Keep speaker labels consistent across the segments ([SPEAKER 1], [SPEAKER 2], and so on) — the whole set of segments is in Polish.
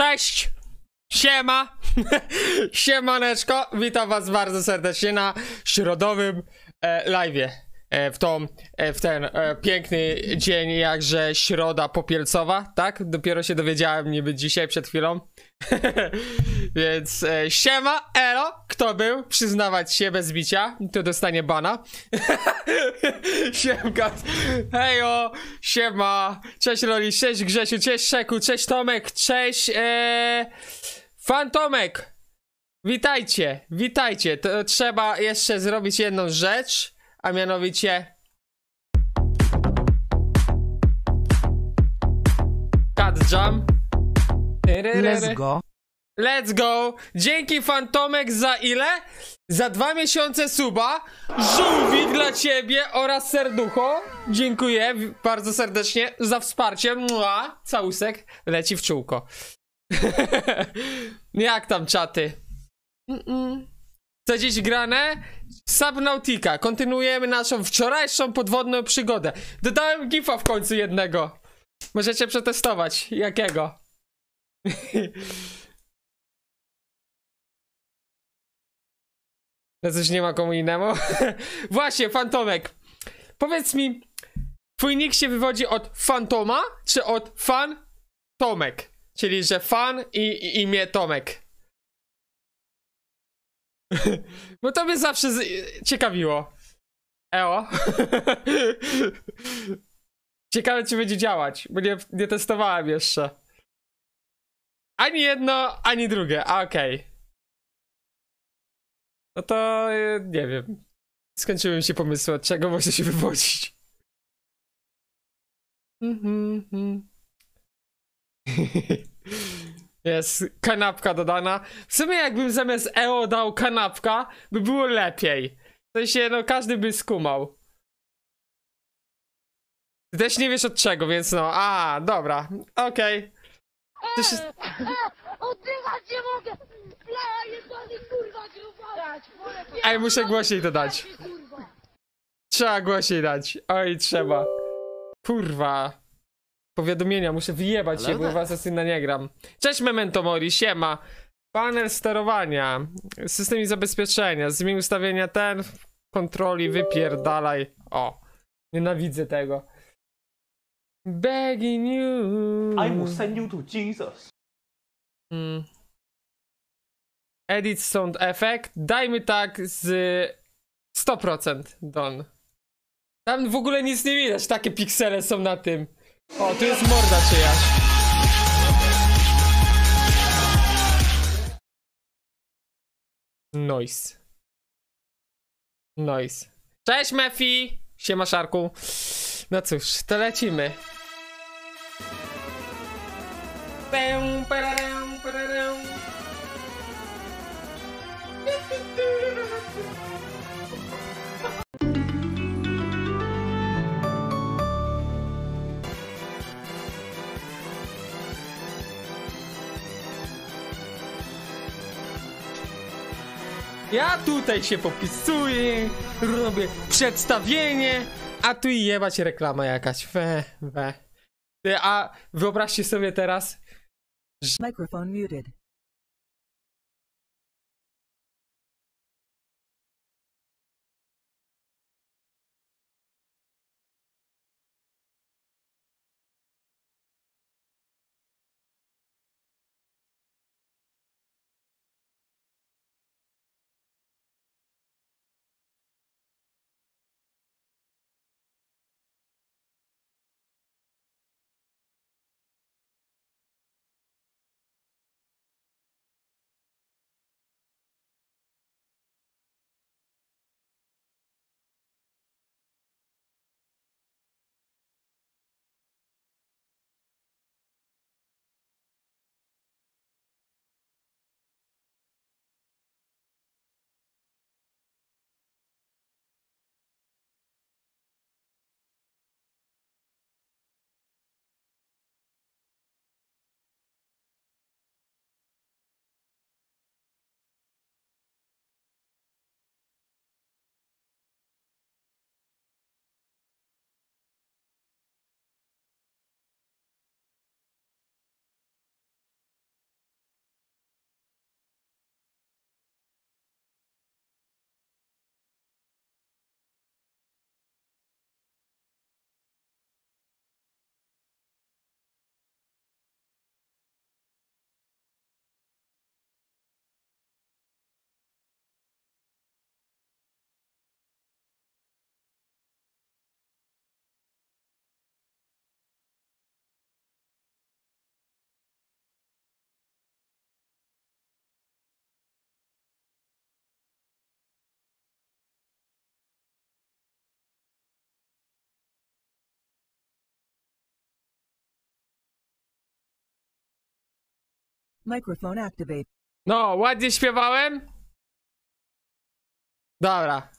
[SPEAKER 1] Cześć! Siema! Siemaneczko! Witam was bardzo serdecznie na środowym e, live'ie. E, w, tą, e, w ten e, piękny dzień, jakże środa popielcowa, tak? Dopiero się dowiedziałem niby dzisiaj, przed chwilą. Więc e, siema, elo! Kto był? Przyznawać się bez bicia, to dostanie bana. Siemka! Hejo! Siema! Cześć Loli, cześć Grzesiu, cześć Szeku, cześć Tomek, cześć e, Fantomek! Witajcie, witajcie. To trzeba jeszcze zrobić jedną rzecz, a mianowicie... Cut jump.
[SPEAKER 2] Let's go.
[SPEAKER 1] Let's go! Dzięki Fantomek za ile? Za dwa miesiące suba, żółwik dla ciebie oraz serducho. Dziękuję bardzo serdecznie za wsparcie. Mua, całusek leci w czółko. Jak tam czaty? Mm-mm. Co dziś grane? Subnautica. Kontynuujemy naszą wczorajszą podwodną przygodę. Dodałem gifa w końcu jednego. Możecie przetestować. Jakiego? No coś nie ma komu innemu? Właśnie, Fantomek. Powiedz mi, twój nick się wywodzi od Fantoma, czy od Fan Tomek? Czyli, że fan i, i imię Tomek. Bo to mnie zawsze z... ciekawiło. Eo. Ciekawe, czy będzie działać, bo nie, nie testowałem jeszcze. Ani jedno, ani drugie. A, Okej. No to e, nie wiem. Skończyły się pomysły, od czego może się wywodzić. Mhm, mhm. Jest kanapka dodana. W sumie jakbym zamiast EO dał kanapka, by było lepiej. W sensie, no każdy by skumał. Ty też nie wiesz od czego, więc no, a, dobra, okej. To się...
[SPEAKER 3] Oddychać nie mogę! Kurwa!
[SPEAKER 1] Ej, muszę głośniej to dać. Trzeba głośniej dać. Oj, trzeba. Kurwa. Powiadomienia, muszę wyjebać się, bo w Asasyna nie gram. Cześć Memento Mori, siema. Panel sterowania, system i zabezpieczenia, zmień ustawienia ten, kontroli, wypierdalaj. O, nienawidzę tego. Begging you.
[SPEAKER 4] I will send you to Jesus.
[SPEAKER 1] Mm. Edit sound effect. Dajmy tak z 100% don. Tam w ogóle nic nie widać, takie piksele są na tym. O, tu jest morda czyjaś. Noise. Noise. Cześć Mefi! Siema Szarku. No cóż, to lecimy. Ja tutaj się popisuję, robię przedstawienie, a tu i jebać reklama jakaś. We, we. A wyobraźcie sobie teraz,
[SPEAKER 2] Microphone muted. Microphone activate.
[SPEAKER 1] No, ładnie śpiewałem? Dobra.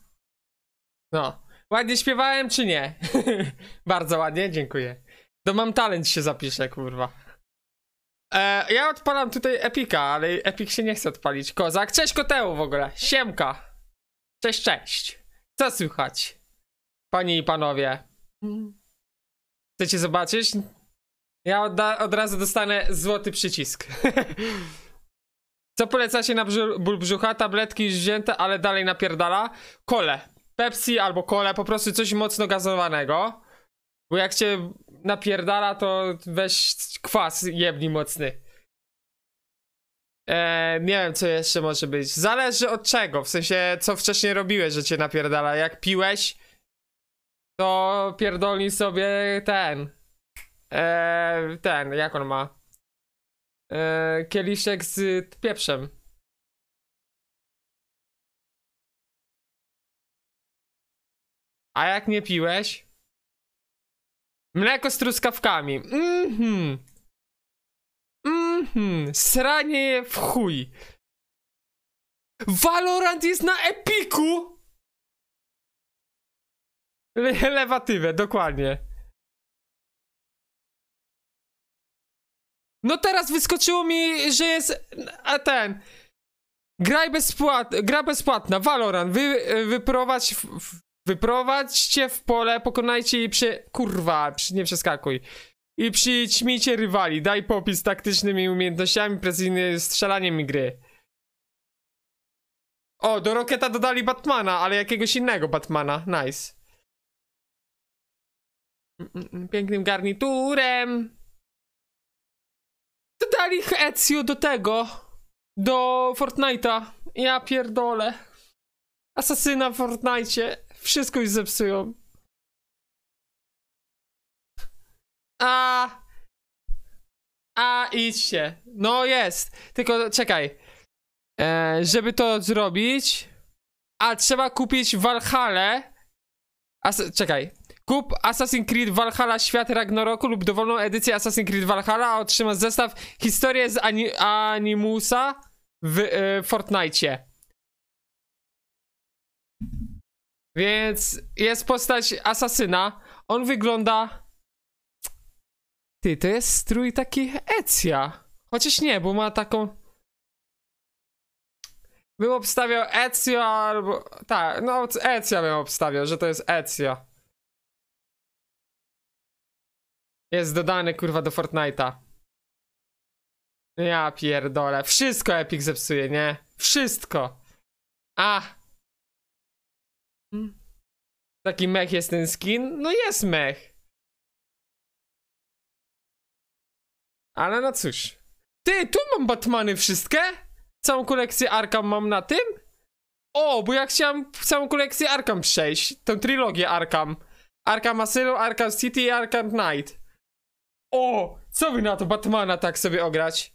[SPEAKER 1] No. Ładnie śpiewałem, czy nie? Bardzo ładnie, dziękuję. To mam talent się zapiszę, kurwa. E, ja odpalam tutaj Epika, ale Epic się nie chce odpalić. Kozak, cześć Koteł w ogóle. Siemka. Cześć, cześć. Co słychać? Panie i panowie. Chcecie zobaczyć? Ja od, od razu dostanę złoty przycisk. Co polecacie na ból brzucha? Tabletki już wzięte, ale dalej napierdala? Kole. Pepsi albo kole, po prostu coś mocno gazowanego. Bo jak cię napierdala, to weź kwas jebni mocny. Eee, nie wiem, co jeszcze może być. Zależy od czego, w sensie, co wcześniej robiłeś, że cię napierdala. Jak piłeś, to pierdolnij sobie ten. Eee, ten, jak on ma? Eee, kieliszek z pieprzem. A jak nie piłeś? Mleko z truskawkami. Mhm. Mhm. Sranie je w chuj. Valorant jest na Epiku! Le lewatywę, dokładnie. No teraz wyskoczyło mi, że jest a ten. Graj bezpłat, gra bezpłatna, Valorant. Wy, wyprowadź, wyprowadźcie w pole, pokonajcie i przy... Kurwa, przy, nie przeskakuj. I przyćmijcie rywali, daj popis taktycznymi umiejętnościami, precyzyjnym strzelaniem gry. O, do Roketa dodali Batmana, ale jakiegoś innego Batmana, nice. Mm, mm, mm, Pięknym garniturem. Dodali Ezio do tego. Do Fortnite'a. Ja pierdolę. Asasyna w Fortnite'cie. Wszystko już zepsują. A. A, idźcie. No jest. Tylko czekaj. E, żeby to zrobić. A trzeba kupić Valhalla. As czekaj. Kup Assassin's Creed Valhalla Świat Ragnaroku lub dowolną edycję Assassin's Creed Valhalla, a otrzymasz zestaw Historię z ani Animusa w y, Fortnite. Więc jest postać asasyna. On wygląda. Ty, to jest strój taki Ecja. Chociaż nie, bo ma taką. Bym obstawiał Ezio albo. Tak, no Ezio bym obstawiał, że to jest Ezio. Jest dodany kurwa do Fortnite'a. Ja pierdolę. Wszystko Epic zepsuje, nie? Wszystko. A. Hmm. Taki mech jest ten skin? No jest mech. Ale no cóż. Ty, tu mam Batmany wszystkie? Całą kolekcję Arkham mam na tym? O, bo ja chciałem całą kolekcję Arkham przejść. Tą trylogię Arkham. Arkham Asylum, Arkham City i Arkham Knight. O! Co wy na to Batmana tak sobie ograć?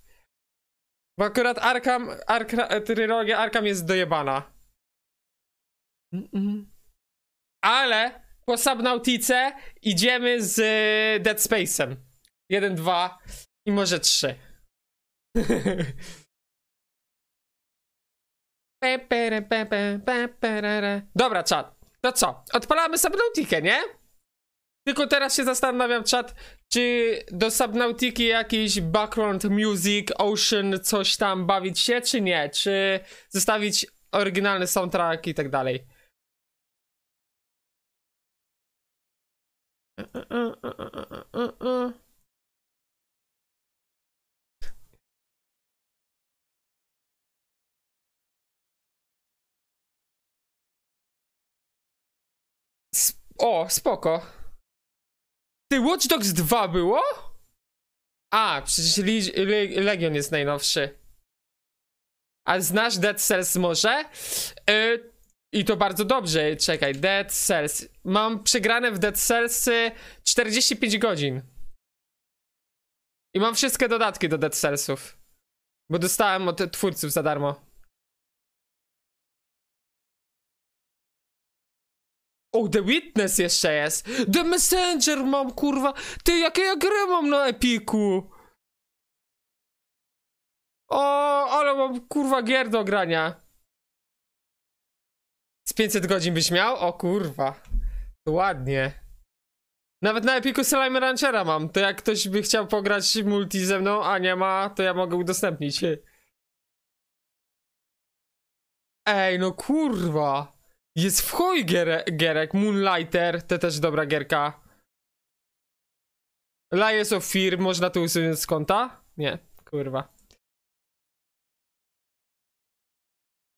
[SPEAKER 1] Bo akurat Arkham, Arkham, trylogia Arkham jest dojebana. Mm -mm. Ale po Subnautice idziemy z y, Dead Space'em. 1, 2 i może 3. Dobra, czat. To co? Odpalamy Subnautikę, nie? Tylko teraz się zastanawiam, czat, czy do Subnautiki jakiś background music, ocean, coś tam bawić się, czy nie? Czy zostawić oryginalny soundtrack i tak dalej? O, spoko. Ty, Watch Dogs 2 było? A, przecież Li- Le- Legion jest najnowszy. A znasz Dead Cells może? Y, I to bardzo dobrze, czekaj, Dead Cells. Mam przegrane w Dead Cells 45 godzin. I mam wszystkie dodatki do Dead Cellsów. Bo dostałem od twórców za darmo. O, The Witness jeszcze jest. The Messenger mam, kurwa. Ty, jakie ja gry mam na Epiku? O, ale mam kurwa gier do grania. Z 500 godzin byś miał? O kurwa. Ładnie. Nawet na Epiku Slime Ranchera mam. To jak ktoś by chciał pograć multi ze mną, a nie ma, to ja mogę udostępnić. Ej, no kurwa. Jest w chuj gier gierek. Moonlighter, to też dobra gierka. Lies of Fear, można to usunąć z konta? Nie, kurwa.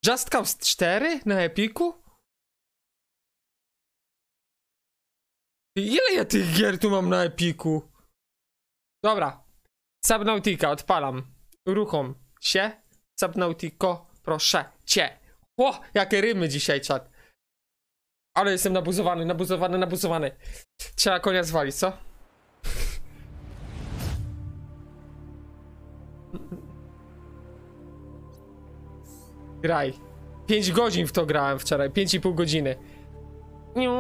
[SPEAKER 1] Just Cause 4 na Epiku? Ile ja tych gier tu mam na Epiku? Dobra. Subnautica, odpalam. Uruchom się. Subnautico, proszę cię. O, jakie rymy dzisiaj, czat. Ale jestem nabuzowany, nabuzowany, nabuzowany. Trzeba konia zwalić, co? Graj. 5 godzin w to grałem wczoraj, 5,5 godziny. Niu,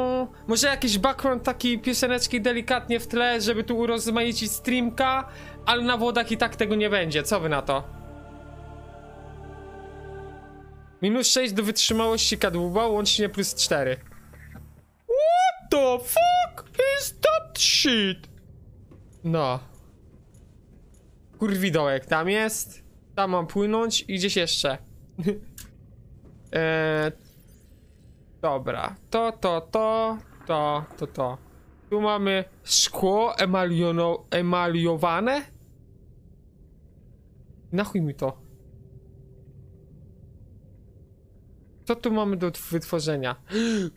[SPEAKER 1] może jakiś background taki pioseneczki delikatnie w tle, żeby tu urozmaicić streamka, ale na wodach i tak tego nie będzie. Co wy na to? Minus 6 do wytrzymałości kadłuba, łącznie plus 4. The fuck is that shit? No. Kurwidołek, tam jest. Tam mam płynąć i gdzieś jeszcze. eee, dobra. To, to, to, to, to, to. Tu mamy szkło emaliowane. Na chuj mi to. Co tu mamy do wytworzenia?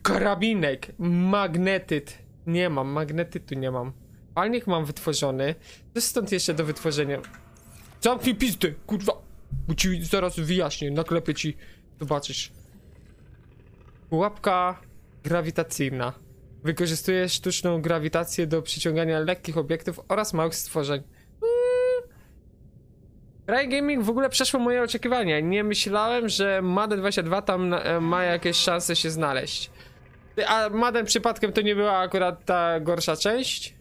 [SPEAKER 1] Karabinek, magnetyt. Nie mam, magnetytu nie mam. Palnik mam wytworzony. Co stąd jeszcze do wytworzenia? Zamknij pizdę, kurwa! Bo ci zaraz wyjaśnię, naklepię ci. Zobaczysz. Pułapka grawitacyjna. Wykorzystuje sztuczną grawitację do przyciągania lekkich obiektów oraz małych stworzeń. Ray Gaming w ogóle przeszło moje oczekiwania. Nie myślałem, że Madden 22 tam e, ma jakieś szanse się znaleźć. A Madden przypadkiem to nie była akurat ta gorsza część?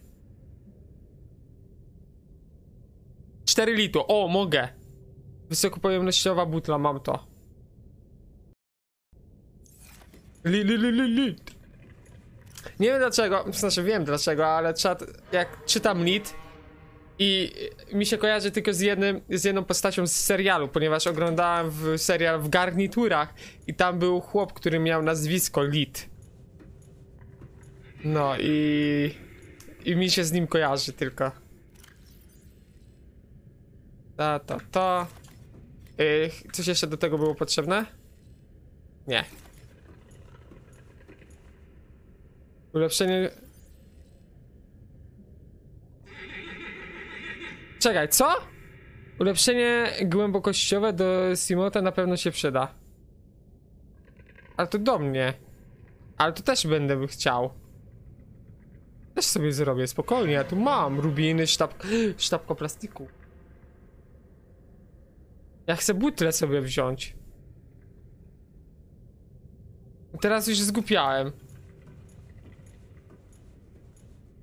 [SPEAKER 1] 4 litro. O, mogę. Wysokopojemnościowa butla, mam to. Li, li, li, li, li. Nie wiem dlaczego, znaczy wiem dlaczego, ale czat, jak czytam lit i mi się kojarzy tylko z, jednym, z jedną postacią z serialu, ponieważ oglądałem w serial w garniturach i tam był chłop, który miał nazwisko Lit. No i... i mi się z nim kojarzy tylko. To, to, to. Yy, coś jeszcze do tego było potrzebne? Nie. Ulepszenie... Czekaj, co? Ulepszenie głębokościowe do Simota na pewno się przyda. Ale to do mnie. Ale to też będę chciał. Też sobie zrobię, spokojnie, ja tu mam rubiny, sztab... sztabko plastiku. Ja chcę butlę sobie wziąć. Teraz już zgupiałem. No,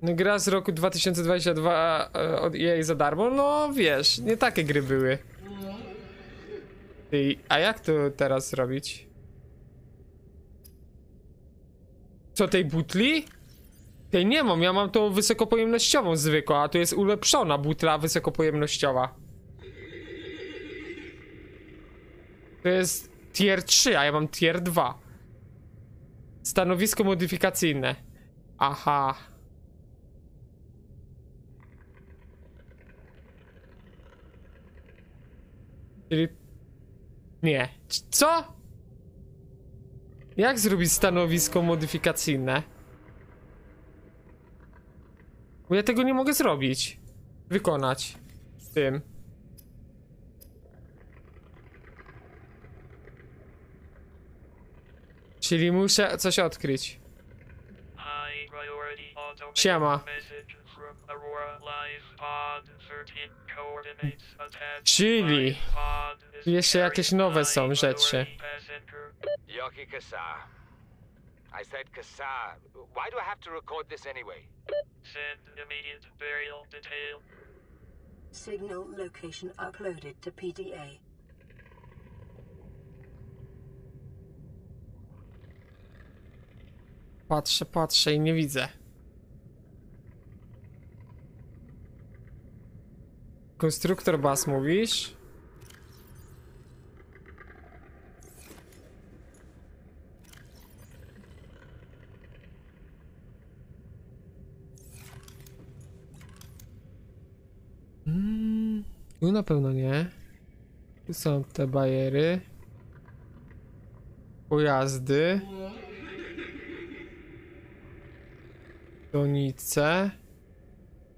[SPEAKER 1] gra z roku 2022 e, od EA za darmo? No wiesz, nie takie gry były. Ty, a jak to teraz zrobić? Co tej butli? Tej nie mam, ja mam tą wysokopojemnościową zwykłą, a tu jest ulepszona butla wysokopojemnościowa. To jest tier 3, a ja mam tier 2. Stanowisko modyfikacyjne. Aha. Czyli... Nie. Co? Jak zrobić stanowisko modyfikacyjne? Bo ja tego nie mogę zrobić. Wykonać. Z tym. Czyli muszę coś odkryć. Siema.
[SPEAKER 5] Message from Aurora Live Pod 13 coordinates attached.
[SPEAKER 1] Czyli
[SPEAKER 5] Live pod is
[SPEAKER 1] jeszcze jakieś nowe są rzeczy.
[SPEAKER 6] Yoki Kasa. I said Kasa. Why do I have to record this anyway?
[SPEAKER 5] Send immediate burial detail.
[SPEAKER 7] Signal location uploaded to PDA.
[SPEAKER 1] Patrzę, patrzę i nie widzę. Konstruktor bas mówisz? Mm, tu na pewno nie. Tu są te bajery. Pojazdy. Donice.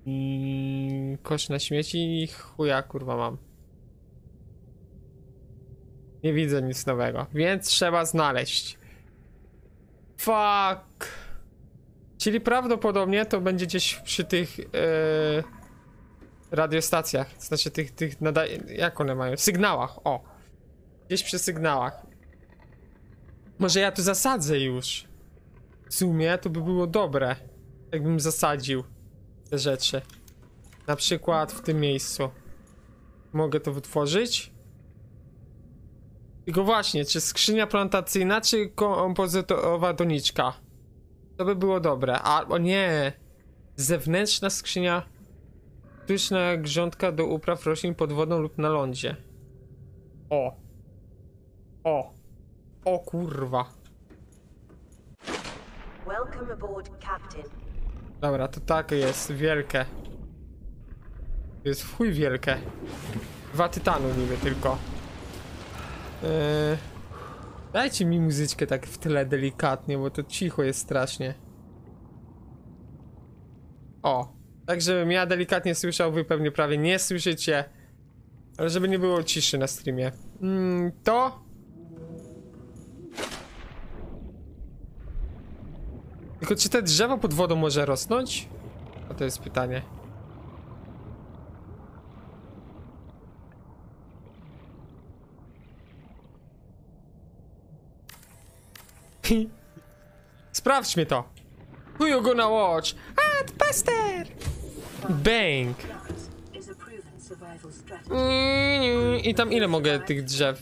[SPEAKER 1] Mm, kosz na śmieci i chuja kurwa mam. Nie widzę nic nowego, więc trzeba znaleźć. Fuck. Czyli prawdopodobnie to będzie gdzieś przy tych e, radiostacjach, znaczy tych, tych nada... jak one mają? Sygnałach, o. Gdzieś przy sygnałach. Może ja tu zasadzę już. W sumie to by było dobre, jakbym zasadził te rzeczy. Na przykład w tym miejscu. Mogę to wytworzyć? Tylko właśnie, czy skrzynia plantacyjna, czy kompozytowa doniczka? To by było dobre. A, o nie! Zewnętrzna skrzynia sztuczna grządka do upraw roślin pod wodą lub na lądzie. O. O. O kurwa.
[SPEAKER 7] Welcome aboard, Captain.
[SPEAKER 1] Dobra, to takie jest, wielkie. To jest chuj wielkie. Dwa tytanu niby tylko. Eee, dajcie mi muzyczkę tak w tyle delikatnie, bo to cicho jest strasznie. O, tak żebym ja delikatnie słyszał, wy pewnie prawie nie słyszycie. Ale żeby nie było ciszy na streamie. Mm, to... Tylko czy te drzewo pod wodą może rosnąć? A to jest pytanie. Sprawdźmy to. Who you gonna watch? Adbuster! Bang! Mm, I tam ile mogę tych drzew?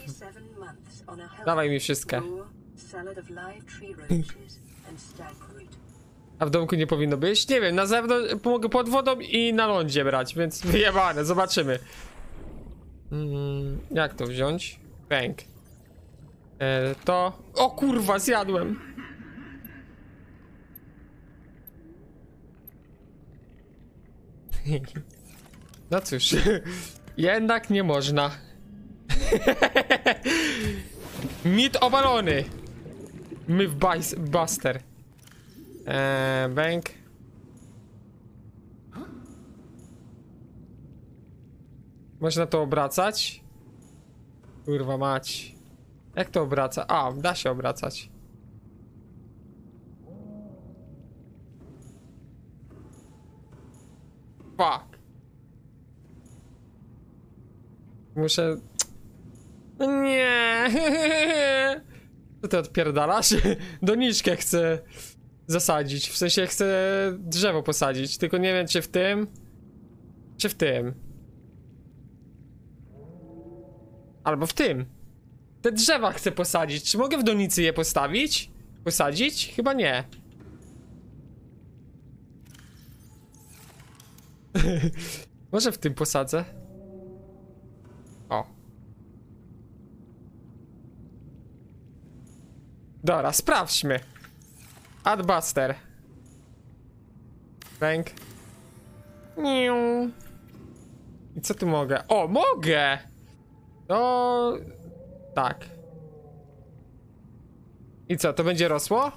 [SPEAKER 1] Dawaj mi wszystkie. A w domku nie powinno być? Nie wiem, na zewnątrz mogę pod wodą i na lądzie brać, więc wyjebane, zobaczymy. Mm, jak to wziąć? Bang. E, to... O kurwa, zjadłem! No cóż, jednak nie można. Mit obalony! Myth bus- buster. Eee, bank. Można to obracać? Kurwa mać. Jak to obraca? A, da się obracać. Fuck. Muszę... No Nie. Co ty odpierdalasz? Doniczkę chcę zasadzić. W sensie chcę drzewo posadzić. Tylko nie wiem czy w tym. Czy w tym. Albo w tym. Te drzewa chcę posadzić. Czy mogę w donicy je postawić? Posadzić? Chyba nie. Może w tym posadzę? O. Dobra, sprawdźmy. Adbuster. Bank. Niu. I co tu mogę? O, mogę! To... Tak. I co, to będzie rosło?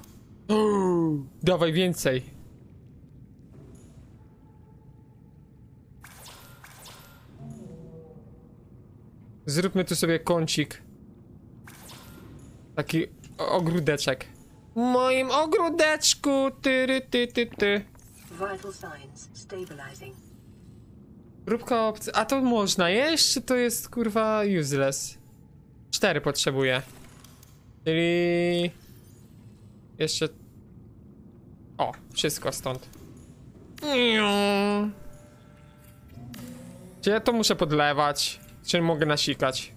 [SPEAKER 1] Uuu, dawaj więcej. Zróbmy tu sobie kącik. Taki ogródeczek. W moim ogródeczku, tyry, ty, ty, ty.
[SPEAKER 7] Vital signs stabilizing.
[SPEAKER 1] A to można jeść, czy to jest kurwa useless? Cztery potrzebuję. Czyli... Jeszcze... O, wszystko stąd. Czy ja to muszę podlewać? Czy mogę nasikać?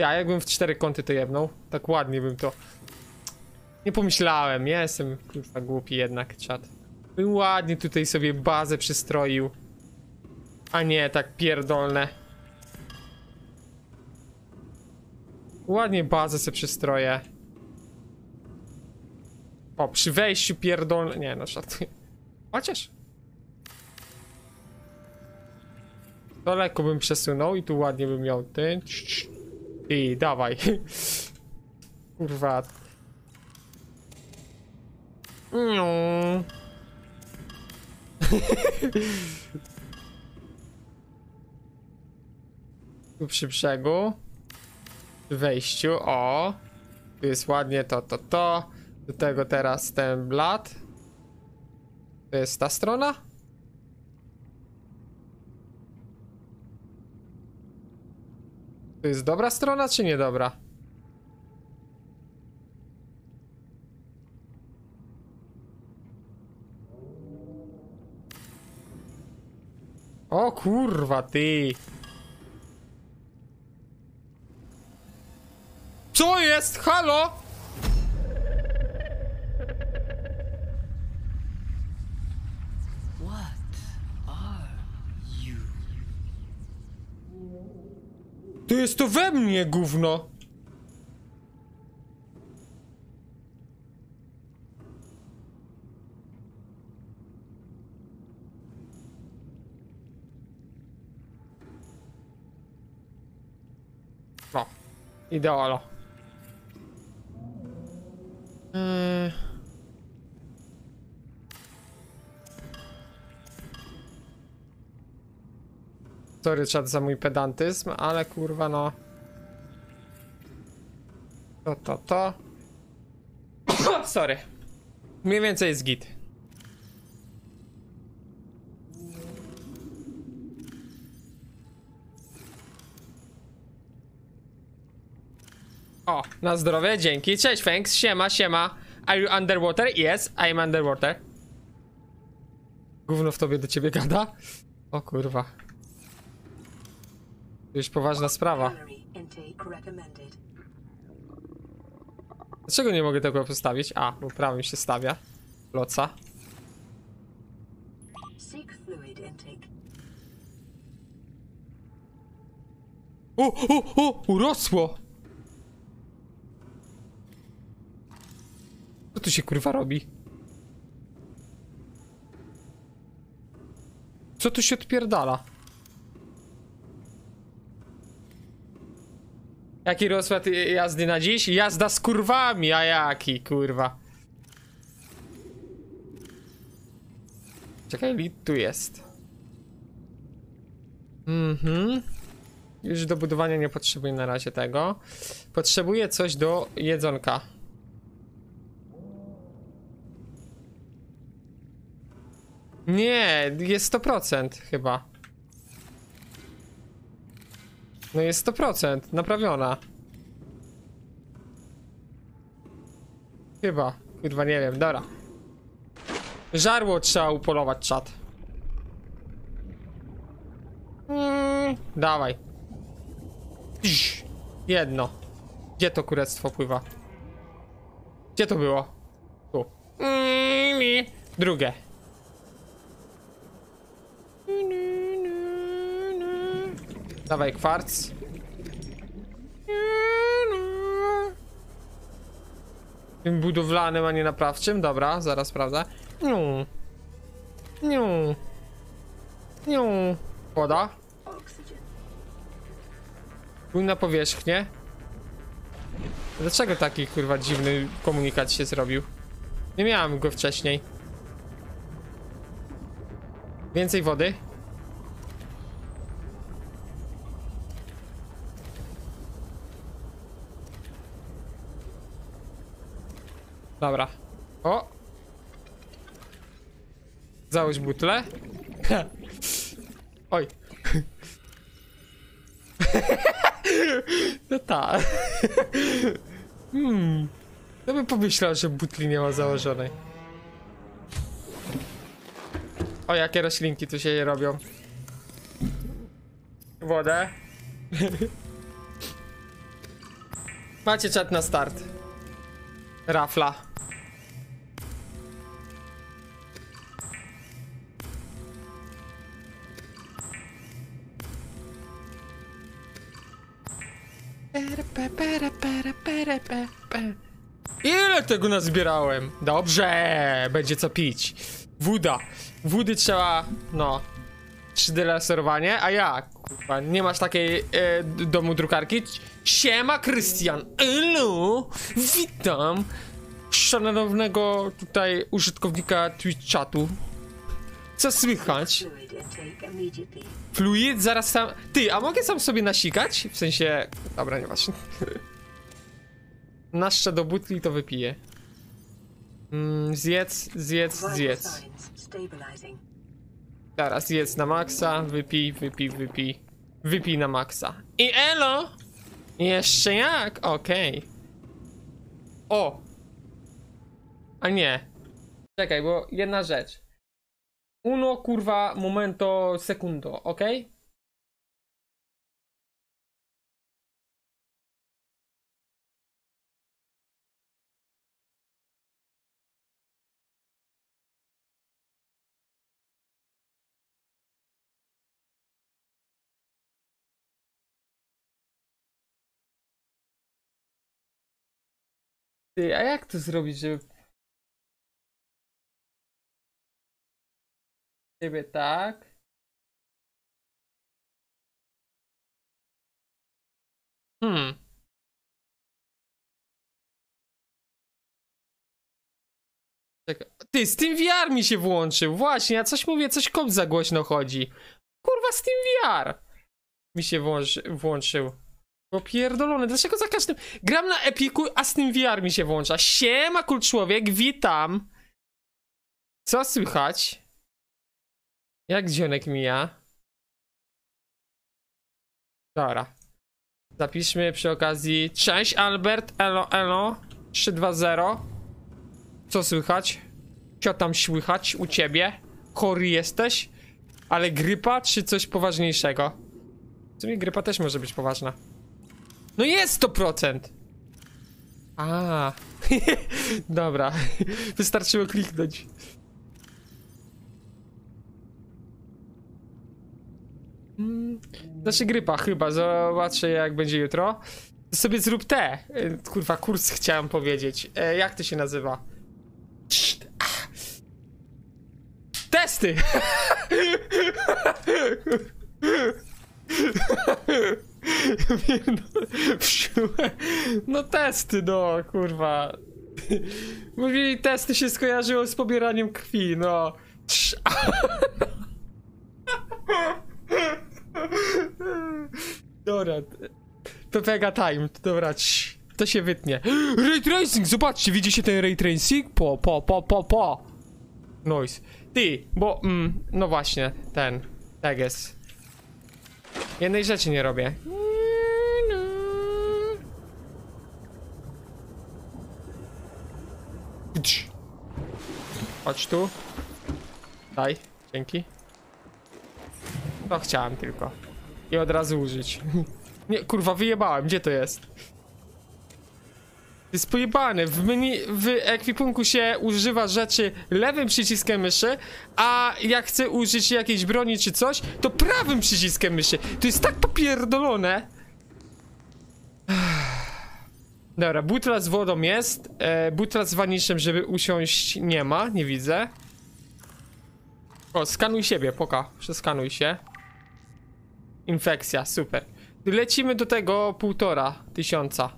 [SPEAKER 1] Ja jakbym w cztery kąty to jebnął, tak ładnie bym to... Nie pomyślałem, ja jestem kurwa głupi jednak, czat. Bym ładnie tutaj sobie bazę przystroił. A nie, tak pierdolne. Ładnie bazę sobie przystroję. O, przy wejściu pierdolne... Nie, no żartuję. Chociaż... To lekko bym przesunął i tu ładnie bym miał ten... I dawaj. Kurwa. No. tu przy brzegu. Wejściu, o. Tu jest ładnie to, to, to. Do tego teraz ten blat. To jest ta strona? To jest dobra strona, czy niedobra? O kurwa, ty! Co jest? Halo? To jest to we mnie, gówno! No, ideolo. Eee... Sorry czat za mój pedantyzm, ale kurwa no. To, to, to. Sorry. Mniej więcej jest git. O, na zdrowie, dzięki. Cześć, thanks. Siema, siema. Are you underwater? Yes, I am underwater. Gówno w tobie do ciebie gada? O kurwa. Już poważna sprawa. Dlaczego nie mogę tego postawić? A, bo prawym się stawia. Loca. O, o, o! Urosło! Co tu się kurwa robi? Co tu się odpierdala? Jaki rozkład jazdy na dziś? Jazda z kurwami, a jaki kurwa? Czekaj, lit tu jest. Mhm. Już do budowania nie potrzebuję na razie tego. Potrzebuję coś do jedzonka. Nie, jest 100% chyba. No jest 100%, naprawiona. Chyba, kurwa nie wiem, dobra. Żarło trzeba upolować czat. Mm, dawaj. Iś, jedno. Gdzie to kurectwo pływa? Gdzie to było? Tu. Mm. Drugie. Dawaj kwarc. Tym budowlanym, a nie naprawczym? Dobra, zaraz sprawdzę. Niu. Niu. Niu. Woda. Pójdź na powierzchnię. Dlaczego taki kurwa dziwny komunikat się zrobił? Nie miałem go wcześniej. Więcej wody. Dobra. O! Załóż butlę. Oj. No tak. Hmm. Ja bym pomyślał, że butli nie ma założonej. O, jakie roślinki tu się robią. Wodę. Macie czat na start. Rafla. Ile tego nazbierałem? Dobrze, będzie co pić. Woda. Wody trzeba, no, 3D laserowanie, a jak? Kurwa, nie masz takiej e, domu drukarki? Siema, Krystian. Elu, witam. Szanownego tutaj użytkownika Twitch czatu. Co słychać?
[SPEAKER 7] Fluid?
[SPEAKER 1] Zaraz sam... Ty, a mogę sam sobie nasikać? W sensie... Dobra, nieważne. Naszcze do butli to wypiję. Mm, zjedz, zjedz, zjedz. Teraz zjedz na maksa, wypij, wypij, wypij. Wypij na maksa. I elo! Jeszcze jak? Okej. O! A nie. Czekaj, bo jedna rzecz. Uno kurwa momento secundo, okej? Ty, a jak to zrobić, żeby... Ciebie tak. Hmm. Ty, tym VR mi się włączył. Właśnie, ja coś mówię, coś kod za głośno chodzi. Kurwa, tym VR mi się włączy, włączył. Bo pierdolony, dlaczego za każdym... Gram na Epiku, a z tym VR mi się włącza. Siema, kul człowiek, witam. Co słychać? Jak dzionek mija? Dobra. Zapiszmy przy okazji. Cześć Albert, elo, elo. 320. Co słychać? Co tam słychać u ciebie? Chory jesteś? Ale grypa czy coś poważniejszego? W sumie grypa też może być poważna. No jest 100%! A, Dobra. Wystarczyło kliknąć. Mm, Znaczy grypa chyba, zobaczę jak będzie jutro. Sobie zrób te. e, Kurwa, kurs chciałem powiedzieć. E, Jak to się nazywa? Testy! No testy, no kurwa. Mówili testy się skojarzyło z pobieraniem krwi, no. Dobra. Pepega time, dobra, to się wytnie. Ray tracing, zobaczcie, widzicie ten ray tracing? Po, po, po, po, po. Noise. Ty, bo, mm, no właśnie, ten, teges. Jednej rzeczy nie robię. Chodź tu. Daj, dzięki. To chciałem tylko. I od razu użyć. Nie, kurwa, wyjebałem. Gdzie to jest? Jest pojebane. W menu, w ekwipunku się używa rzeczy lewym przyciskiem myszy, a jak chcę użyć jakiejś broni czy coś, to prawym przyciskiem myszy. To jest tak popierdolone. Dobra, butla z wodą jest. E, butla z waniszem, żeby usiąść, nie ma, nie widzę. O, skanuj siebie, poka. Przeskanuj się. Infekcja, super. Lecimy do tego półtora tysiąca.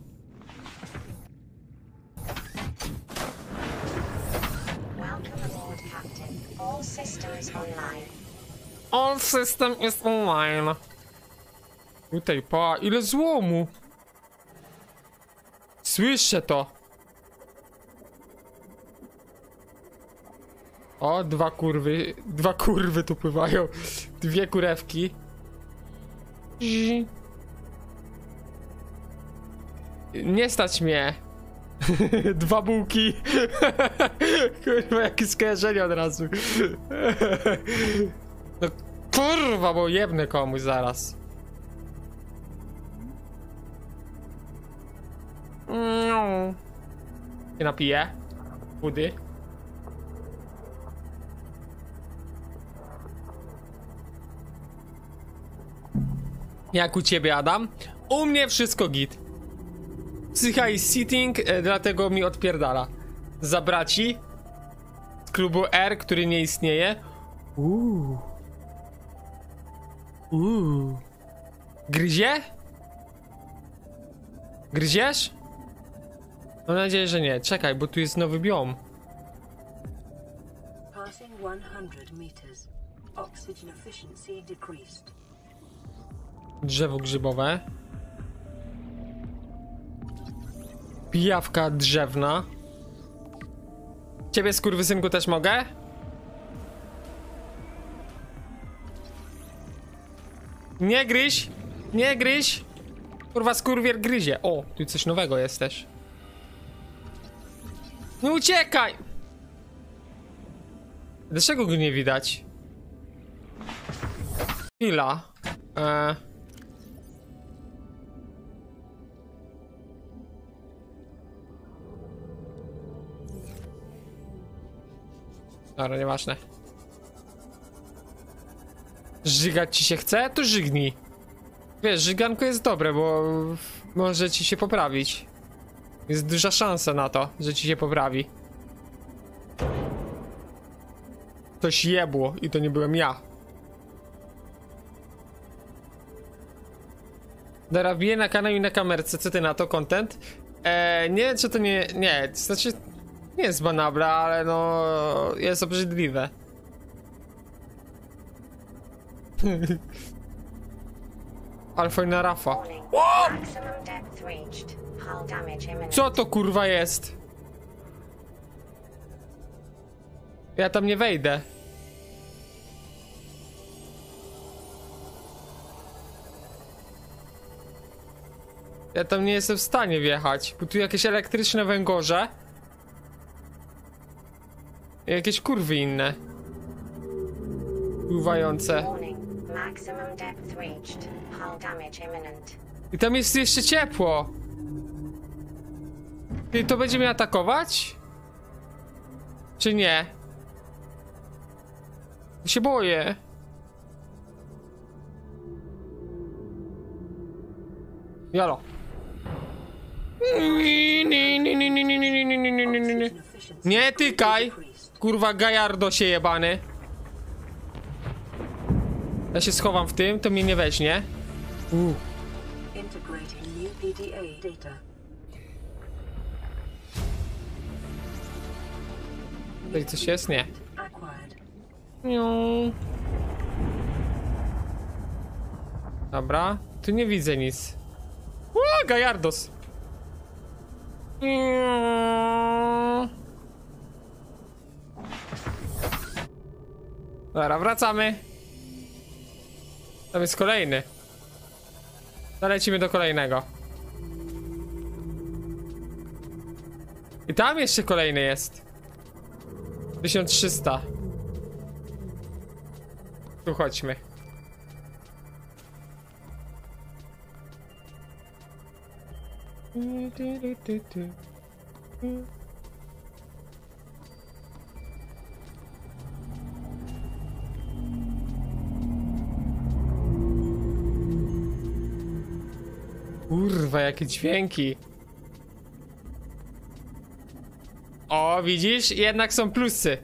[SPEAKER 8] Welcome aboard, Captain. All systems online.
[SPEAKER 1] All system is online. Tutaj, pa, ile złomu. Słyszę to. O, dwa kurwy, dwa kurwy tu pływają. Dwie kurewki. Nie stać mnie, Dwa bułki. Kurwa, jakie skojarzenie od razu. No kurwa, bo jebnę komuś zaraz. Mm. Nie napiję. Budy. Jak u ciebie, Adam? U mnie wszystko git. Psycha is sitting, e, dlatego mi odpierdala. Za braci z klubu R, który nie istnieje. Uuu. Uuu. Gryzie? Gryziesz? Mam nadzieję, że nie. Czekaj, bo tu jest nowy biom.
[SPEAKER 7] Passing 100 meters. Oxygen efficiency decreased.
[SPEAKER 1] Drzewo grzybowe. Pijawka drzewna. Ciebie, skurwysynku, też mogę? Nie gryź! Nie gryź! Kurwa, skurwier gryzie. O, tu coś nowego jest też. Nie uciekaj! Dlaczego go nie widać? Chwila. Eee... Dobra, nieważne. Żygać ci się chce? To żygnij. Wiesz, żyganko jest dobre, bo może ci się poprawić. Jest duża szansa na to, że ci się poprawi. Coś jebło i to nie byłem ja. Dobra, wbiję na kanał i na kamerce. Co ty na to, content? Eee, nie czy to nie... Nie, to znaczy... Nie jest banabla, ale no... Jest obrzydliwe. Alfa i na Rafa. Co to kurwa jest? Ja tam nie wejdę. Ja tam nie jestem w stanie wjechać, bo tu jakieś elektryczne węgorze. I jakieś kurwy inne. Pływające.
[SPEAKER 8] Maximum depth reached. Hull damage imminent.
[SPEAKER 1] I tam jest jeszcze ciepło. Ty to będziemy atakować? Czy nie? Ja się boję. Jalo. Nie tykaj! Kurwa gajardo się jebany. Ja się schowam w tym, to mnie nie weźmie.
[SPEAKER 7] Data.
[SPEAKER 1] Tutaj coś jest? Nie. Niu. Dobra, tu nie widzę nic. O, Gajardos. Niu. Dobra, wracamy. Tam jest kolejny. Zalecimy do kolejnego. I tam jeszcze kolejny jest. 1300. Tu chodźmy. Kurwa, jakie dźwięki. O, widzisz? Jednak są plusy.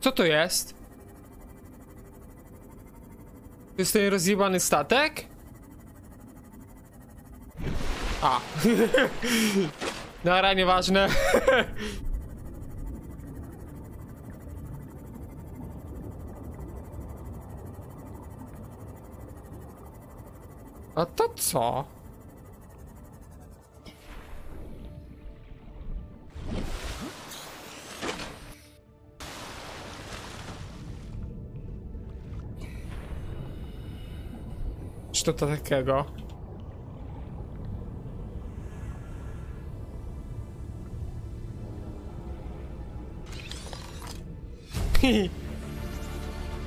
[SPEAKER 1] Co to jest? To jest ten rozjebany statek? A. Dobra, nieważne. A to co? Czy to, takiego?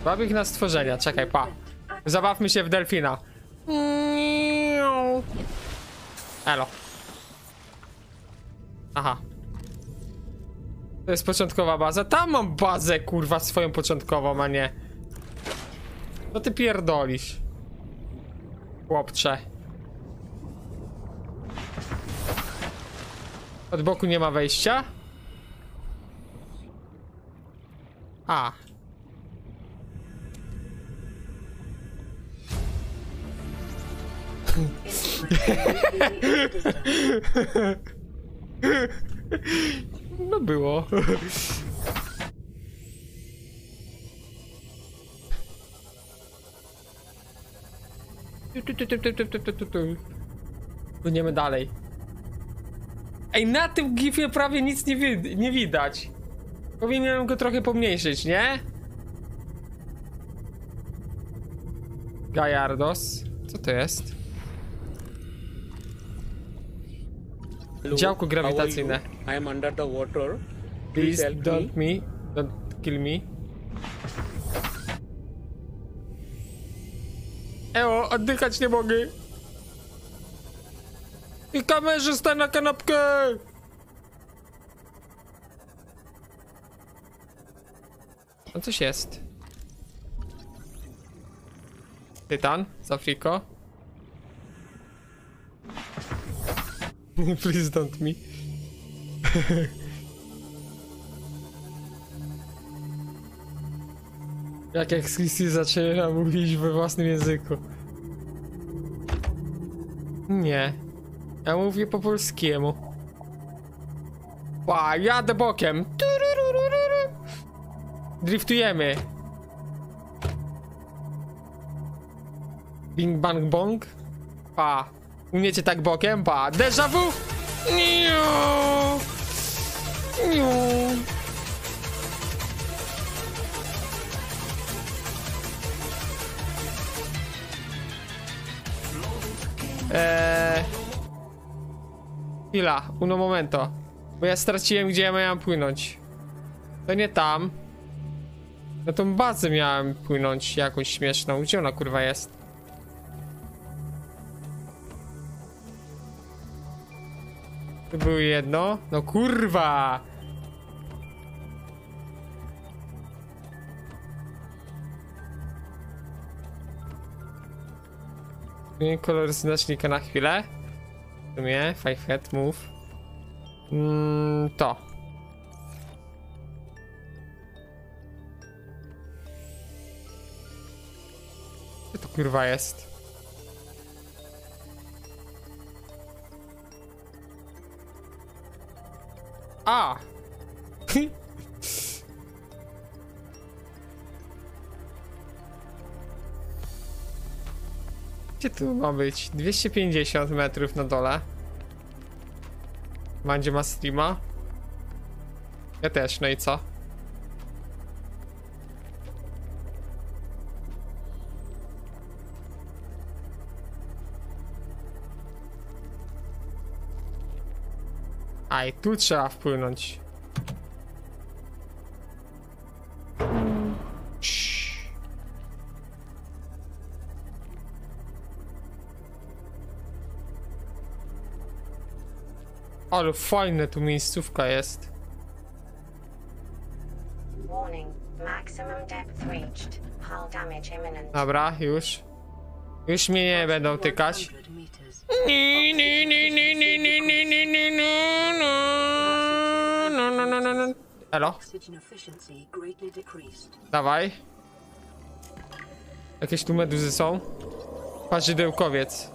[SPEAKER 1] Baw ich na stworzenia, czekaj, pa. Zabawmy się w delfina. Elo. Aha. To jest początkowa baza. Tam mam bazę, kurwa, swoją początkową, a nie. No ty pierdolisz. Chłopcze. Od boku nie ma wejścia? A. No było. Płyniemy dalej. Ej, na tym gifie prawie nic nie, wi nie widać. Powinienem go trochę pomniejszyć, nie? Gajardos. Co to jest? Działko grawitacyjne.
[SPEAKER 9] I am under the water.
[SPEAKER 1] Please
[SPEAKER 9] help
[SPEAKER 1] don't me. Don't kill me. Eło, oddychać nie mogę. I kamerzysta na kanapkę! A coś jest. Tytan z Afriko. Please don't me. Jak XQC zaczyna mówić we własnym języku. Nie. Ja mówię po polskiemu. Pa, jadę bokiem. Driftujemy. Bing bang bong. Pa. Umiecie tak bokiem? Pa. Déjà vu? Niu. Niu. Eee... Chwila, uno momento. Bo ja straciłem, gdzie ja miałem płynąć. To nie tam. Na tą bazę miałem płynąć jakąś śmieszną. Gdzie ona kurwa jest? To było jedno? No kurwa! Kolor znacznika na chwilę. W sumie, five head move. Mm, to. Co to kurwa jest? A! Gdzie tu ma być? 250 metrów na dole. Mandzie ma streama. Ja też, no i co? A i tu trzeba wpłynąć. Ale fajne tu miejscówka jest. Dobra, już. Już mnie nie będą tykać.
[SPEAKER 7] 100 meters.
[SPEAKER 1] Ni, ni, ni, ni, ni, ni, ni, ni, ni, no, no, no, no, no, no, no. Elo, dawaj. Jakieś tu meduzy są? Parzydełkowiec.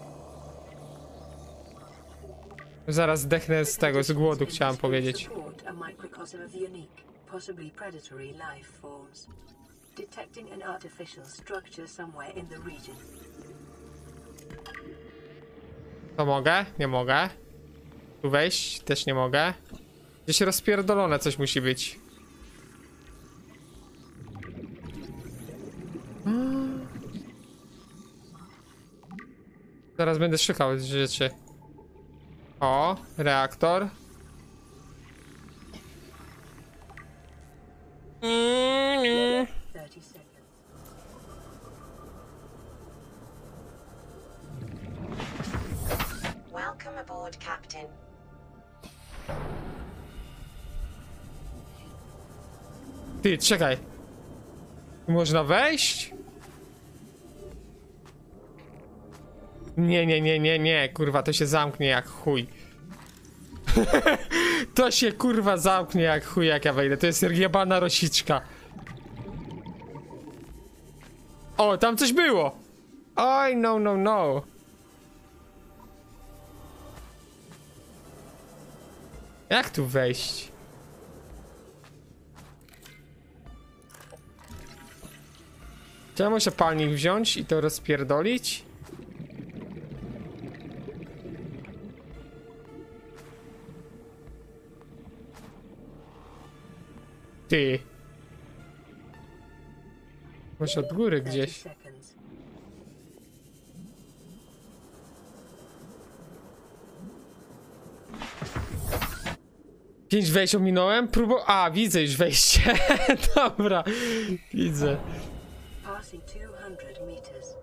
[SPEAKER 1] Zaraz zdechnę z tego, z głodu chciałem powiedzieć.
[SPEAKER 7] Detecting an artificial structure somewhere in the region.
[SPEAKER 1] To mogę? Nie mogę. Tu wejść? Też nie mogę. Gdzieś rozpierdolone coś musi być. Zaraz będę szukał rzeczy. O, reaktor. Mm, mm.
[SPEAKER 8] Aboard, Captain.
[SPEAKER 1] Ty, czekaj. Można wejść? Nie, nie, nie, nie, nie, kurwa, to się zamknie jak chuj. to się kurwa zamknie jak chuj, jak ja wejdę. To jest jebana rosiczka. O, tam coś było! Oj, no, no, no. Jak tu wejść? Czy ja muszę palnik wziąć i to rozpierdolić? Ty. Może od góry
[SPEAKER 7] 30
[SPEAKER 1] gdzieś.
[SPEAKER 7] seconds.
[SPEAKER 1] Pięć wejść ominąłem? Próbu... A, widzę już wejście. Dobra, widzę.
[SPEAKER 7] Passing 200 meters.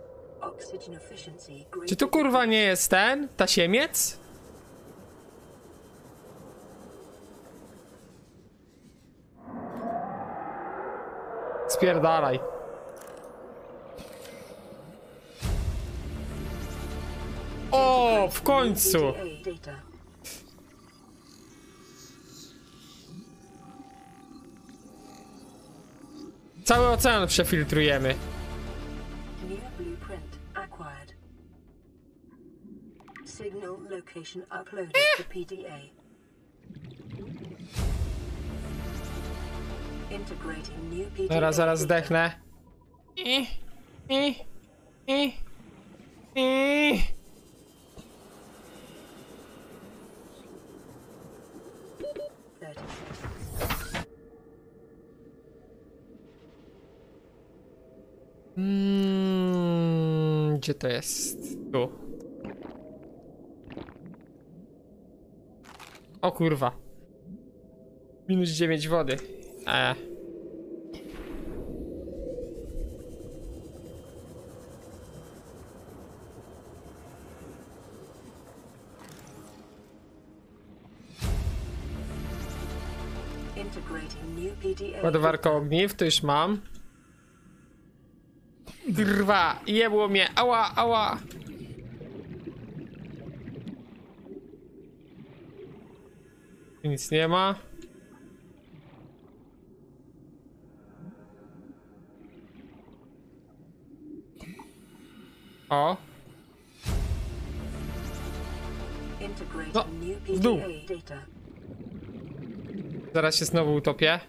[SPEAKER 7] Oxygen efficiency
[SPEAKER 1] Czy tu kurwa nie jest ten? Tasiemiec? Spierdalaj. O, w końcu! Cały ocean przefiltrujemy.
[SPEAKER 7] Signal location uploaded to PDA.
[SPEAKER 1] Dobra, zaraz zdechnę. I, i, i, i. Mm, gdzie to jest? Tu. O kurwa. Minus 9 wody. E.
[SPEAKER 7] PDA.
[SPEAKER 1] Ładowarka ogniw, to już mam. Drwa, jebło mnie, ała, ała. Nic nie ma. O, No, w dół. Zaraz się znowu utopię.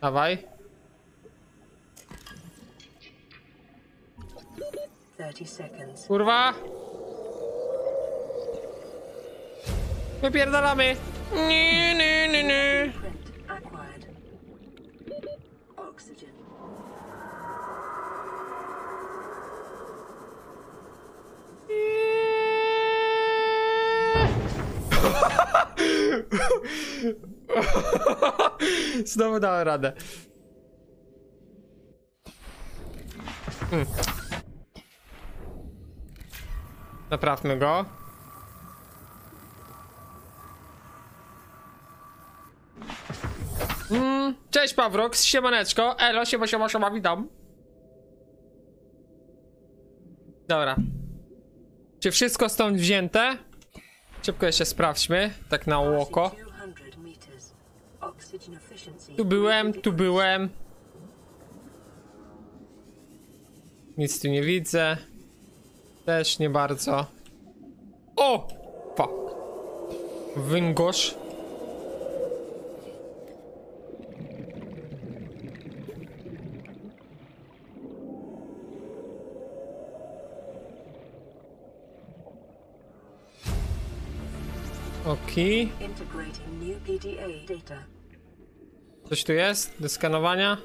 [SPEAKER 1] Dawaj.
[SPEAKER 7] Thirty seconds.
[SPEAKER 1] Kurwa! Wypierdalamy! Nie, nie, nie, nie.
[SPEAKER 7] Print acquired. Oxygen.
[SPEAKER 1] Znowu dałem radę. Hmm. Naprawmy go. Mm, cześć Pawrox, siemaneczko, elo, siema, siema, siema, witam. Dobra. Czy wszystko stąd wzięte? Szybko jeszcze sprawdźmy, tak na oko.
[SPEAKER 7] Passing 200 meters. Oxygen efficiency.
[SPEAKER 1] Tu byłem, tu byłem. Nic tu nie widzę. Też nie bardzo. O! Fuck.
[SPEAKER 7] PDA data.
[SPEAKER 1] Coś tu jest? Do skanowania?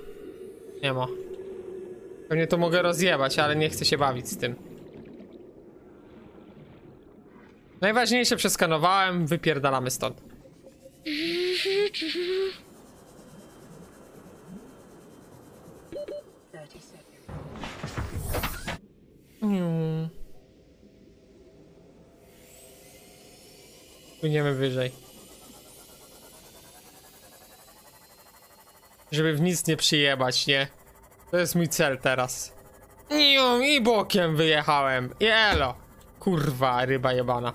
[SPEAKER 1] Nie ma. Pewnie to mogę rozjebać, ale nie chcę się bawić z tym. Najważniejsze przeskanowałem, wypierdalamy stąd.
[SPEAKER 7] Thirty seconds.
[SPEAKER 1] Mm. Płyniemy wyżej. Żeby w nic nie przyjebać, nie? To jest mój cel teraz. I bokiem wyjechałem. I elo. Kurwa, ryba jebana.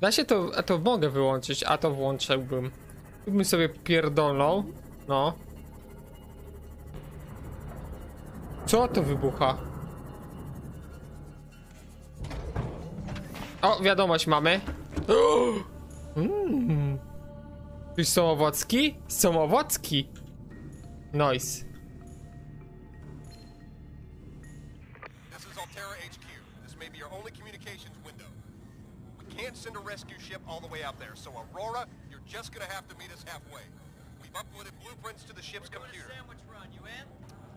[SPEAKER 1] Da się to, a to mogę wyłączyć, a to włączyłbym. Bym sobie pierdolnął. No. Co to wybucha? O, wiadomość mamy. Mm. Czyś są owocki? Są owocki. Nice.
[SPEAKER 9] This is Altera HQ. This may be your only communications window. We can't send a rescue ship all the way out there, so Aurora, you're just gonna have to meet us halfway. We've uploaded blueprints to the ship's computer.
[SPEAKER 10] Sandwich run, you in?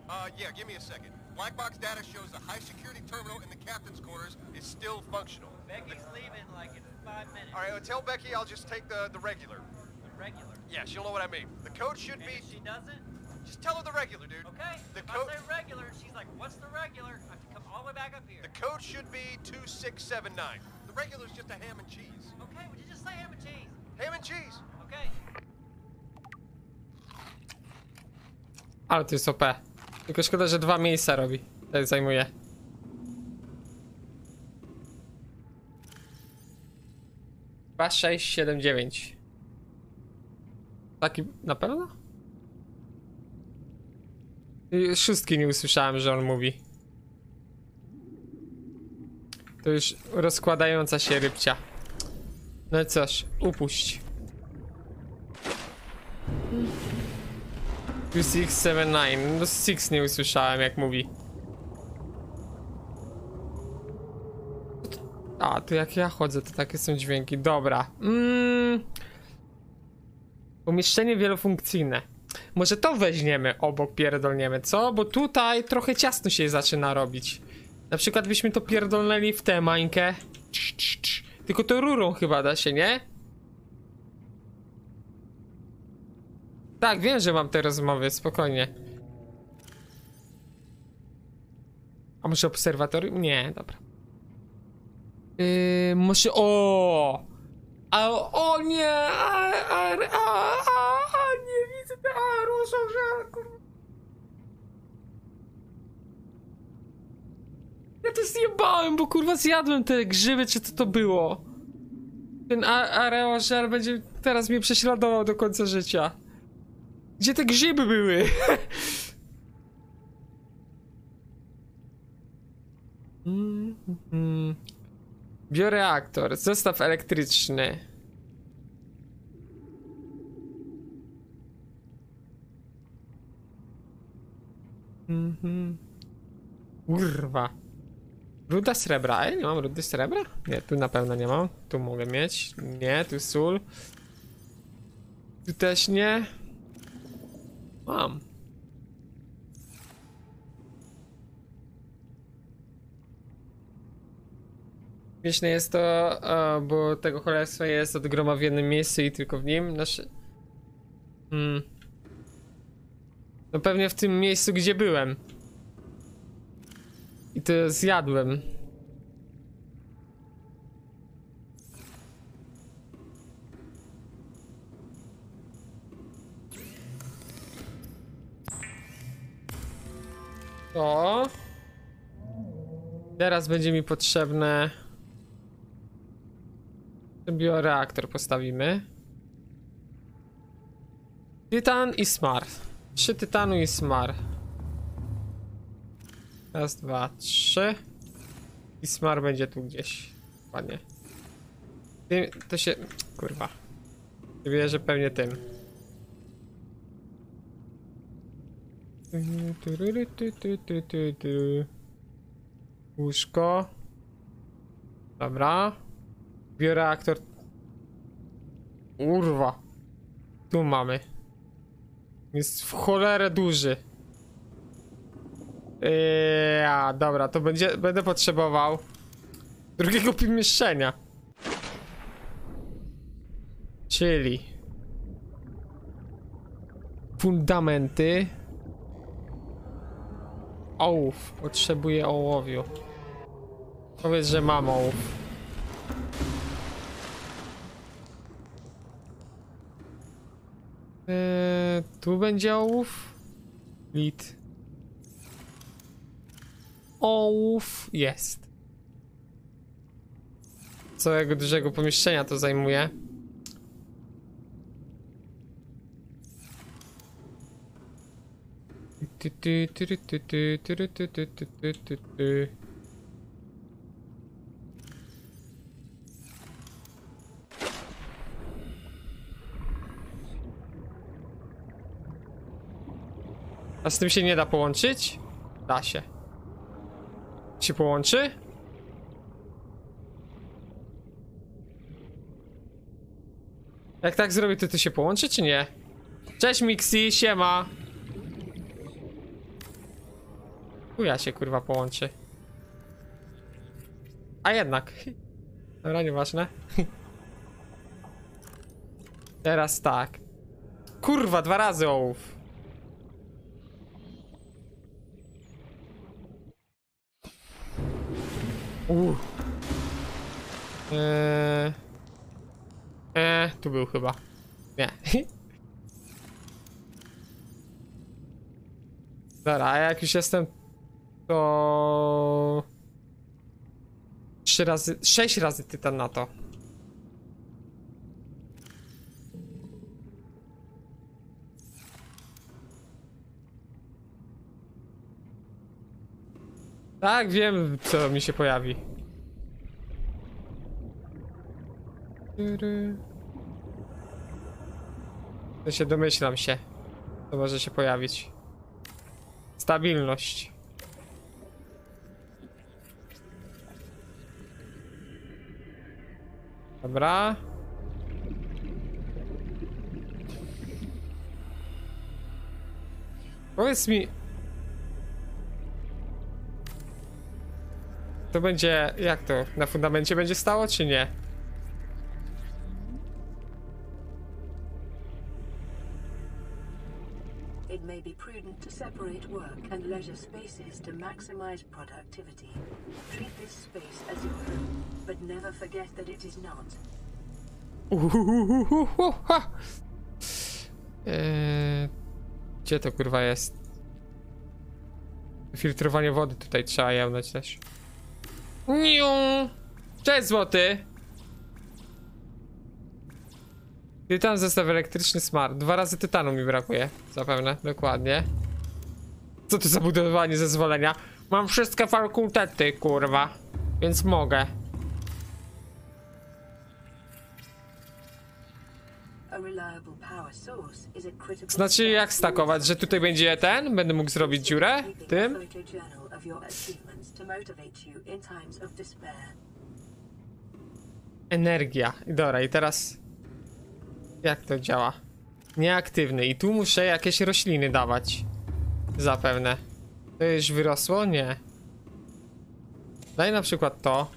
[SPEAKER 9] Uh, yeah, give me a second. Black box data shows the high security terminal in the captain's quarters is still functional.
[SPEAKER 10] Becky's leaving like in five minutes.
[SPEAKER 9] All right, uh, tell Becky I'll just take the, the regular.
[SPEAKER 10] The regular.
[SPEAKER 9] Yeah, she'll know what I mean. The code should
[SPEAKER 10] And
[SPEAKER 9] be...
[SPEAKER 10] if she doesn't,
[SPEAKER 9] Just tell her the regular, dude.
[SPEAKER 10] okay.
[SPEAKER 9] The
[SPEAKER 10] if
[SPEAKER 9] code...
[SPEAKER 10] I say regular, she's like, "What's the regular?" I have to come all the way back up here.
[SPEAKER 9] The code should be 2679. The regular's just a ham and cheese.
[SPEAKER 10] Okay, would you just say ham and cheese?
[SPEAKER 9] Ham and cheese!
[SPEAKER 10] Okay.
[SPEAKER 1] Ale to jest OP. Tylko szkoda, że dwa miejsca robi. To zajmuje. Dwa, sześć, siedem, dziewięć. Taki na pewno? I Szóstki nie usłyszałem, że on mówi. To już rozkładająca się rybcia. No i cóż, upuść. 2679. No Six nie usłyszałem jak mówi. A, tu jak ja chodzę, to takie są dźwięki. Dobra. Mm. Umieszczenie wielofunkcyjne. Może to weźmiemy obok, pierdolniemy, co? Bo tutaj trochę ciasno się zaczyna robić. Na przykład byśmy to pierdolnęli w tę mańkę. Tylko to rurą chyba da się, nie? Tak, wiem, że mam te rozmowy, spokojnie. A może obserwatorium? Nie, dobra. Yy, może. O! A, o nie! A, a, a, a, a nie widzę te aerosoże, kurwa. Ja to zjebałem, bo kurwa zjadłem te grzyby, czy co to było? Ten a- aerożar będzie teraz mnie prześladował do końca życia. Gdzie te grzyby były? Mm, mm. Bioreaktor, zestaw elektryczny. Mhm. Kurwa. Ruda srebra. Ej, nie mam rudy srebra? Nie, tu na pewno nie mam. Tu mogę mieć. Nie, tu sól. Tu też nie. Mam. Śmieszne jest to, e, bo tego cholerstwa jest od groma w jednym miejscu i tylko w nim. Nasze... Hmm. No pewnie w tym miejscu, gdzie byłem. I to zjadłem. O. Teraz będzie mi potrzebne. Bioreaktor postawimy. Tytan i smar. Trzy tytanu i smar. Raz, dwa, trzy. I smar będzie tu gdzieś. Ładnie. Tym, to się. Kurwa. Wierzę pewnie tym. Łóżko. Dobra. Bioreaktor. Urwa. Tu mamy. Jest w cholerę duży. Eee, a, dobra, to będzie, będę potrzebował drugiego pomieszczenia. Czyli fundamenty. Ołów. Potrzebuję ołowiu. Powiedz, że mam ołów. Eee, tu będzie ołów. Lit. Ołów jest. Całego dużego pomieszczenia to zajmuje. Ty, ty, ty, ty, ty, ty, ty, ty, ty, ty, ty, A z tym się nie da połączyć? Da się. Się połączy? Jak tak zrobię, to to się połączy, czy nie? Cześć Mixi, siema! Chuja się kurwa połączy. A jednak. Dobra, nieważne. Teraz tak. Kurwa, dwa razy ołów. Eee. Eee, tu był chyba. Nie. Dobra, a jak już jestem, to... Trzy razy, sześć razy tytan na to. Tak, wiem, co mi się pojawi. To się domyślam się. To może się pojawić. Stabilność. Dobra. Powiedz mi. To będzie. Jak to? Na fundamencie będzie stało, czy nie?
[SPEAKER 7] It may be prudent to separate work and leisure spaces to maximize productivity. Treat this space as your home, but never forget that it is not.
[SPEAKER 1] Eee, gdzie to kurwa jest? Filtrowanie wody tutaj trzeba jemnąć też. Niu! Cześć złoty! Tytan zestaw elektryczny smart. Dwa razy tytanu mi brakuje. Zapewne, dokładnie. Co to za budowanie zezwolenia? Mam wszystkie fakultety, kurwa. Więc mogę. Znaczy jak stakować, że tutaj będzie ten? Będę mógł zrobić dziurę? Tym?
[SPEAKER 7] Motivate you in times of despair.
[SPEAKER 1] Energia. Dobra, i teraz... Jak to działa? Nieaktywny. I tu muszę jakieś rośliny dawać. Zapewne. To już wyrosło? Nie. Daj na przykład to.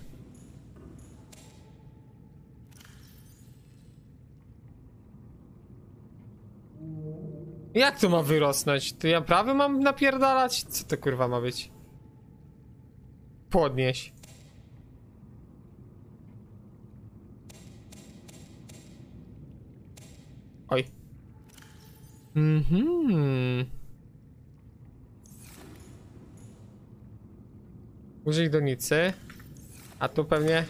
[SPEAKER 1] Jak to ma wyrosnąć? To ja prawy mam napierdalać? Co to kurwa ma być? Podnieś. Oj. Mhm. Użyj donicy. A tu pewnie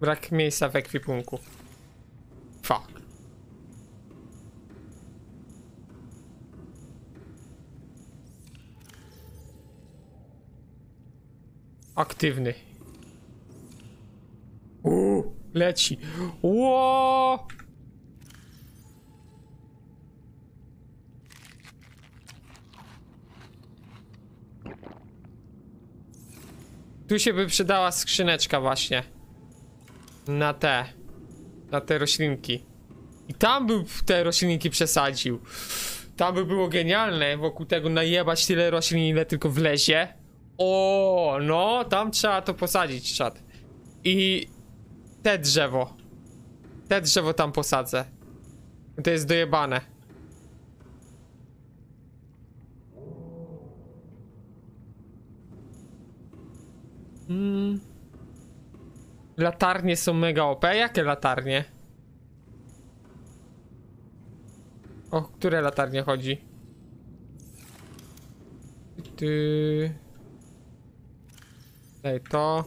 [SPEAKER 1] brak miejsca w ekwipunku. Fuck. Aktywny. Uuu, leci. Ło! Tu się by przydała skrzyneczka właśnie. Na te. Na te roślinki. I tam by te roślinki przesadził. Tam by było genialne wokół tego najebać tyle roślin, ile tylko wlezie. O, no, tam trzeba to posadzić, czat. I te drzewo. Te drzewo tam posadzę. To jest dojebane. Mm. Latarnie są mega OP. Jakie latarnie? O które latarnie chodzi? Ty. Daj to.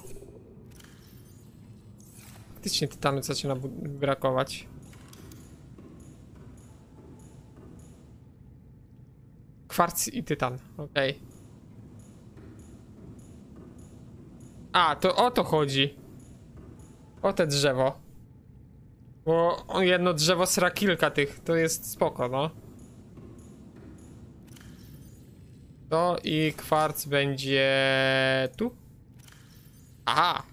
[SPEAKER 1] Faktycznie tytanu zaczyna brakować. Kwarc i tytan, okej. A, to o to chodzi. O te drzewo. Bo jedno drzewo sra kilka tych, to jest spoko, no. To i kwarc będzie tu? Aha!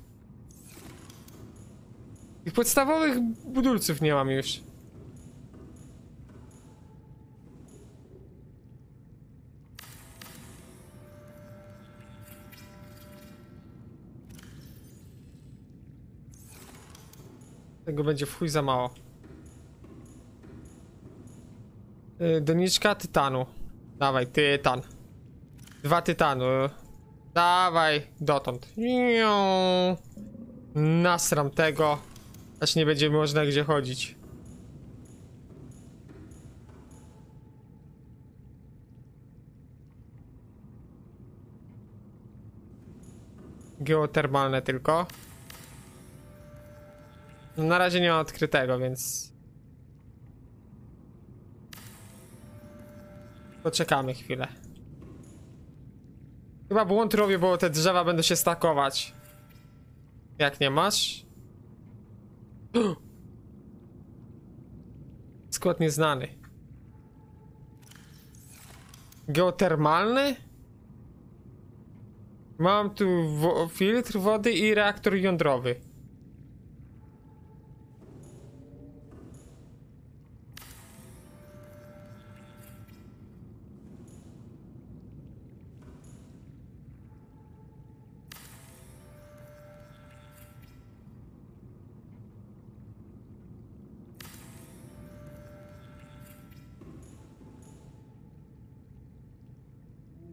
[SPEAKER 1] Tych podstawowych budulców nie mam już. Tego będzie w chuj za mało. Yy, doniczka tytanu. Dawaj, tytan. Dwa tytanu. Dawaj, dotąd. Nasram tego. Aż nie będzie można gdzie chodzić. Geotermalne tylko. No na razie nie mam odkrytego, więc... Poczekamy chwilę. Chyba błąd robię, bo te drzewa będą się stakować. Jak nie masz? Skład nieznany. Geotermalny? Mam tu wo filtr wody i reaktor jądrowy.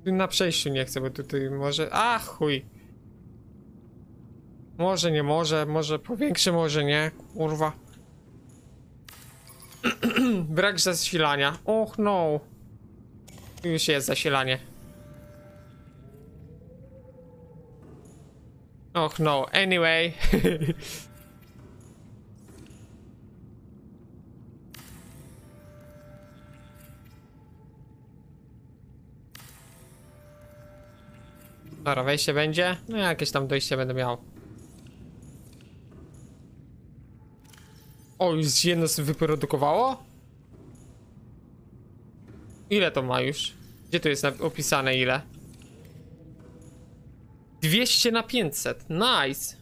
[SPEAKER 1] Na przejściu nie chcę, bo tutaj może... A chuj. Może, nie może, może powiększy, może nie, kurwa. Brak zasilania. Och no. Już jest zasilanie. Och no, anyway. Dobra, wejście będzie? No jakieś tam dojście będę miał. O, już jedno sobie wyprodukowało? Ile to ma już? Gdzie tu jest opisane ile? 200 na 500, nice!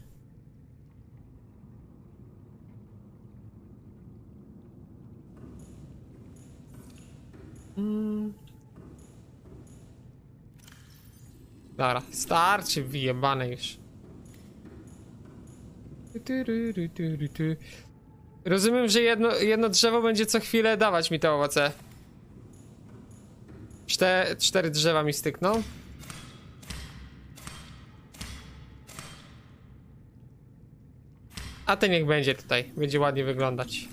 [SPEAKER 1] Mm. Dobra, starczy wyjebane już. Rozumiem, że jedno, jedno drzewo będzie co chwilę dawać mi te owoce. Czte, cztery drzewa mi stykną. A ten niech będzie tutaj. Będzie ładnie wyglądać.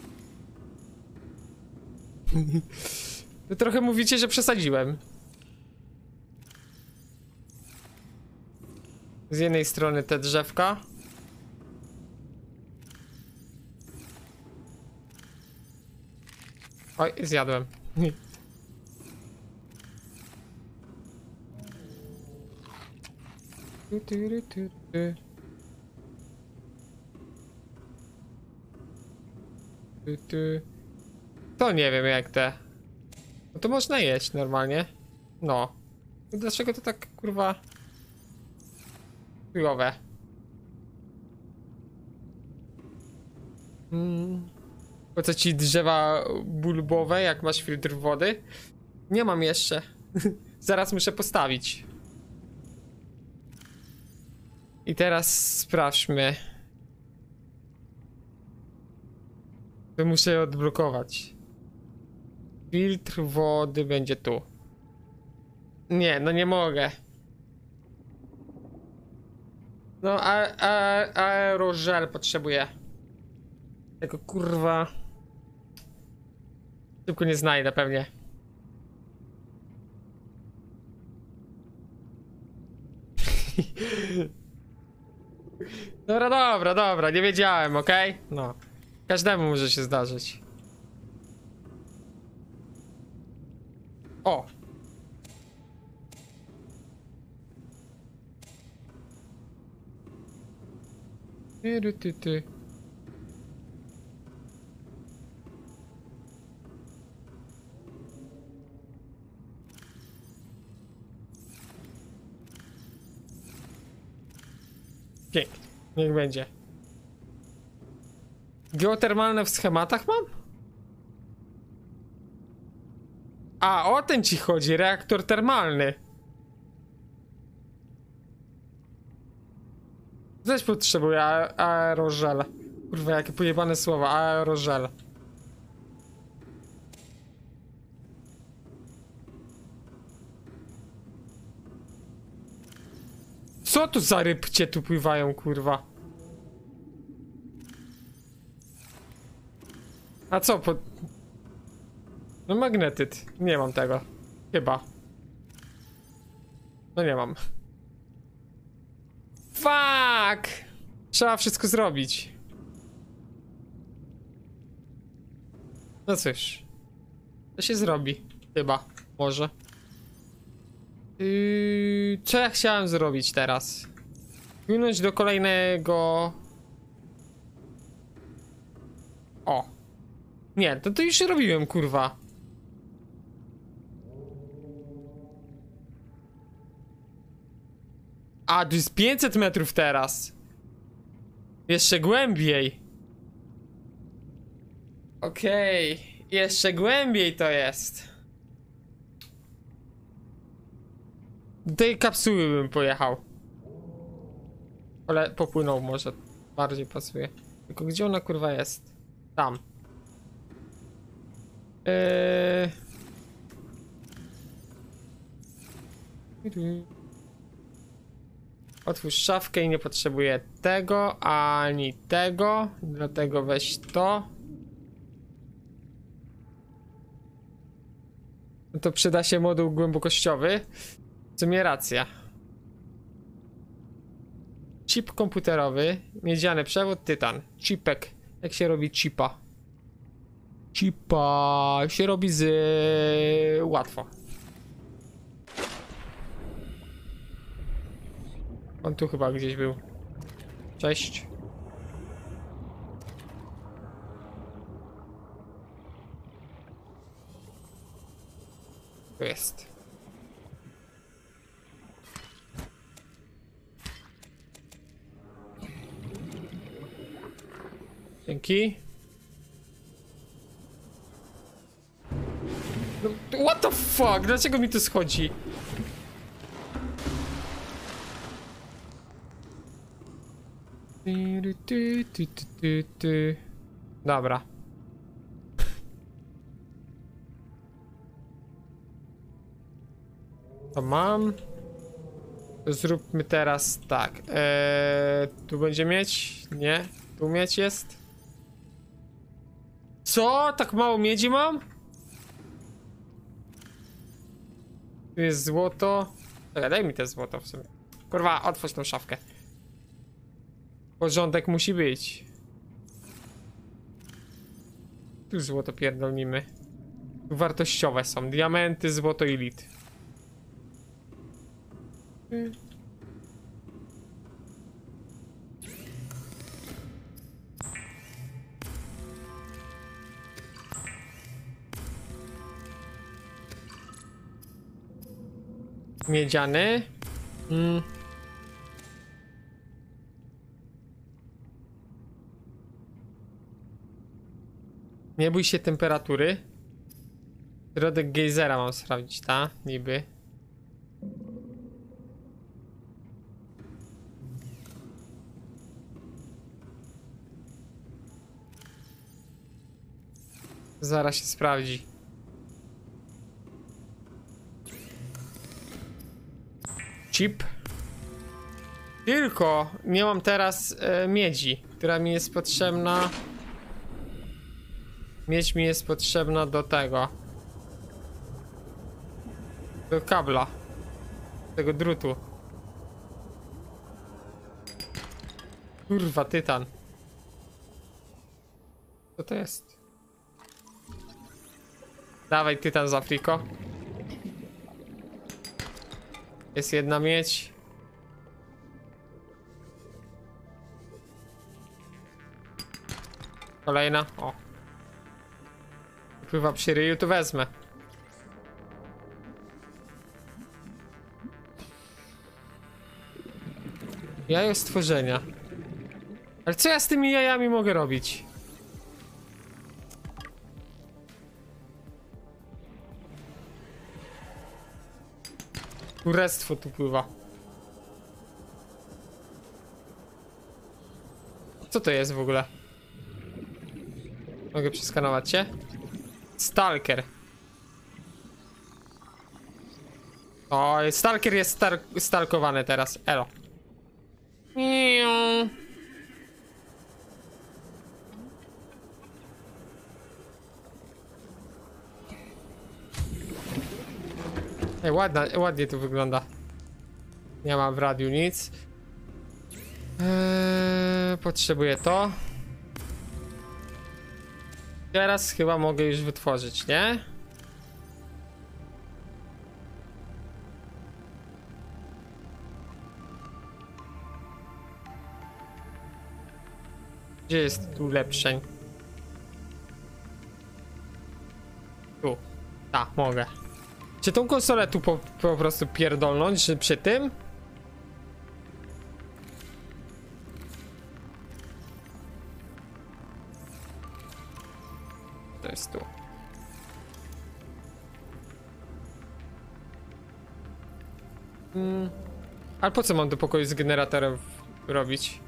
[SPEAKER 1] Wy trochę mówicie, że przesadziłem. Z jednej strony te drzewka. Oj, zjadłem. To nie wiem jak te. No to można jeść normalnie. No. Dlaczego to tak kurwa chujowe? Mm. Po co ci drzewa bulbowe, jak masz filtr wody? Nie mam jeszcze. Zaraz muszę postawić. I teraz sprawdźmy. To muszę odblokować. Filtr wody będzie tu. Nie, no nie mogę. No, a, a, aerożel potrzebuję. Tego kurwa. Szybko nie znajdę pewnie. Dobra, dobra, dobra, nie wiedziałem, okej? No. Każdemu może się zdarzyć. O! Ty, ty, ty. Pięknie, niech będzie. Geotermalne w schematach mam? A, o ten ci chodzi, reaktor termalny. Też potrzebuję a- aerożel. Kurwa, jakie pojebane słowa, aerożel. Co tu za rybcie tu pływają, kurwa? A co po... No magnetyt. Nie mam tego. Chyba. No nie mam. Fuck! Trzeba wszystko zrobić. No cóż. To się zrobi. Chyba. Może. Yy, co ja chciałem zrobić teraz? Płynąć do kolejnego... O. Nie, to to już robiłem, kurwa. A, tu jest 500 metrów teraz. Jeszcze głębiej. Okej, jeszcze głębiej to jest. Do tej kapsuły bym pojechał. Ale popłynął może. Bardziej pasuje. Tylko gdzie ona kurwa jest? Tam. Eee... Otwórz szafkę i nie potrzebuję tego, ani tego. Dlatego weź to. No to przyda się moduł głębokościowy. W sumie racja. Chip komputerowy, miedziany przewód, tytan. Chipek. Jak się robi chipa? Chipa się robi z... łatwo. On tu chyba gdzieś był. Cześć. Tu jest. Dzięki. No, what the fuck? Dlaczego mi to schodzi? Dobra. To mam. Zróbmy teraz tak. Eee, tu będzie mieć? Nie. Tu mieć jest? Co? Tak mało miedzi mam? Tu jest złoto. Czekaj, daj mi te złoto w sumie. Kurwa, otwórz tą szafkę. Porządek musi być. Tu złoto pierdolnimy. Tu wartościowe są. Diamenty, złoto i lit. Miedziany. Mm. Nie bój się temperatury. Środek gejzera mam sprawdzić, ta? Niby. Zaraz się sprawdzi. Chip. Tylko nie mam teraz e, miedzi, która mi jest potrzebna. Miedź mi jest potrzebna do tego. Do kabla. Tego drutu. Kurwa, tytan. Co to jest? Dawaj tytan z Afriko. Jest jedna miedź. Kolejna. O. Pływa przy ryju, to wezmę. Jajo stworzenia. Ale co ja z tymi jajami mogę robić? Kurestwo tu pływa. Co to jest w ogóle? Mogę przeskanować cię? Stalker. O, Stalker jest star stalkowany teraz. Elo. Miau. Ej, ładna, ładnie to wygląda. Nie ma w radiu nic. Eee, potrzebuję to. Teraz chyba mogę już wytworzyć, nie? Gdzie jest tu lepszeń? Tu. Tak, mogę. Czy tą konsolę tu po, po prostu pierdolnąć, przy tym? To jest tu. Hmm. Ale po co mam do pokoju z generatorem robić?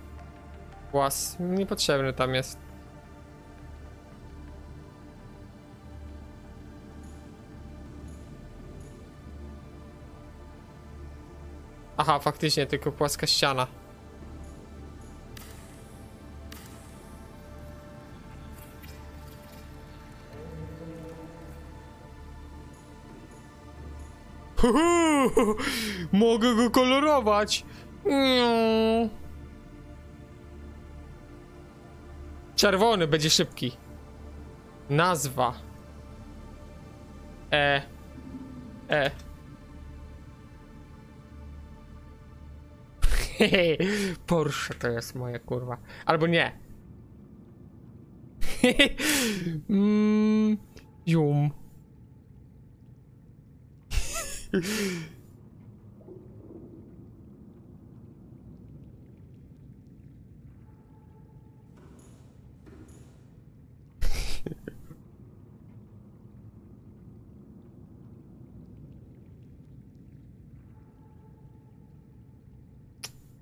[SPEAKER 1] Włas. Niepotrzebny tam jest. Aha, faktycznie, tylko płaska ściana. Mogę go kolorować. Mm. Czerwony będzie szybki. Nazwa. E. E. Porsche to jest moje kurwa. Albo nie. mm, Jum.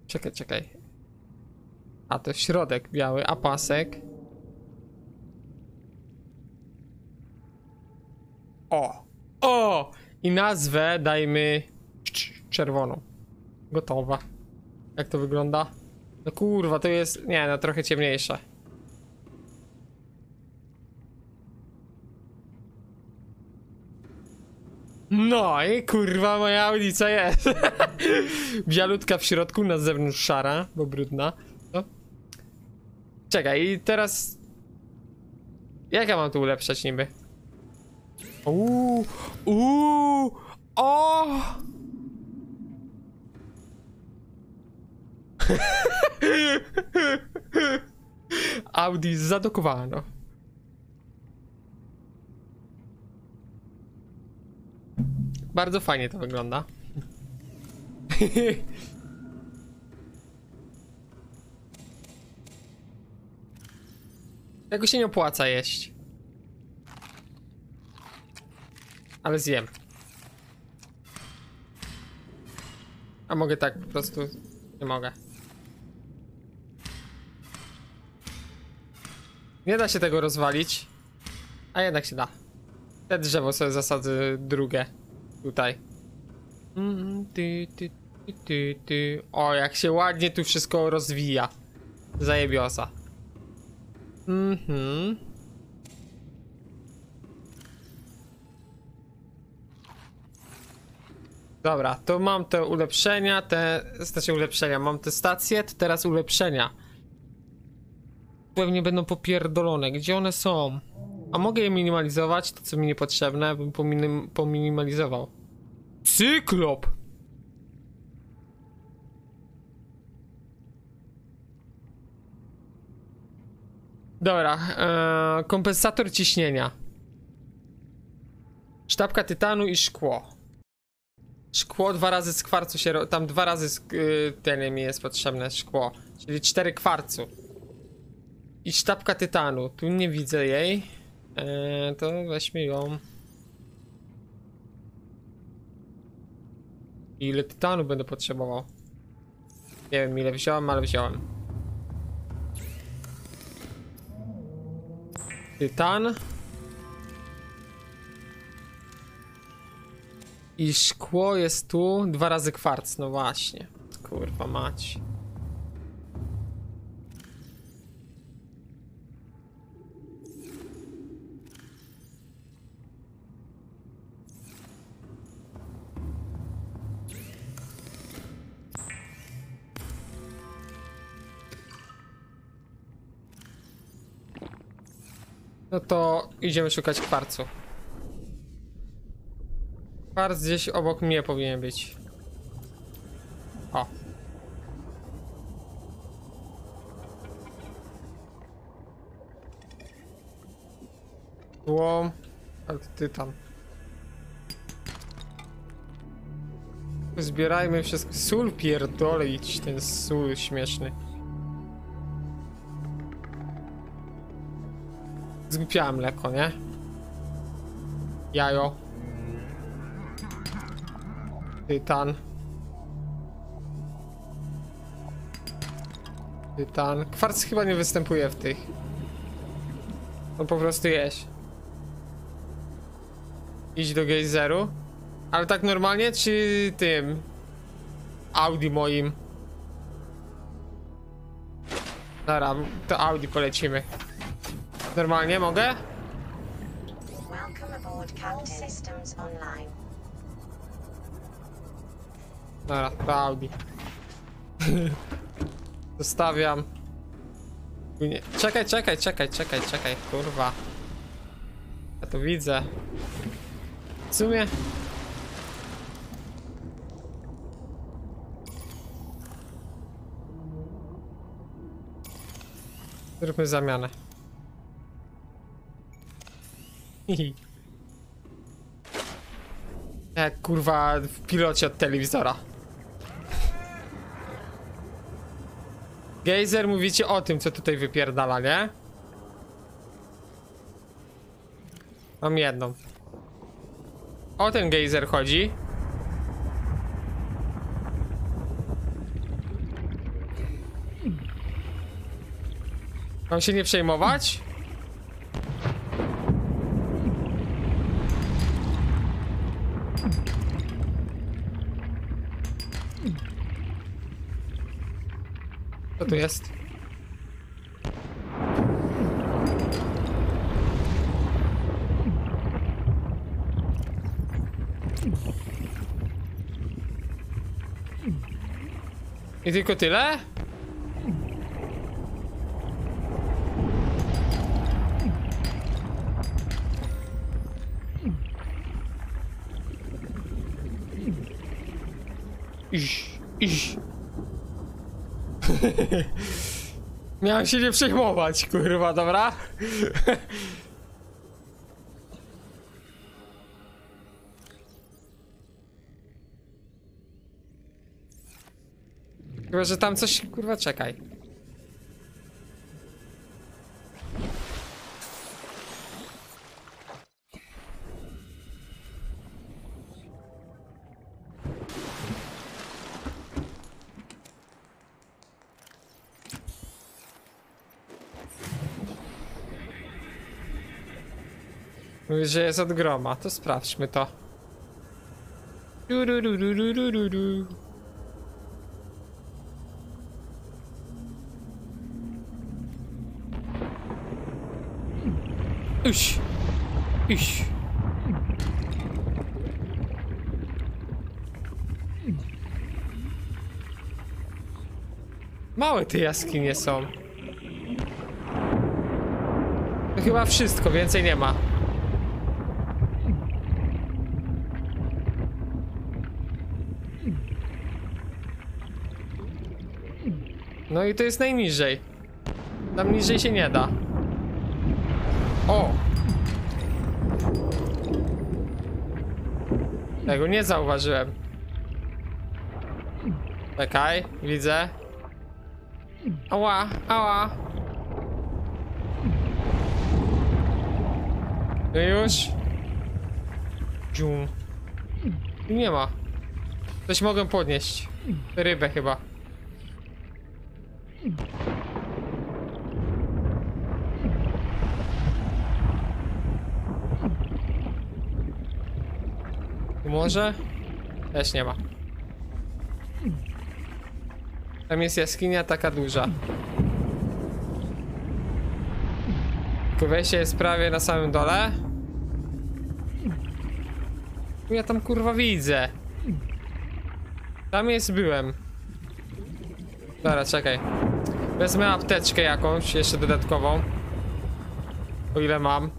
[SPEAKER 1] Czekaj, czekaj. A to środek biały, a pasek. O! O! I nazwę dajmy cz- czerwoną. Gotowa. Jak to wygląda? No kurwa, to jest. Nie, no trochę ciemniejsze. No i kurwa moja audica jest. Bialutka w środku, na zewnątrz szara, bo brudna. No. Czekaj, i teraz... Jak ja mam tu ulepszać niby? Uuu, uuu, o! Audi zadokowano. Bardzo fajnie to wygląda. Tego się nie opłaca jeść. Ale zjem. A mogę tak po prostu... Nie mogę. Nie da się tego rozwalić. A jednak się da. Te drzewo sobie zasadzę drugie. Tutaj. Mm, ty, ty, ty, ty. O, jak się ładnie tu wszystko rozwija. Zajebiosa. Mhm. Dobra, to mam te ulepszenia, te... Znaczy ulepszenia, mam te stacje, to teraz ulepszenia. Pewnie będą popierdolone. Gdzie one są? A mogę je minimalizować? To co mi niepotrzebne, bym pominim pominimalizował. Cyklop! Dobra, e, kompensator ciśnienia. Sztabka tytanu i szkło. Szkło dwa razy z kwarcu się. Tam dwa razy z, y, ten mi jest potrzebne szkło. Czyli cztery kwarcu. I sztabka tytanu. Tu nie widzę jej. E, to weźmy ją. Ile tytanu będę potrzebował? Nie wiem ile wziąłem, ale wziąłem. Tytan. I szkło jest tu dwa razy kwarc, no właśnie. Kurwa mać. No to idziemy szukać kwarcu. Kwarc gdzieś obok mnie powinien być. O. Łom. Ale tytan. Zbierajmy wszystko. Sól pierdolić, ten sól śmieszny. Zgłupiałem mleko, nie? Jajo. Tytan. Tytan. Kwarc chyba nie występuje w tych. On po prostu jeść. Idź do gejzeru. Ale tak normalnie, czy tym? Audi moim. Dobra, to Audi polecimy. Normalnie mogę? Dobra, to Audi. Zostawiam. Czekaj, czekaj, czekaj, czekaj, czekaj, kurwa. Ja to widzę. W sumie. Zróbmy zamianę. Hihi. Jak kurwa w pilocie od telewizora. Gejzer mówicie o tym, co tutaj wypierdala, nie? Mam jedną. O ten gejzer chodzi. Mam się nie przejmować? Tu jest? I tylko tyle? Miałem się nie przejmować, kurwa, dobra? Chyba, że tam coś, kurwa, czekaj. Mówisz, że jest od groma, to sprawdźmy to. Uś. Uś. Małe te jaskinie są. To chyba wszystko, więcej nie ma. No i to jest najniżej. Tam niżej się nie da. O! Tego nie zauważyłem. Czekaj, widzę. Ała, ała. No już. Dzium. Nie ma. Coś mogę podnieść. Rybę chyba. Tu może? Też nie ma. Tam jest jaskinia taka duża. Wejście jest prawie na samym dole. Ja tam kurwa widzę. Tam jest byłem. Dobra, czekaj. Wezmę apteczkę jakąś, jeszcze dodatkową. O ile mam.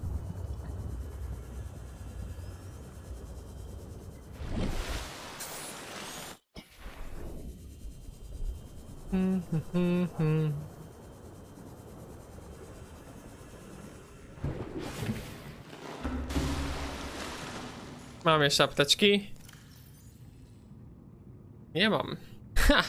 [SPEAKER 1] Mam jeszcze apteczki. Nie mam. Ha!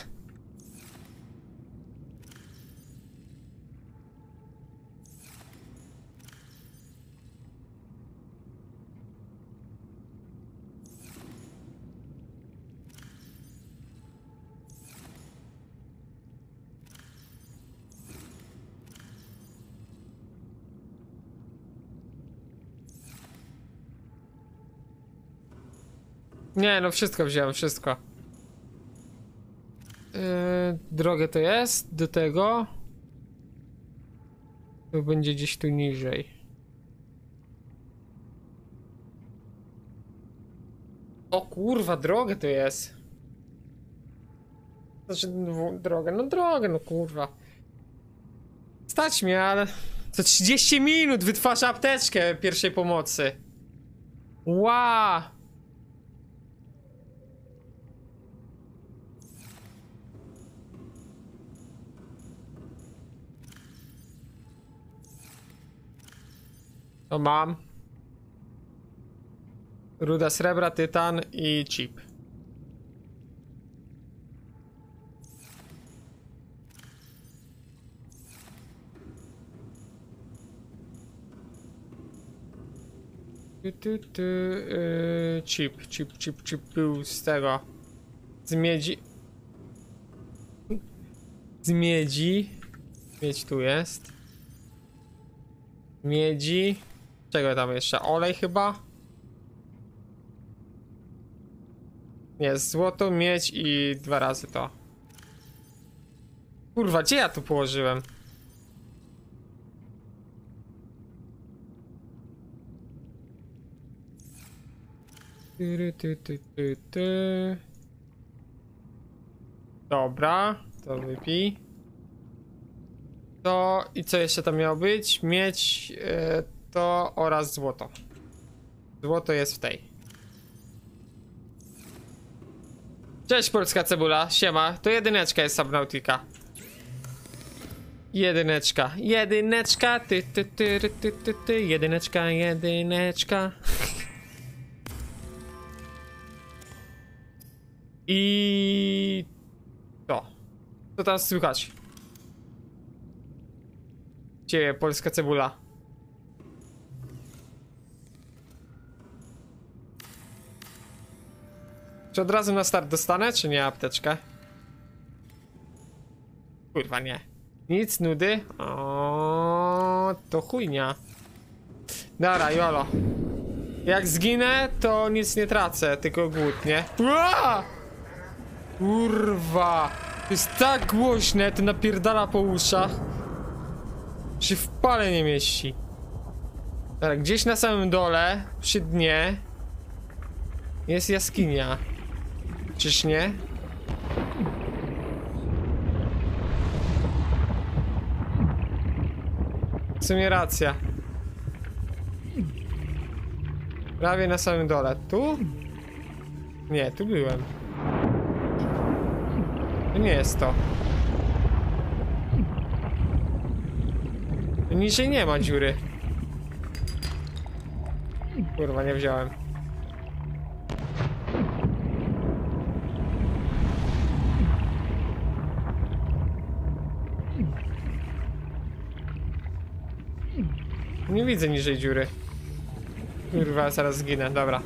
[SPEAKER 1] Nie, no wszystko wziąłem, wszystko. Yy, drogę to jest do tego. To będzie gdzieś tu niżej. O kurwa, drogę to jest. Znaczy, drogę, no drogę, no kurwa. Stać mnie, ale co 30 minut wytwarza apteczkę pierwszej pomocy. Wow. To mam. Ruda srebra, tytan i chip. Ty, ty, ty, yy, chip, chip, chip, chip był z tego. Z miedzi. Z miedzi. Miedź tu jest. Miedzi. Czego tam jeszcze? Olej chyba? Nie, złoto, miedź i dwa razy to. Kurwa, gdzie ja tu położyłem? Tyry, ty, ty, ty, ty. Dobra, to wypij. To i co jeszcze tam miało być? Mieć e, to oraz złoto. Złoto jest w tej. Cześć polska cebula, siema. To jedyneczka jest Subnautica. Jedyneczka, jedyneczka, ty, ty, ty, ty, ty, ty, ty, jedyneczka, jedyneczka. I to. Co tam słychać? Gdzie polska cebula? Czy od razu na start dostanę, czy nie apteczkę? Kurwa nie. Nic, nudy? O, to chujnia. Dobra, jolo. Jak zginę, to nic nie tracę, tylko głód, nie? Ua! Kurwa! To jest tak głośne, to napierdala po uszach. Się w pale nie mieści. Dobra, gdzieś na samym dole, przy dnie, jest jaskinia. Czyż nie? W sumie racja. Prawie na samym dole. Tu? Nie, tu byłem. To nie jest to. Niżej nie ma dziury. Kurwa, nie wziąłem. Nie widzę niżej dziury. Kurwa, zaraz zginę, dobra.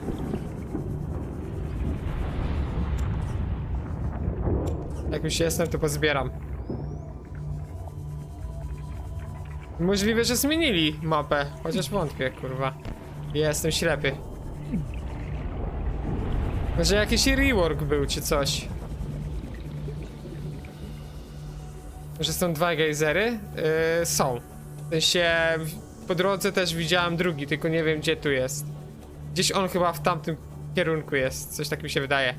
[SPEAKER 1] Jak już jestem, to pozbieram. Możliwe, że zmienili mapę, chociaż wątpię, kurwa. Jestem ślepy. Może jakiś rework był, czy coś. Może są dwa gejzery? Yy, są. W sensie, po drodze też widziałem drugi, tylko nie wiem gdzie tu jest. Gdzieś on chyba w tamtym kierunku jest, coś tak mi się wydaje.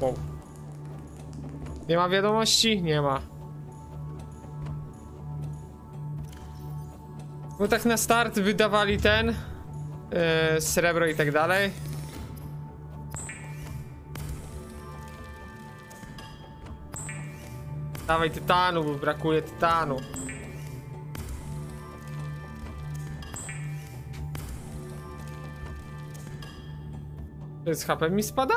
[SPEAKER 1] Wow. Nie ma wiadomości? Nie ma. Bo tak na start wydawali ten yy, srebro i tak dalej. Dawaj tytanu, bo brakuje tytanu. Jest HP mi spada?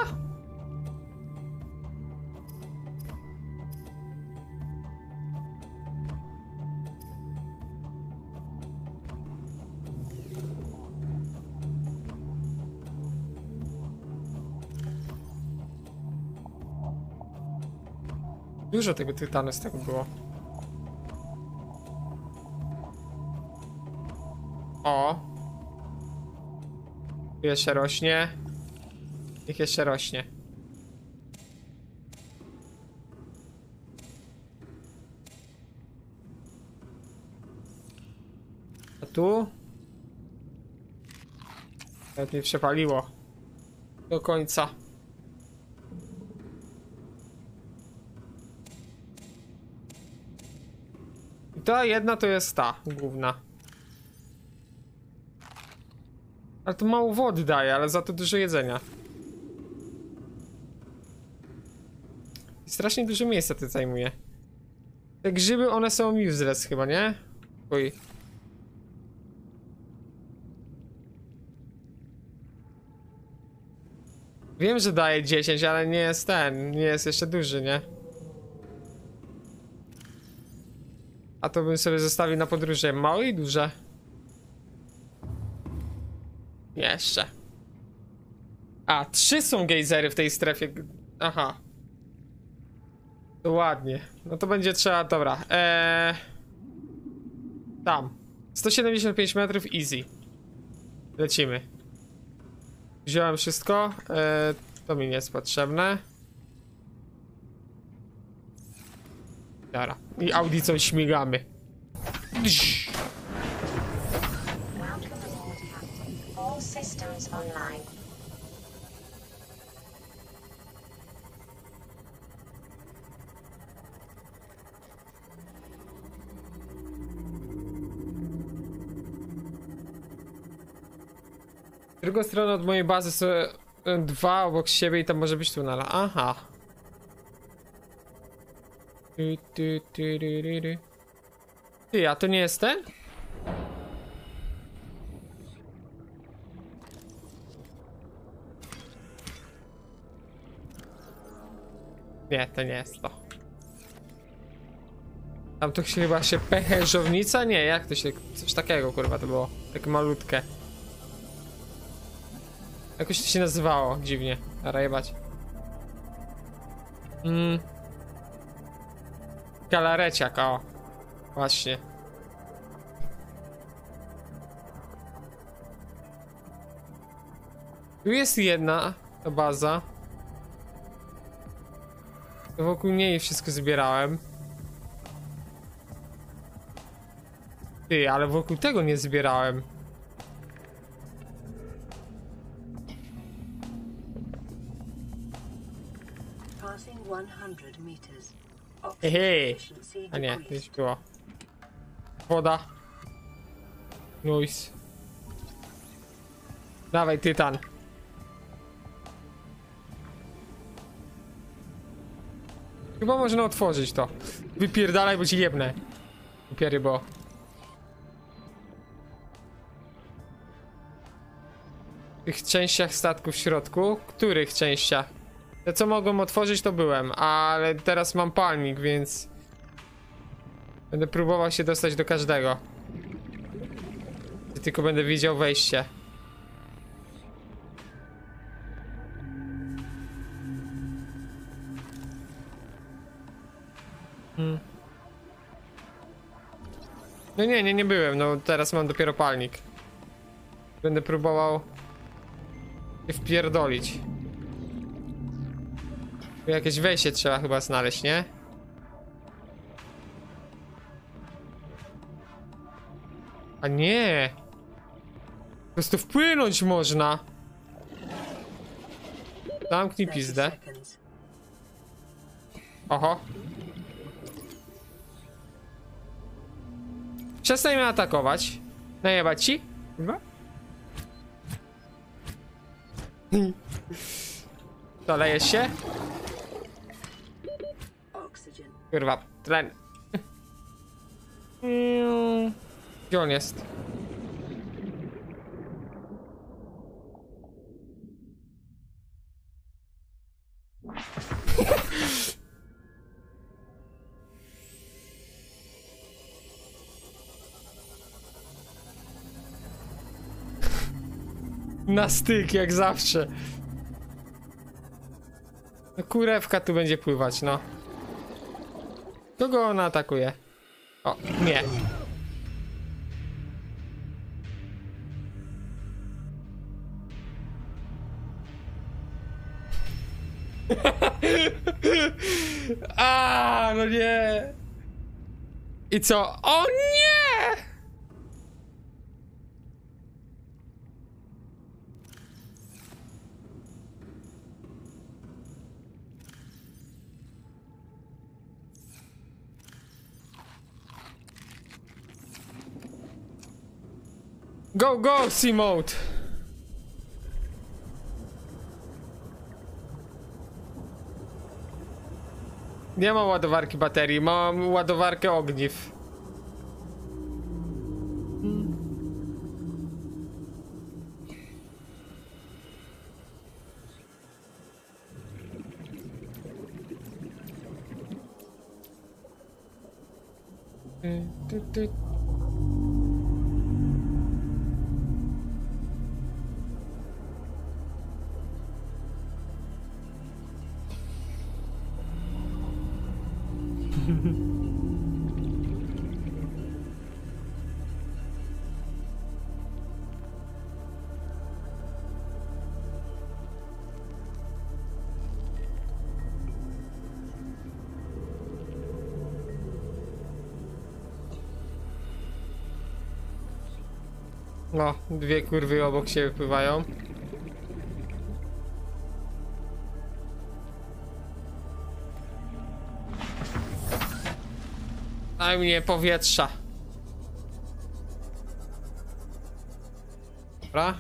[SPEAKER 1] Dużo tego tytanu z tego było. O. Tu jeszcze rośnie. Niech jeszcze rośnie. A tu? Nawet mnie przepaliło. Do końca. I ta jedna to jest ta główna. Ale to mało wody daje, ale za to dużo jedzenia. Strasznie dużo miejsca to zajmuje. Te grzyby, one są useless chyba, nie? Oj. Wiem, że daje 10, ale nie jest ten, nie jest jeszcze duży, nie? A to bym sobie zostawił na podróże małe i duże. Jeszcze. A, trzy są gejzery w tej strefie. Aha. Ładnie. No to będzie trzeba, dobra. Eee... Tam. 175 metrów, easy. Lecimy. Wziąłem wszystko. Eee, to mi nie jest potrzebne. Dobra. I audicą śmigamy.
[SPEAKER 8] Welcome
[SPEAKER 1] Z drugą stroną od mojej bazy są e, dwa obok siebie i tam może być tunel. Aha. Ty, a to nie jest ten? Nie, to nie jest to. Tam to chyba się pechężownica? Nie, jak to się... Coś takiego kurwa to było. Takie malutkie. Jakoś to się nazywało dziwnie. Rajebać. Mm. Galareciak, o. Właśnie. Tu jest jedna ta baza. To wokół niej wszystko zbierałem. Ty, ale wokół tego nie zbierałem. Hehe. A nie, gdzieś było. Woda. Noise. Dawaj, tytan. Chyba można otworzyć to. Wypierdalaj, bo ci jebnę. Upiery, bo... W tych częściach statku w środku? Których częściach? Te co mogłem otworzyć to byłem, ale teraz mam palnik, więc... Będę próbował się dostać do każdego. Tylko będę widział wejście. Hmm. No nie, nie, nie byłem, no teraz mam dopiero palnik. Będę próbował się wpierdolić. Tu Jakieś wejście trzeba chyba znaleźć, nie? A nie! Po prostu wpłynąć można! Zamknij
[SPEAKER 7] 30
[SPEAKER 1] pizdę. Oho. Przestań mnie atakować. Najebać ci? Chyba? Dolejesz się? Kurwa, tlen. Gdzie on jest? Na styk, jak zawsze. No, Kurewka tu będzie pływać, no. Kogo ona atakuje? O, nie. A, no nie. I co? O nie! Go, go, C-mode! Nie mam ładowarki baterii, mam ładowarkę ogniw. Ty, dwie kurwy obok siebie pływają. Daj mnie powietrza. Dobra.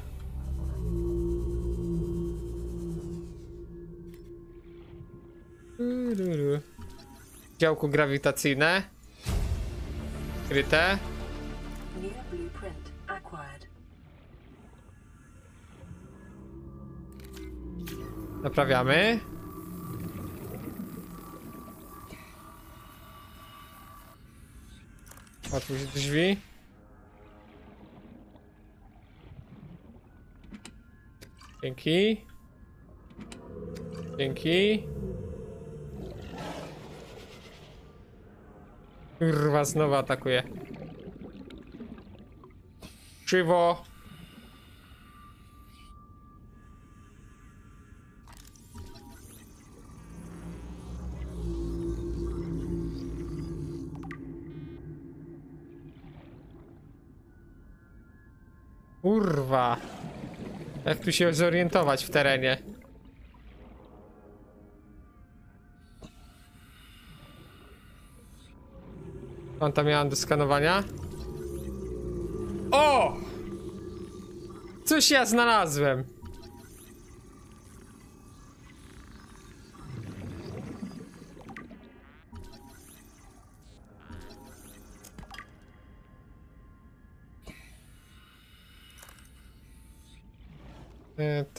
[SPEAKER 1] Działko grawitacyjne. Kryte. Naprawiamy. Otwórz drzwi. Dzięki. Dzięki. Kurwa, znowu atakuje. Krzywo. Kurwa. Jak tu się zorientować w terenie? On tam miałem do skanowania. O! Coś ja znalazłem.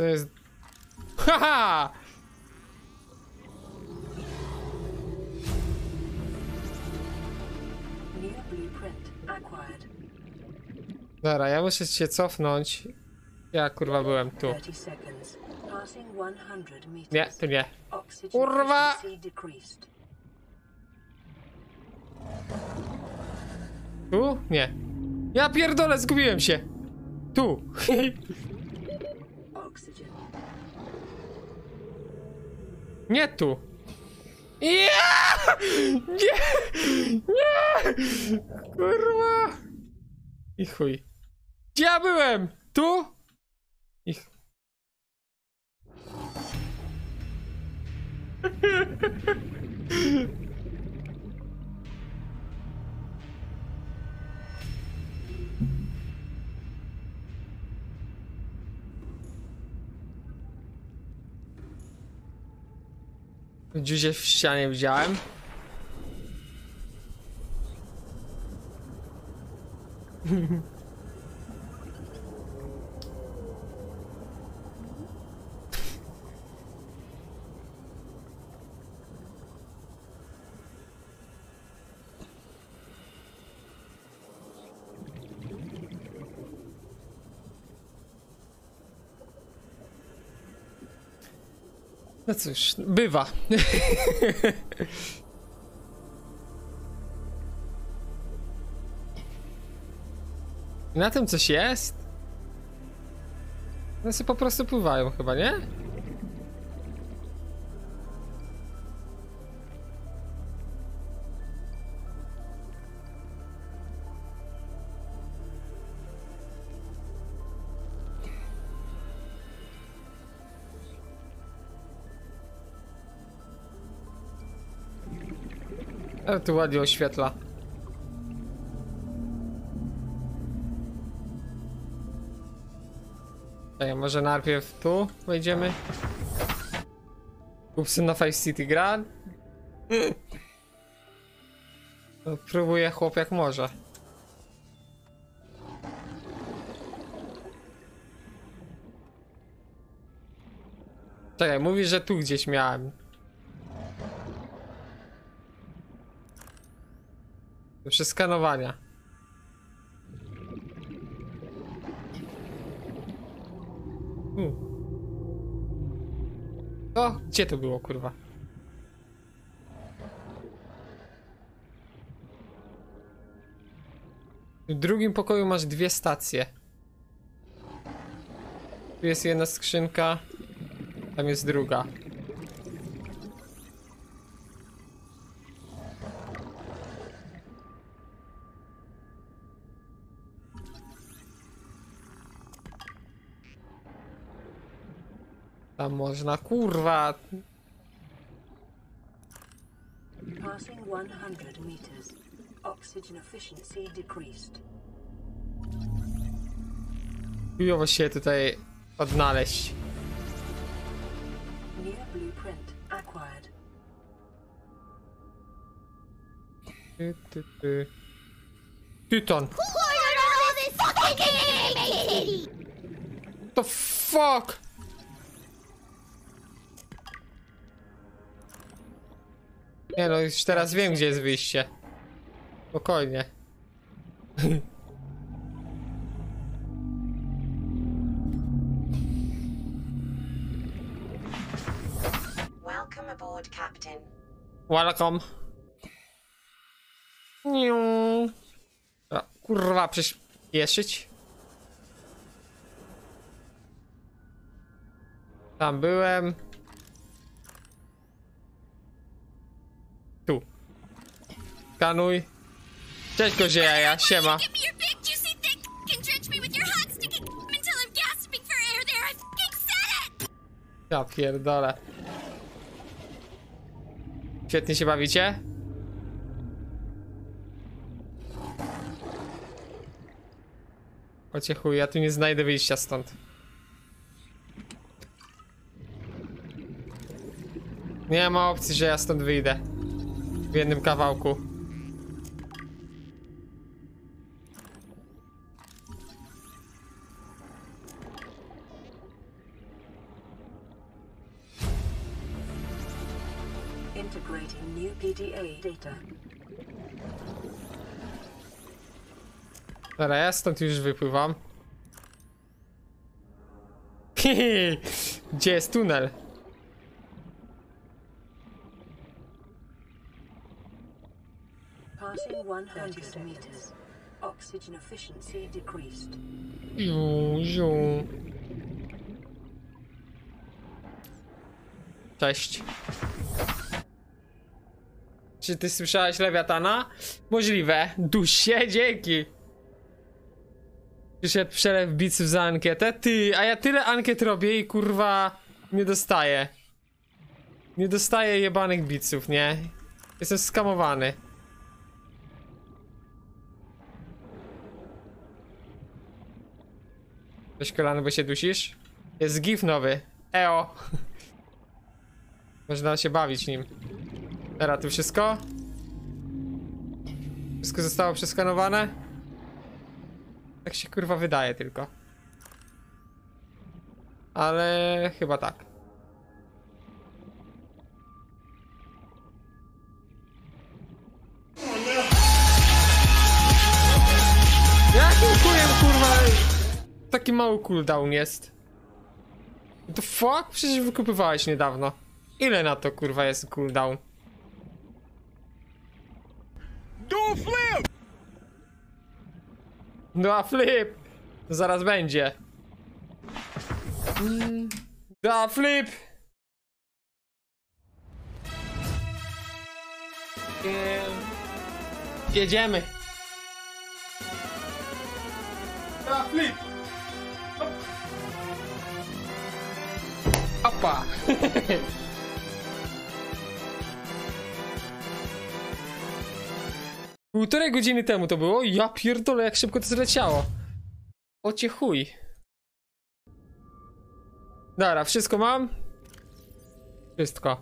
[SPEAKER 1] To jest... Haha! Dobra, ja muszę się cofnąć. Ja kurwa byłem tu.
[SPEAKER 7] 30 seconds. Passing 100 meters.
[SPEAKER 1] Nie, tu nie. Kurwa! Tu? Nie. Ja pierdolę, zgubiłem się. Tu. Nie tu. Ja! Nie! Nie! Kurwa! I chuj. Gdzie ja byłem? Tu? Dziuzie w ścianie widziałem. No cóż, bywa. Na tym coś jest? One sobie po prostu pływają chyba, nie? Tu ładnie oświetla. Czekaj, może najpierw tu wejdziemy? Kupsy na Five City gra? No, chłop jak może. Czekaj, mówi, że tu gdzieś miałem. Do przeskanowania. Hmm. Gdzie to było, kurwa? W drugim pokoju masz dwie stacje. Tu jest jedna skrzynka, tam jest druga. Można, kurwa.
[SPEAKER 7] Passing 100 meters. Oxygen efficiency decreased.
[SPEAKER 1] Chujowo się tutaj odnaleźć.
[SPEAKER 7] New blueprint acquired.
[SPEAKER 1] Ty, ty, ty. Tyton. The fuck? Nie no, już teraz wiem gdzie jest wyjście. Spokojnie.
[SPEAKER 8] Welcome aboard, Captain.
[SPEAKER 1] Welcome. Niu. A, kurwa, przyspieszyć. Tam byłem. Skanuj. Cześć kozieja, siema. Ja pierdolę. Świetnie się bawicie? Ocie chuj, ja tu nie znajdę wyjścia stąd. Nie ma opcji, że ja stąd wyjdę. W jednym kawałku.
[SPEAKER 7] PDA data.
[SPEAKER 1] Dobra, ja stąd już wypływam. Gdzie jest tunel?
[SPEAKER 7] Passing 100 meters. Oxygen efficiency decreased.
[SPEAKER 1] Ziu, ziu. Cześć. Czy ty słyszałeś lewiatana? Możliwe. Duś się, dzięki. Przyszedł przelew biców za ankietę. Ty, a ja tyle ankiet robię i kurwa nie dostaję. Nie dostaję jebanych biców, nie? Jestem skamowany. Cześć kolano, bo się dusisz? Jest gif nowy. Eo. Można się bawić nim. Dobra, tu wszystko? Wszystko zostało przeskanowane? Tak się kurwa wydaje tylko. Ale chyba tak. Jakim chujem kurwa taki mały cooldown jest? The fuck? Przecież wykupywałeś niedawno. Ile na to kurwa jest cooldown? Do flip! No a flip! Zaraz będzie. Da flip! Eee, Jedziemy. Da flip! Opa! Półtorej godziny temu to było? Ja pierdolę, jak szybko to zleciało. Ocie chuj. Dobra, wszystko mam? Wszystko.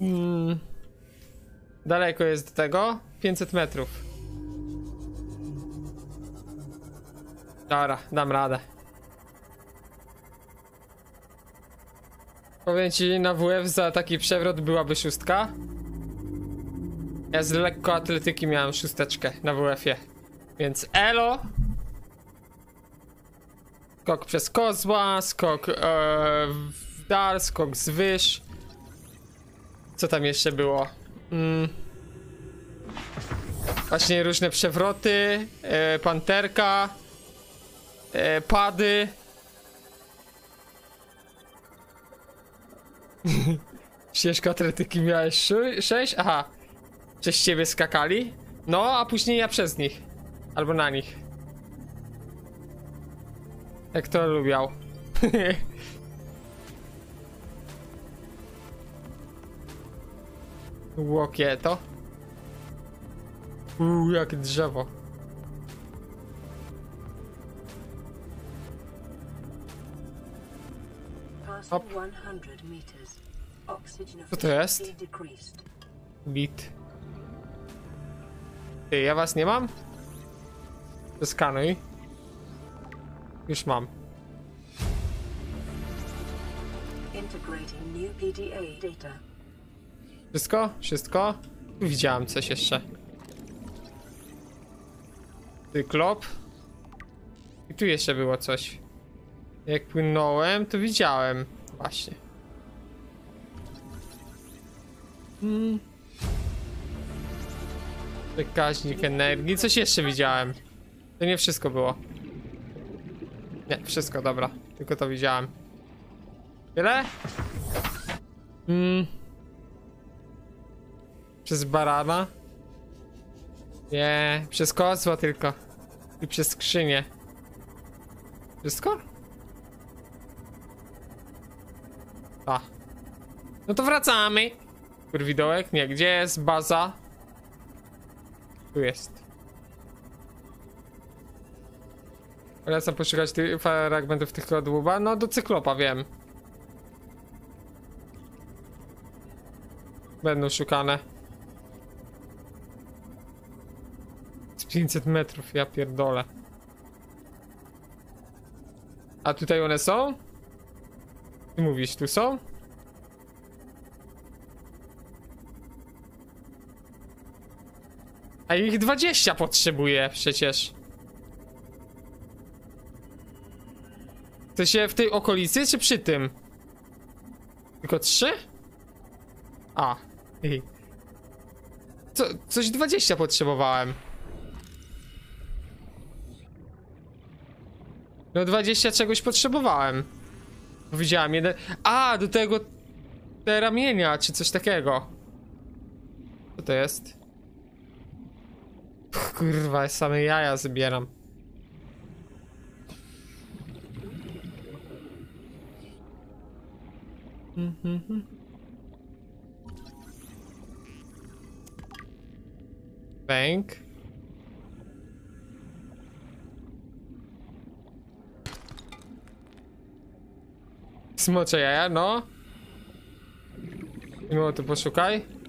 [SPEAKER 1] Mm. Daleko jest do tego? 500 metrów. Dobra, dam radę. Powiem ci, na WF za taki przewrot byłaby szóstka. Ja z lekko atletyki miałem szósteczkę na WF-ie. Więc elo! Skok przez kozła, skok e, w dal, skok z wyż. Co tam jeszcze było? Mm. Właśnie różne przewroty, e, panterka, e, pady. Ścieżka atletyki miałeś 6? Aha. Przez ciebie skakali? No, a później ja przez nich. Albo na nich. Jak to lubiał. Łokieto. Uuu, jakie drzewo.
[SPEAKER 7] Passing
[SPEAKER 1] Up.
[SPEAKER 7] 100 meters. Oxygen
[SPEAKER 1] Co to jest? Bit. Ty, ja was nie mam? Zeskanuj. Już mam. Wszystko? Wszystko? Tu Widziałem coś jeszcze. Cyklop. I tu jeszcze było coś. Jak płynąłem, to widziałem. Właśnie. Hmm. Przekaźnik energii. Coś jeszcze widziałem. To nie wszystko było. Nie, wszystko, dobra. Tylko to widziałem. Tyle? Hmm. Przez barana? Nie, przez kozła tylko. I przez skrzynię. Wszystko? A. No to wracamy. Kurwidołek? Nie, gdzie jest baza? Tu jest. Polecam poszukać tych fragmentów tych kadłuba. No do cyklopa wiem. Będą szukane. Z 500 metrów, ja pierdolę. A tutaj one są? Ty mówisz, tu są? A ich 20 potrzebuję przecież. To się w tej okolicy, czy przy tym? Tylko 3? A. Co, coś 20 potrzebowałem. No 20 czegoś potrzebowałem. Widziałem jeden. A, do tego te ramienia, czy coś takiego. Co to jest? Pff, Kurwa, same jaja zbieram. Bank. Smocze jaja, no. No to poszukaj.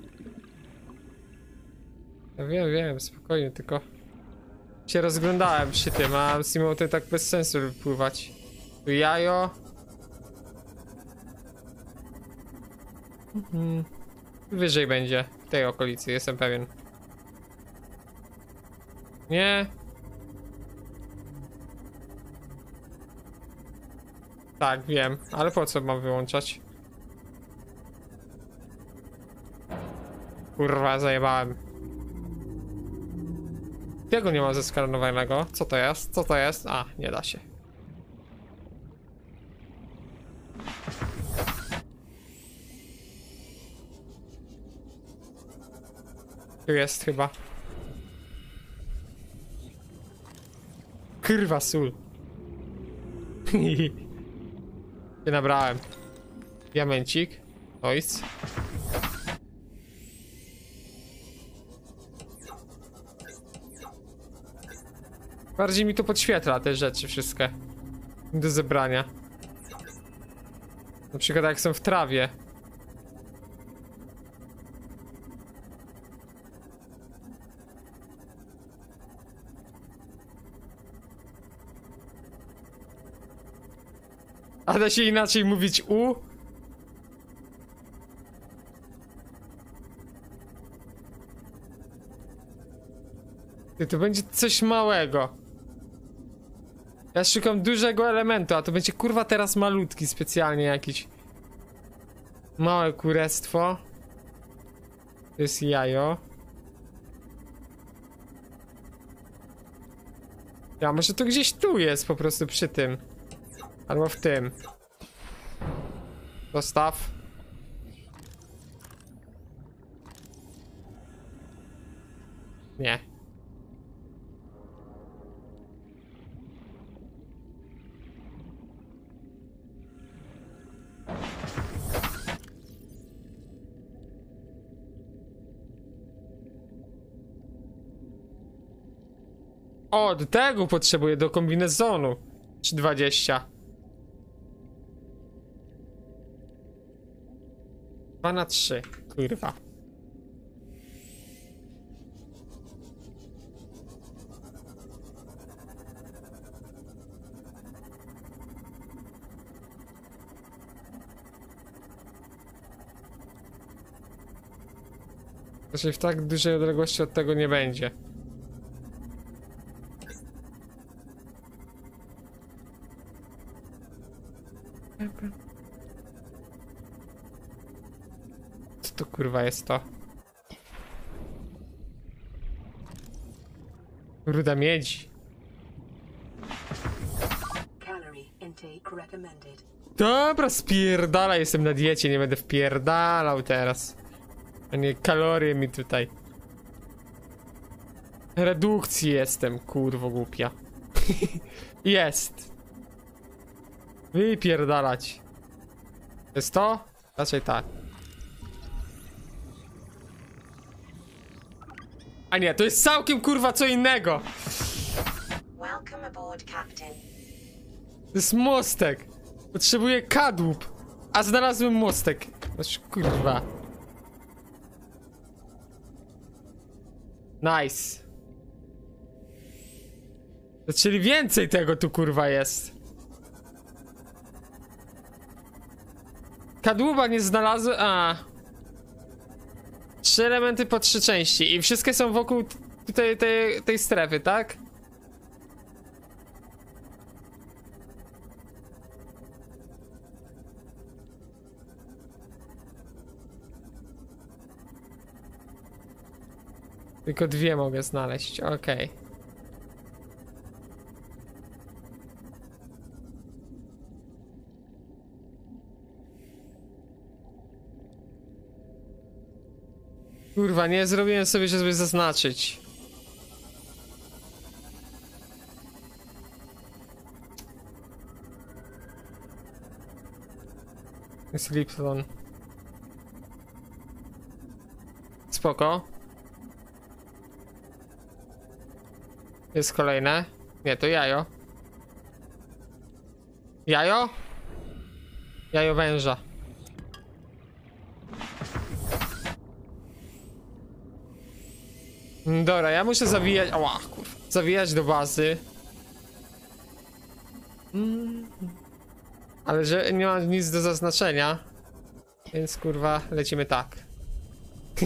[SPEAKER 1] Ja wiem, wiem, spokojnie, tylko się rozglądałem przy tym, a Simoty tak bez sensu wypływać. Tu jajo. Mhm. Wyżej będzie, w tej okolicy, jestem pewien. Nie. Tak, wiem, ale po co mam wyłączać? Kurwa, zajebałem. Tego nie ma zeskanowanego. Co to jest? Co to jest? A, nie da się. Tu jest chyba. Kurwa sól. Nie nabrałem. Diamencik. Ojc. Bardziej mi to podświetla te rzeczy wszystkie. Do zebrania. Na przykład jak są w trawie. A da się inaczej mówić u? Ty, to będzie coś małego. Ja szukam dużego elementu, a to będzie kurwa teraz malutki specjalnie jakiś. Małe kurestwo. To jest jajo. Ja może to gdzieś tu jest po prostu przy tym. Albo w tym. Dostaw. Nie. O, do tego potrzebuję, do kombinezonu. Czy 20. 2 na 3, kurwa. Raczej w tak dużej odległości od tego nie będzie. Co to kurwa jest to? Ruda miedzi. Dobra, spierdala, jestem na diecie, nie będę wpierdalał teraz. A nie kalorie mi tutaj. Redukcji jestem, kurwo głupia. Jest. Wypierdalać. Jest to? Raczej tak. A nie, to jest całkiem kurwa co innego.
[SPEAKER 8] Welcome aboard, Captain.
[SPEAKER 1] To jest mostek. Potrzebuję kadłub. A znalazłem mostek. Znaczy, kurwa. Nice. Czyli więcej tego tu kurwa jest. Kadłuba nie znalazłem. A. Trzy elementy po trzy części. I wszystkie są wokół tutaj tej, tej strefy, tak? Tylko dwie mogę znaleźć, okej. Kurwa, nie zrobiłem sobie, żeby zaznaczyć. Jest Lipton. Spoko. Jest kolejne. Nie, to jajo. Jajo? Jajo węża. Mm, Dobra, ja muszę zawijać. Ała, kurwa. Zawijać do bazy. Ale że nie ma nic do zaznaczenia. Więc kurwa, lecimy tak.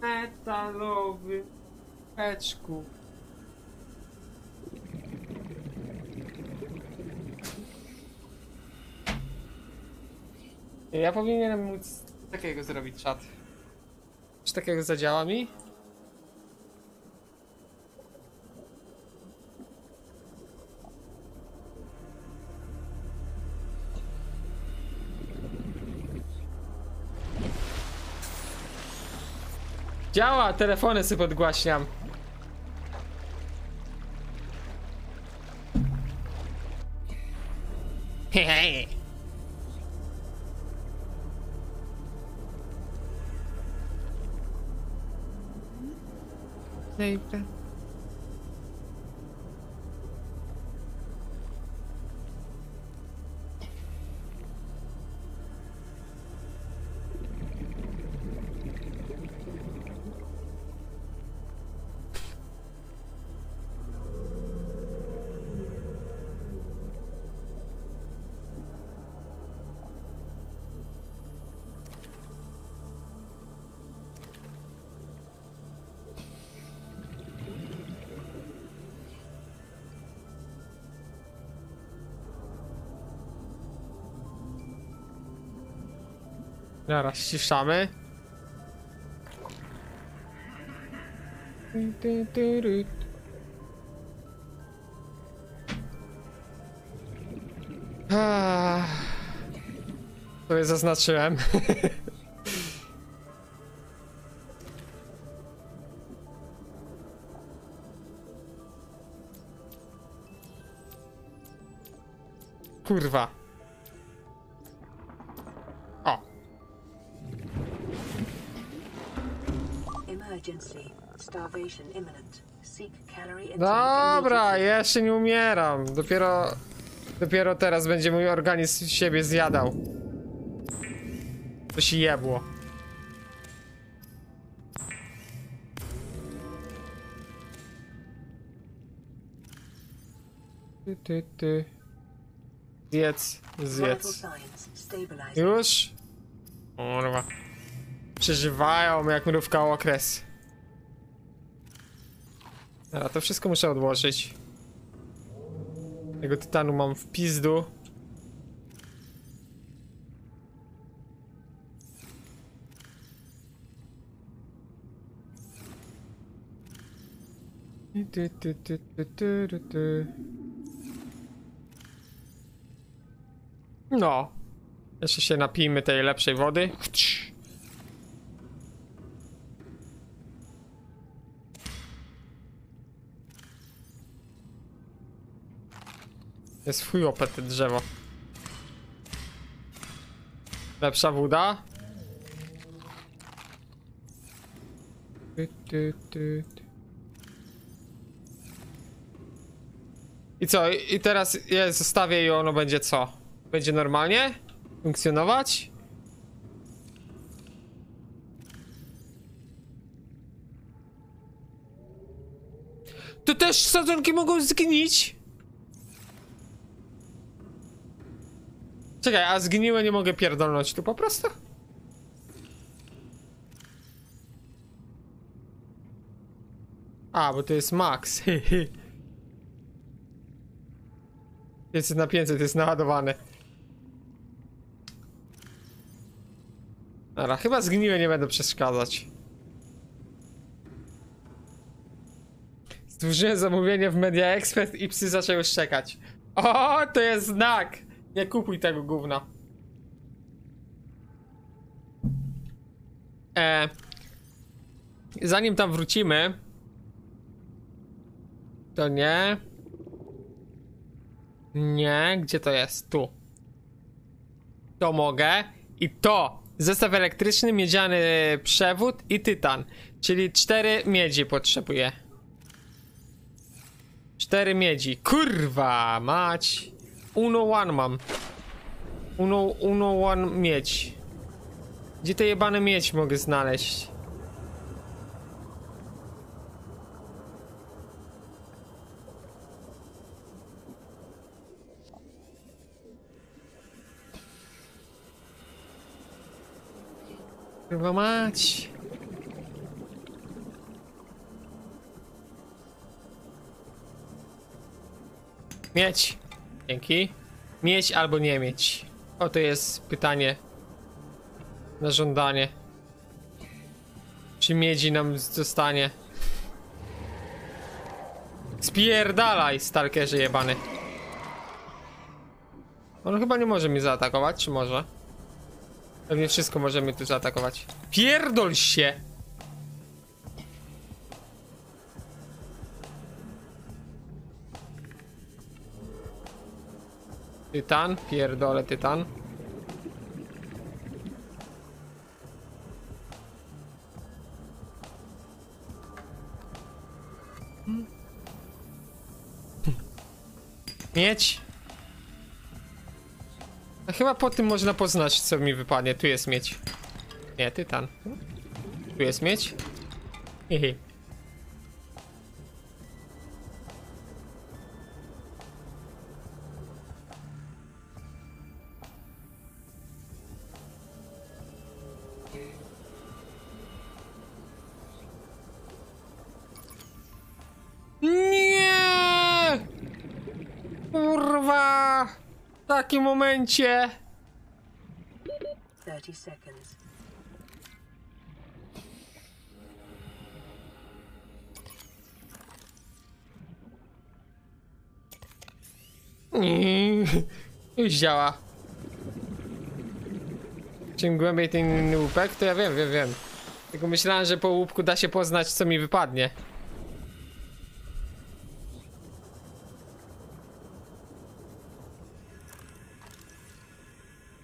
[SPEAKER 1] Metalowy peczku. Ja powinienem móc takiego zrobić czat. Czy takiego zadziała mi? Działa, telefony sobie podgłaśniam. Dobra, ściszamy. To je zaznaczyłem.
[SPEAKER 7] Starvation imminent. Seek calorie intake
[SPEAKER 1] Dobra,
[SPEAKER 7] immediately.
[SPEAKER 1] jeszcze nie umieram. Dopiero. Dopiero teraz będzie mój organizm siebie zjadał. To się jebło. Ty, ty, ty. Zjedz, zjedz. Już? Kurwa. Przeżywają jak mrówka okres. Dobra, to wszystko muszę odłożyć. Tego tytanu mam w pizdu. Ty, ty, ty, ty, ty, ty. No. Jeszcze się napijmy tej lepszej wody. Jest w chuj opet te drzewo. Lepsza woda. I co? I teraz ja zostawię i ono będzie co? Będzie normalnie? Funkcjonować? To też sadzonki mogą zgnić? Czekaj, a zgniłe nie mogę pierdolnąć tu po prostu? A, bo to jest max. 500 na 500 jest naładowane. Dobra, chyba zgniłe nie będę przeszkadzać. Zdłużyłem zamówienie w Media Expert i psy zaczęły szczekać. O, to jest znak! Nie kupuj tego gówna. E, zanim tam wrócimy, to nie. Nie, gdzie to jest? Tu. To mogę. I to. Zestaw elektryczny, miedziany przewód i tytan. Czyli cztery miedzi potrzebuję. Cztery miedzi. Kurwa, mać. Uno one mam. Uno, uno one miedź. Gdzie te jebane miedź mogę znaleźć? Kurwa mać. Mieć. Dzięki. Mieć albo nie mieć. Oto jest pytanie na żądanie. Czy miedzi nam zostanie? Spierdalaj, stalkerze jebany. On chyba nie może mnie zaatakować, czy może? Pewnie wszystko możemy tu zaatakować. Pierdol się! Tytan, pierdolę tytan. Mieć. A chyba po tym można poznać, co mi wypadnie. Tu jest mieć. Nie, tytan. Tu jest mieć. Hihi. Nie! Kurwa! W takim momencie.
[SPEAKER 7] 30 seconds.
[SPEAKER 1] Nie. Już działa. Czym głębiej ten łupek, to ja wiem, wiem, wiem. Tylko myślałem, że po łupku da się poznać, co mi wypadnie.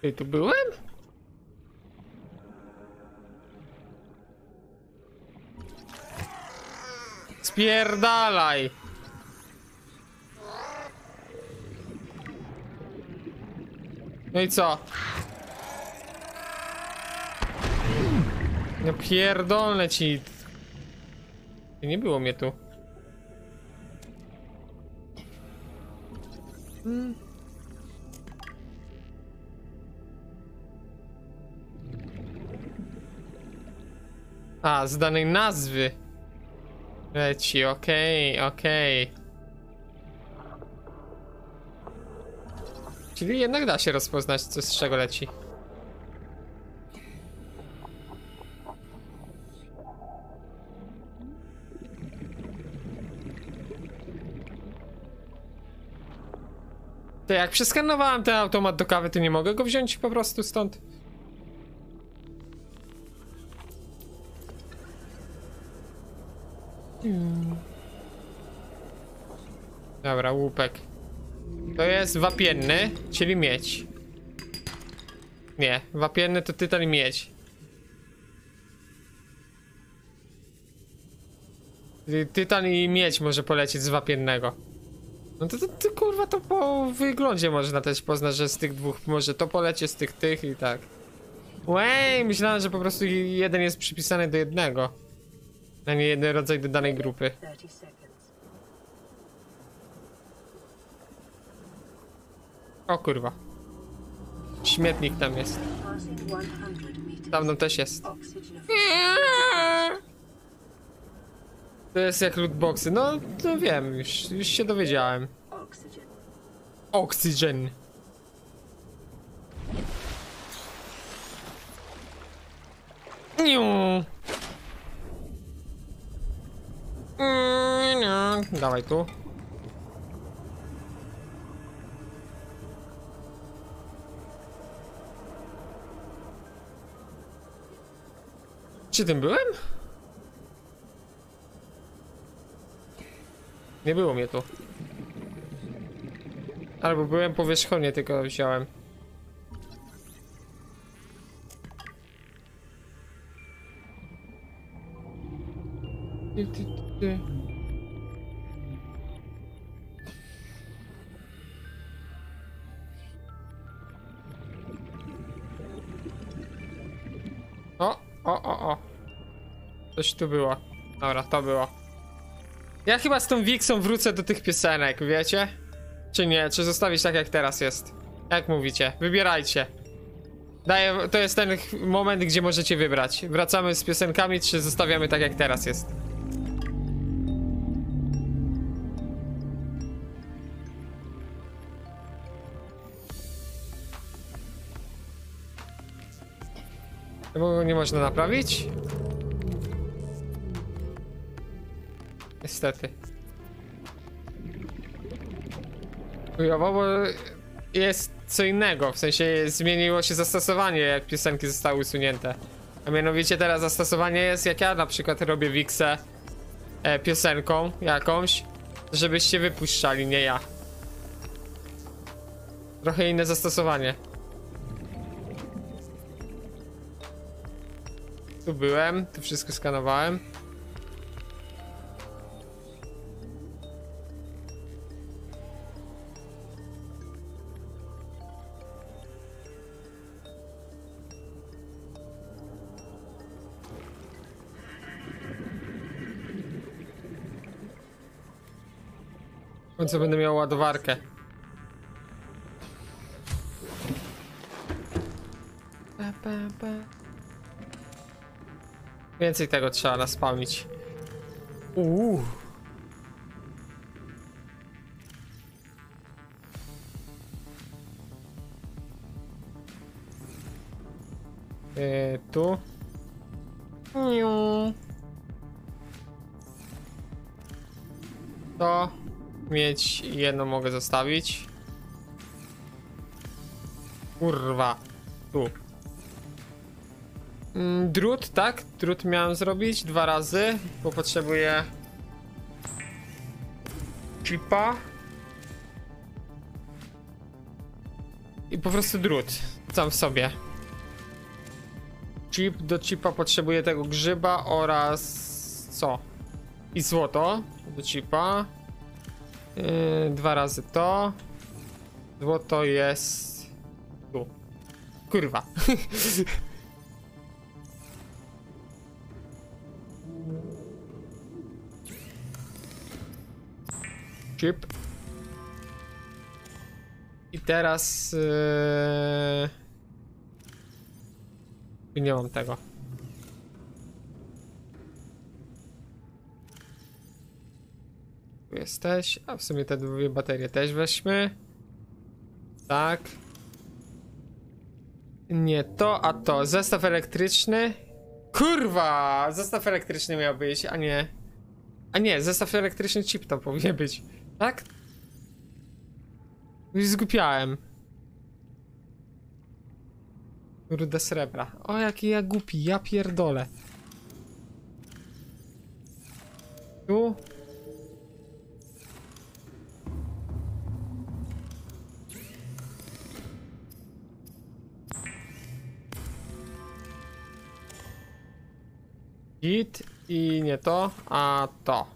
[SPEAKER 1] Ty tu byłem? Spierdalaj! No i co? No pierdolę ci. Nie było mnie tu. Hmm. A, z danej nazwy. Leci, okej, okej. Czyli jednak da się rozpoznać, co z czego leci. To jak przeskanowałem ten automat do kawy, to nie mogę go wziąć po prostu stąd? Dobra, łupek. To jest wapienny, czyli miedź. Nie, wapienny to tytan i miedź. Ty- Tytan i miedź może polecieć z wapiennego. No to, to, to kurwa to po wyglądzie można też poznać, że z tych dwóch może to polecie, z tych tych i tak. Łej, myślałem, że po prostu jeden jest przypisany do jednego. A nie jeden rodzaj do danej grupy.
[SPEAKER 7] 30 seconds.
[SPEAKER 1] O kurwa. Śmietnik tam jest.
[SPEAKER 7] Passing 100 meters.
[SPEAKER 1] Tam też jest. To jest jak lootboxy. No, to wiem, już, już się dowiedziałem.
[SPEAKER 7] Oxygen.
[SPEAKER 1] Niu. Mm, no. Dawaj tu. Czy tym byłem? Nie było mnie tu. Albo byłem powierzchownie, tylko wziąłem. Ty, ty, ty. O, o, o, o. Coś tu było. Dobra, to było. Ja chyba z tą Wixą wrócę do tych piosenek, wiecie? Czy nie? Czy zostawić tak jak teraz jest? Jak mówicie? Wybierajcie. Daję, to jest ten moment, gdzie możecie wybrać. Wracamy z piosenkami, czy zostawiamy tak jak teraz jest? Bo nie można naprawić? Niestety. Chujowo, bo jest co innego, w sensie zmieniło się zastosowanie, jak piosenki zostały usunięte. A mianowicie teraz zastosowanie jest, jak ja na przykład robię Wixę e, piosenką jakąś, żebyście wypuszczali, nie ja. Trochę inne zastosowanie. Tu byłem, tu wszystko skanowałem. Końcu będę miał ładowarkę. Pa, pa, pa. Więcej tego trzeba naspamić. Uuu. Yy, tu. To mieć jedno mogę zostawić. Kurwa. Tu. Mm, Drut, tak? Drut miałem zrobić dwa razy, bo potrzebuję chipa. I po prostu drut, sam w sobie. Chip, do chipa potrzebuję tego grzyba oraz co? I złoto do chipa. Yy, dwa razy to. Złoto jest tu. Kurwa. Chip. I teraz... Yy... Nie mam tego. Tu jesteś, a w sumie te dwie baterie też weźmy. Tak. Nie to, a to. Zestaw elektryczny. Kurwa! Zestaw elektryczny miał być, a nie. A nie, zestaw elektryczny chip to powinien być. Tak? Już zgupiałem. Rude srebra. O, jaki ja głupi, ja pierdolę. Tu? Git i nie to, a to.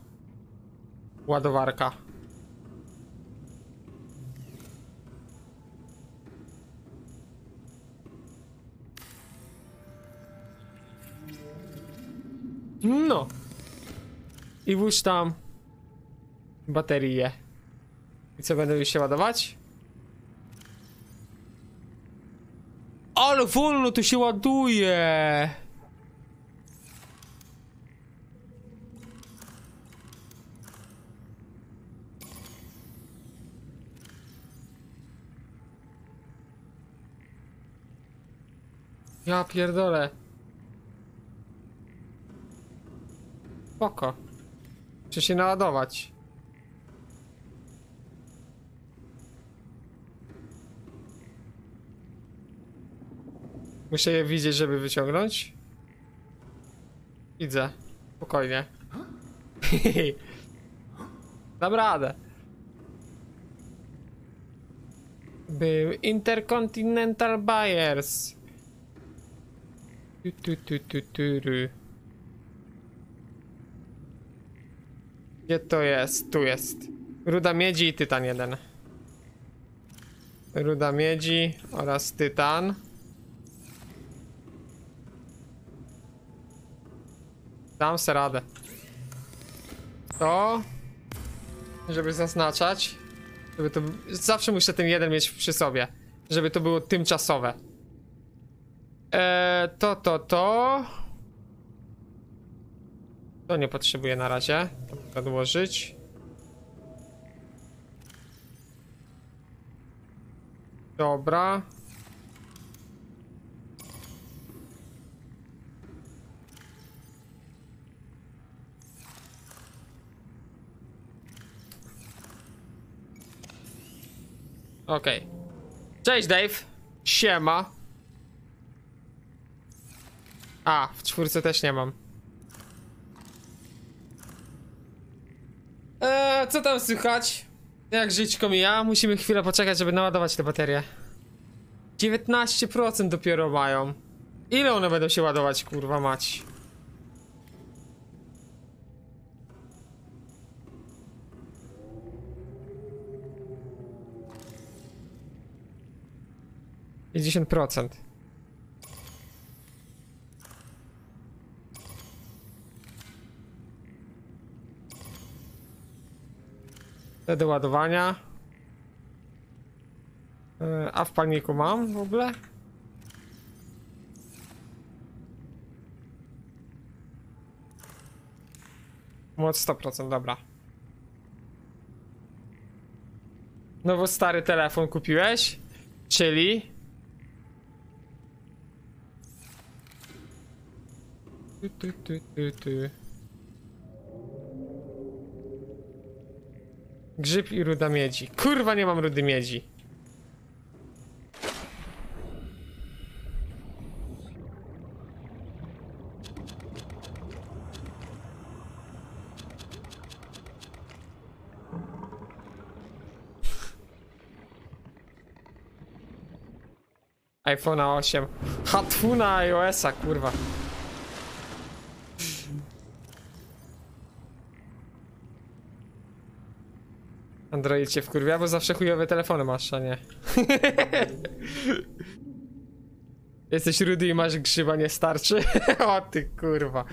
[SPEAKER 1] Ładowarka. No. I włóż tam baterię. I co, już się ładować? Ale wolno to się ładuje! Ja pierdolę. Spoko. Muszę się naładować. Muszę je widzieć, żeby wyciągnąć. Widzę. Spokojnie. Dam radę. Był Intercontinental Buyers. Tu, tu, tu, tu, tu, tu. Gdzie to jest? Tu jest. Ruda miedzi i tytan jeden. Ruda miedzi oraz tytan. Dam se radę. To. Żeby zaznaczać. Żeby to. Zawsze muszę ten jeden mieć przy sobie. Żeby to było tymczasowe. Eee, to, to, to. To nie potrzebuję na razie. To odłożyć. Dobra. Okej. Cześć Dave. Siema. A, w czwórce też nie mam. Eee, co tam słychać? Jak żyćko mija? Musimy chwilę poczekać, żeby naładować te baterie. 19% dopiero mają. Ile one będą się ładować, kurwa mać? Pięćdziesiąt procent. Te do ładowania. E, A w palniku mam w ogóle? Moc 100%, dobra. Nowo stary telefon kupiłeś? Czyli? Tu, tu, tu, tu, tu. Grzyb i ruda miedzi. Kurwa, nie mam rudy miedzi. iPhone 8. Hatfuna iOS-a, kurwa. Android cię wkurwia, bo zawsze chujowe telefony masz, a nie. Jesteś rudy i masz grzyba, nie starczy? o ty kurwa.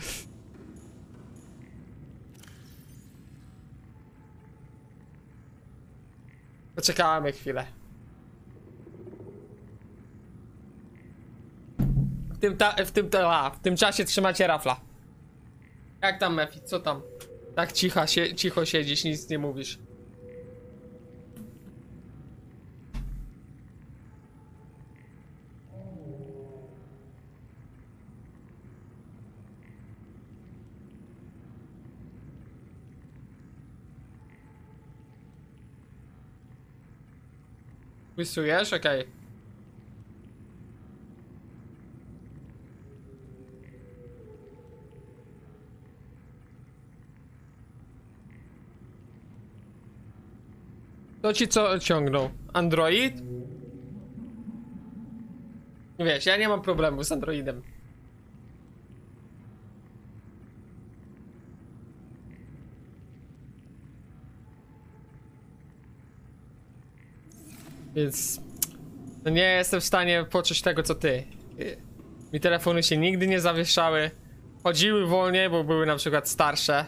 [SPEAKER 1] Poczekamy chwilę. W tym, ta, w tym, ta, w tym czasie trzymacie rafla. Jak tam Mefi, co tam? Tak cicha się, cicho siedzisz, nic nie mówisz. Wysujesz? Okej. To ci co ciągnął? Android? Wiesz, ja nie mam problemu z Androidem. Więc no nie jestem w stanie poczuć tego co ty. Mi telefony się nigdy nie zawieszały. Chodziły wolniej, bo były na przykład starsze.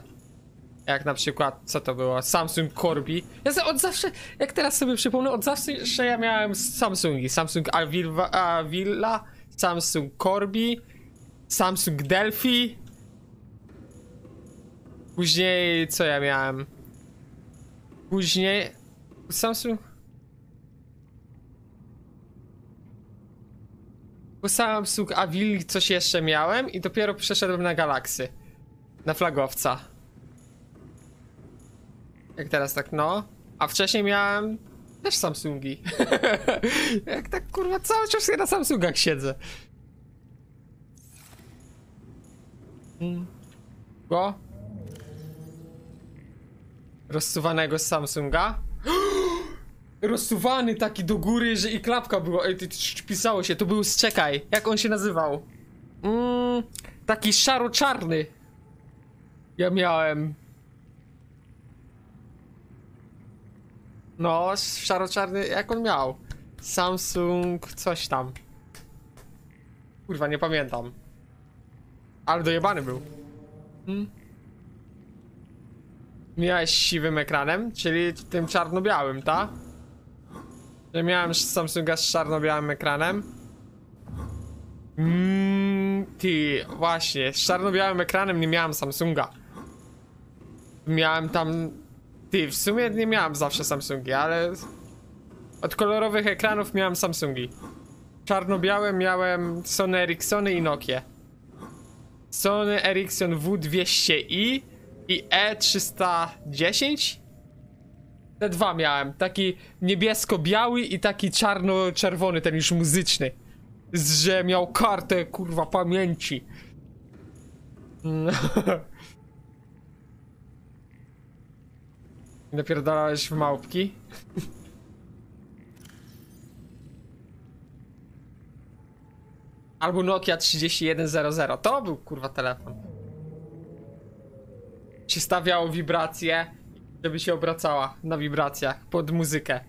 [SPEAKER 1] Jak na przykład, co to było? Samsung Corby. Ja od zawsze, jak teraz sobie przypomnę, od zawsze ja miałem Samsungi. Samsung Avila Samsung Corby, Samsung Delphi. Później, co ja miałem? Później, Samsung... Po Samsung Avili coś jeszcze miałem i dopiero przeszedłem na Galaxy. Na flagowca. Jak teraz tak, no. A wcześniej miałem też Samsungi. Jak tak kurwa cały czas na Samsungach siedzę. Go? Rozsuwanego z Samsunga? Rozsuwany taki do góry, że i klapka była. Ej, ty, ty, pisało się, to był z czekaj. Jak on się nazywał? Mm, taki szaro-czarny. Ja miałem. No, szaro-czarny, jak on miał? Samsung, coś tam. Kurwa, nie pamiętam. Ale dojebany był. Hmm? Miałeś siwym ekranem, czyli tym czarno-białym, tak? Ja miałem Samsunga z czarno-białym ekranem. Mmm, ty, właśnie, z czarno-białym ekranem nie miałem Samsunga. Miałem tam... Ty, w sumie nie miałem zawsze Samsungi, ale... Od kolorowych ekranów miałem Samsungi. Czarno-białe miałem Sony Ericssony i Nokia. Sony Ericsson W200i i E310? Te dwa miałem. Taki niebiesko-biały i taki czarno-czerwony, ten już muzyczny. Z, że miał kartę, kurwa, pamięci. Napierdalałeś w małpki? Albo Nokia 3100. To był kurwa telefon. Się stawiało wibrację, żeby się obracała na wibracjach pod muzykę.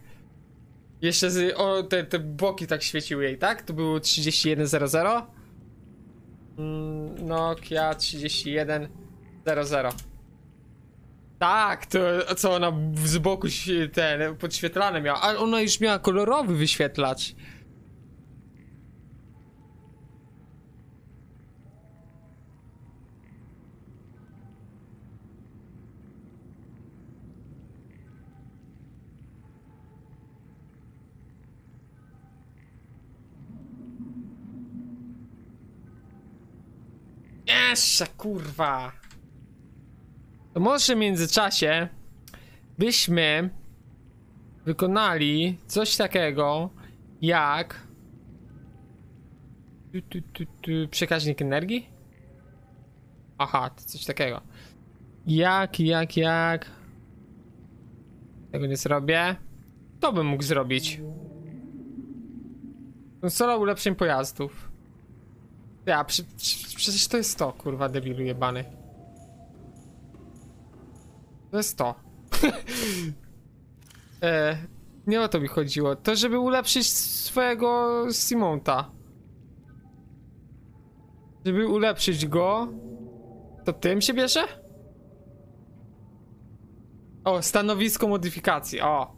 [SPEAKER 1] Jeszcze z, o, te, te boki tak świeciły jej, tak? To było 3100. Mm, Nokia 3100. Tak, to co ona z boku ten podświetlane miała, ale ona już miała kolorowy wyświetlacz. Jeszcze kurwa. To może w międzyczasie byśmy wykonali coś takiego jak tu, tu, tu, tu, przekaźnik energii? Aha, to coś takiego. Jak, jak, jak? Tego nie zrobię. To bym mógł zrobić. Konsola ulepszeń pojazdów. Ja, przy, przy, przecież to jest to, kurwa, debilu jebany. To jest to. e, nie o to mi chodziło. To, żeby ulepszyć swojego Simonta. Żeby ulepszyć go, to tym się bierze? O, stanowisko modyfikacji, o.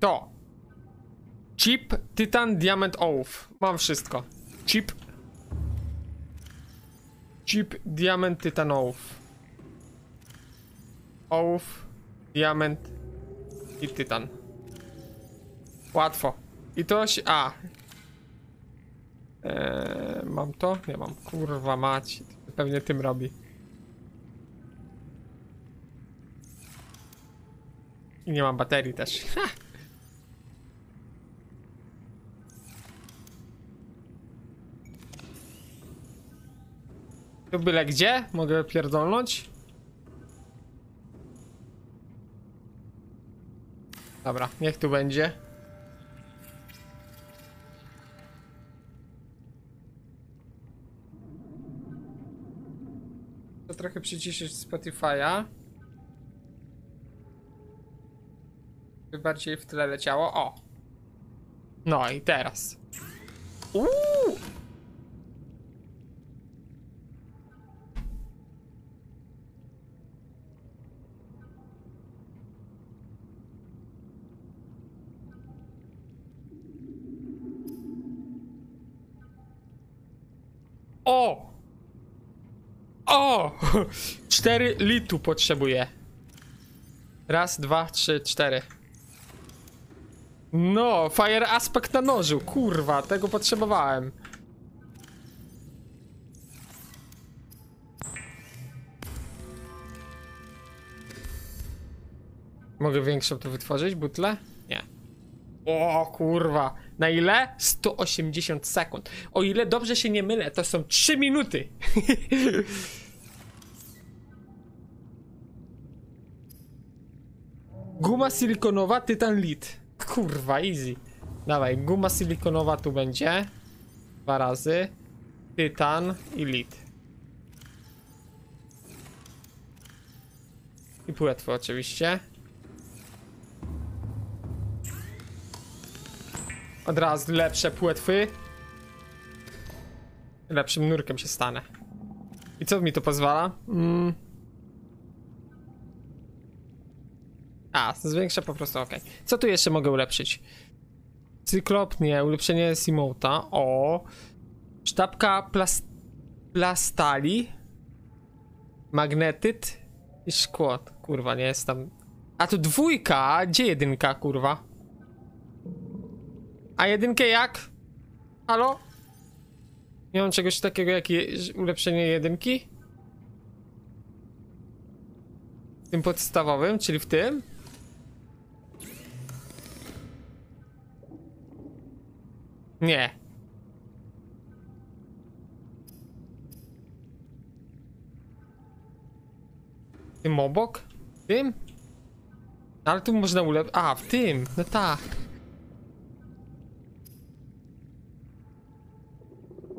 [SPEAKER 1] To. Chip, Tytan, Diament, Ołów. Mam wszystko. Chip. Chip, Diament, Tytan, Ołów. Ołów, Diament i Tytan. Łatwo. I to się... A. Eee, mam to? Nie mam. Kurwa mać. Pewnie tym robi. I nie mam baterii też. Tu byle gdzie? Mogę pierdolnąć? Dobra, niech tu będzie. To trochę przyciszyć Spotify'a. By bardziej w tyle leciało. O! No i teraz. Uuu! O! O! Cztery litu potrzebuję. Raz, dwa, trzy, cztery. No, fire aspekt na nożu, kurwa, tego potrzebowałem. Mogę większą tu wytworzyć, butlę? Nie. O kurwa, na ile? 180 sekund. O ile dobrze się nie mylę, to są 3 minuty. Guma silikonowa, tytan lit. Kurwa, easy. Dawaj, guma silikonowa tu będzie. Dwa razy. Tytan i lit. I płetwy oczywiście. Od razu lepsze płetwy. Lepszym nurkiem się stanę. I co mi to pozwala? Mm. A, zwiększa po prostu, ok. Co tu jeszcze mogę ulepszyć? Cyklop, nie, ulepszenie Simota. O. Sztabka plas plastali. Magnetyt i szkło. Kurwa, nie jest tam. A tu dwójka, gdzie jedynka, kurwa? A jedynkę jak? Halo? Nie mam czegoś takiego jak je ulepszenie jedynki? W tym podstawowym, czyli w tym? Nie. Tym obok? Tym? Ale tu można ulep... A, w tym! No tak.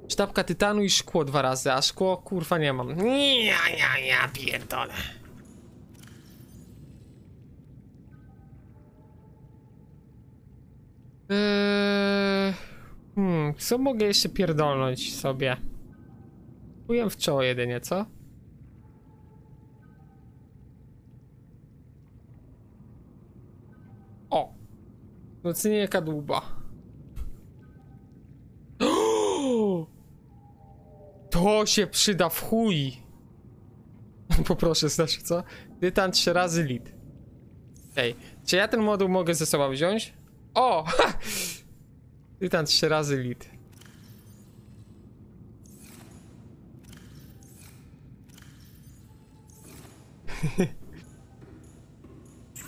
[SPEAKER 1] Sztabka tytanu i szkło dwa razy, a szkło kurwa nie mam. Nie, ja, ja pierdolę. Eee, hmm, co mogę jeszcze pierdolnąć sobie? Kuję w czoło jedynie, co? O! Wzmocnienie kadłuba. To się przyda w chuj. Poproszę, znaczy co? Tytan trzy razy lit. Ej, czy ja ten moduł mogę ze sobą wziąć? O! Ha! Tytan trzy razy lit.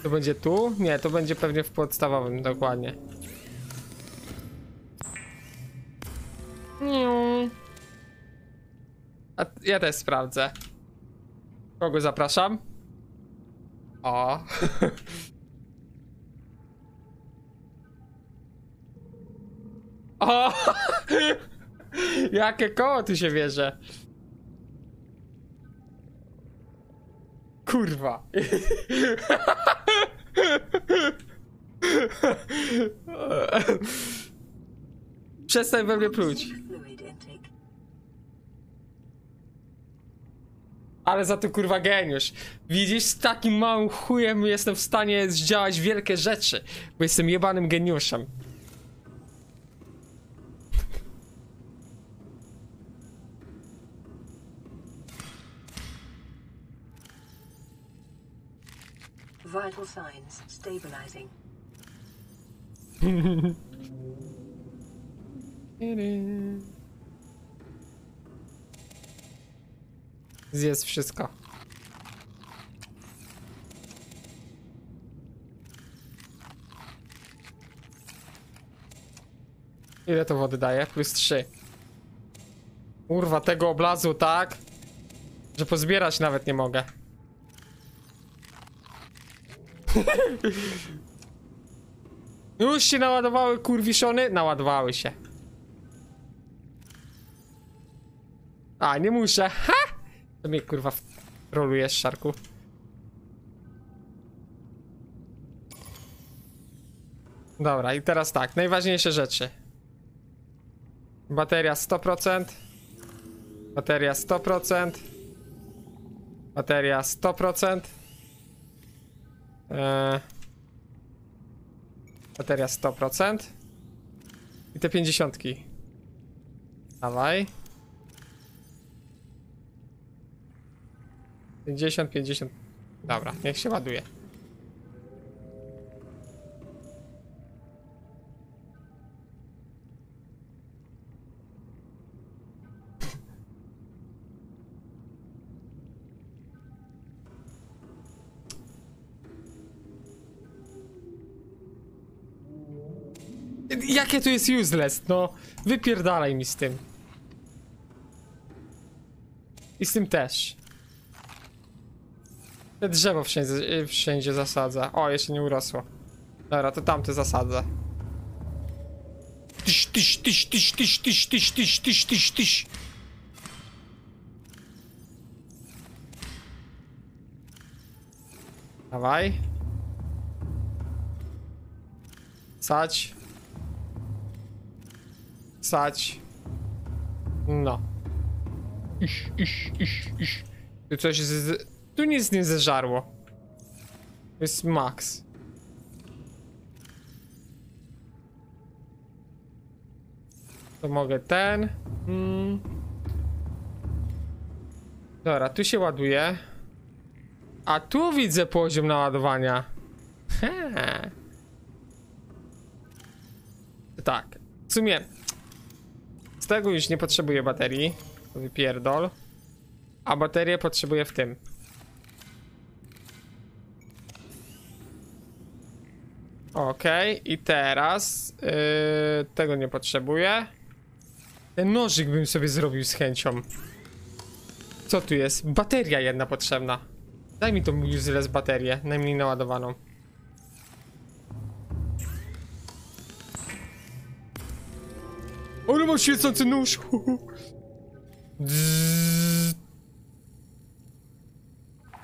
[SPEAKER 1] To będzie tu? Nie, to będzie pewnie w podstawowym, dokładnie. A ja też sprawdzę. Kogo zapraszam? O. Jakie koło tu się bierze? Kurwa. Przestań we mnie pluć. Ale za to kurwa geniusz. Widzisz, z takim małym chujem jestem w stanie zdziałać wielkie rzeczy. Bo jestem jebanym geniuszem.
[SPEAKER 7] Vital signs stabilizing.
[SPEAKER 1] Wszystko. Ile to wody daje? Plus 3. Kurwa, tego oblazu tak, że pozbierać nawet nie mogę. Już się naładowały kurwiszony? Naładowały się. A, nie muszę. Ha! To mnie kurwa rolujesz, szarku. Dobra, i teraz tak, najważniejsze rzeczy. Bateria 100%. Bateria 100%. Bateria 100%. Eee, bateria 100%. I te 50. Dawaj. 50, 50. Dobra, niech się ładuje. Jakie to jest useless, no. Wypierdalaj mi z tym. I z tym też. Te drzewo wszędzie, wszędzie zasadza. O, jeszcze nie urosło. Dobra, to tamte zasadzę. Tyś, tyś, tyś, tyś, tyś, tyś, tyś, tyś, tyś, tyś, tyś. Dawaj. Sać. Sać. No. Iś, iś, iś, iś. Tu coś z... Tu nic nie zeżarło. To jest max. To mogę ten. Mm. Dobra, tu się ładuje. A tu widzę poziom naładowania. He. Tak. W sumie tego już nie potrzebuję baterii. Wypierdol. A baterię potrzebuję w tym. Okej, i teraz yy, tego nie potrzebuję. Ten nożyk bym sobie zrobił z chęcią. Co tu jest? Bateria jedna potrzebna. Daj mi tą useless baterię, najmniej naładowaną. Ale mam świecący nóż!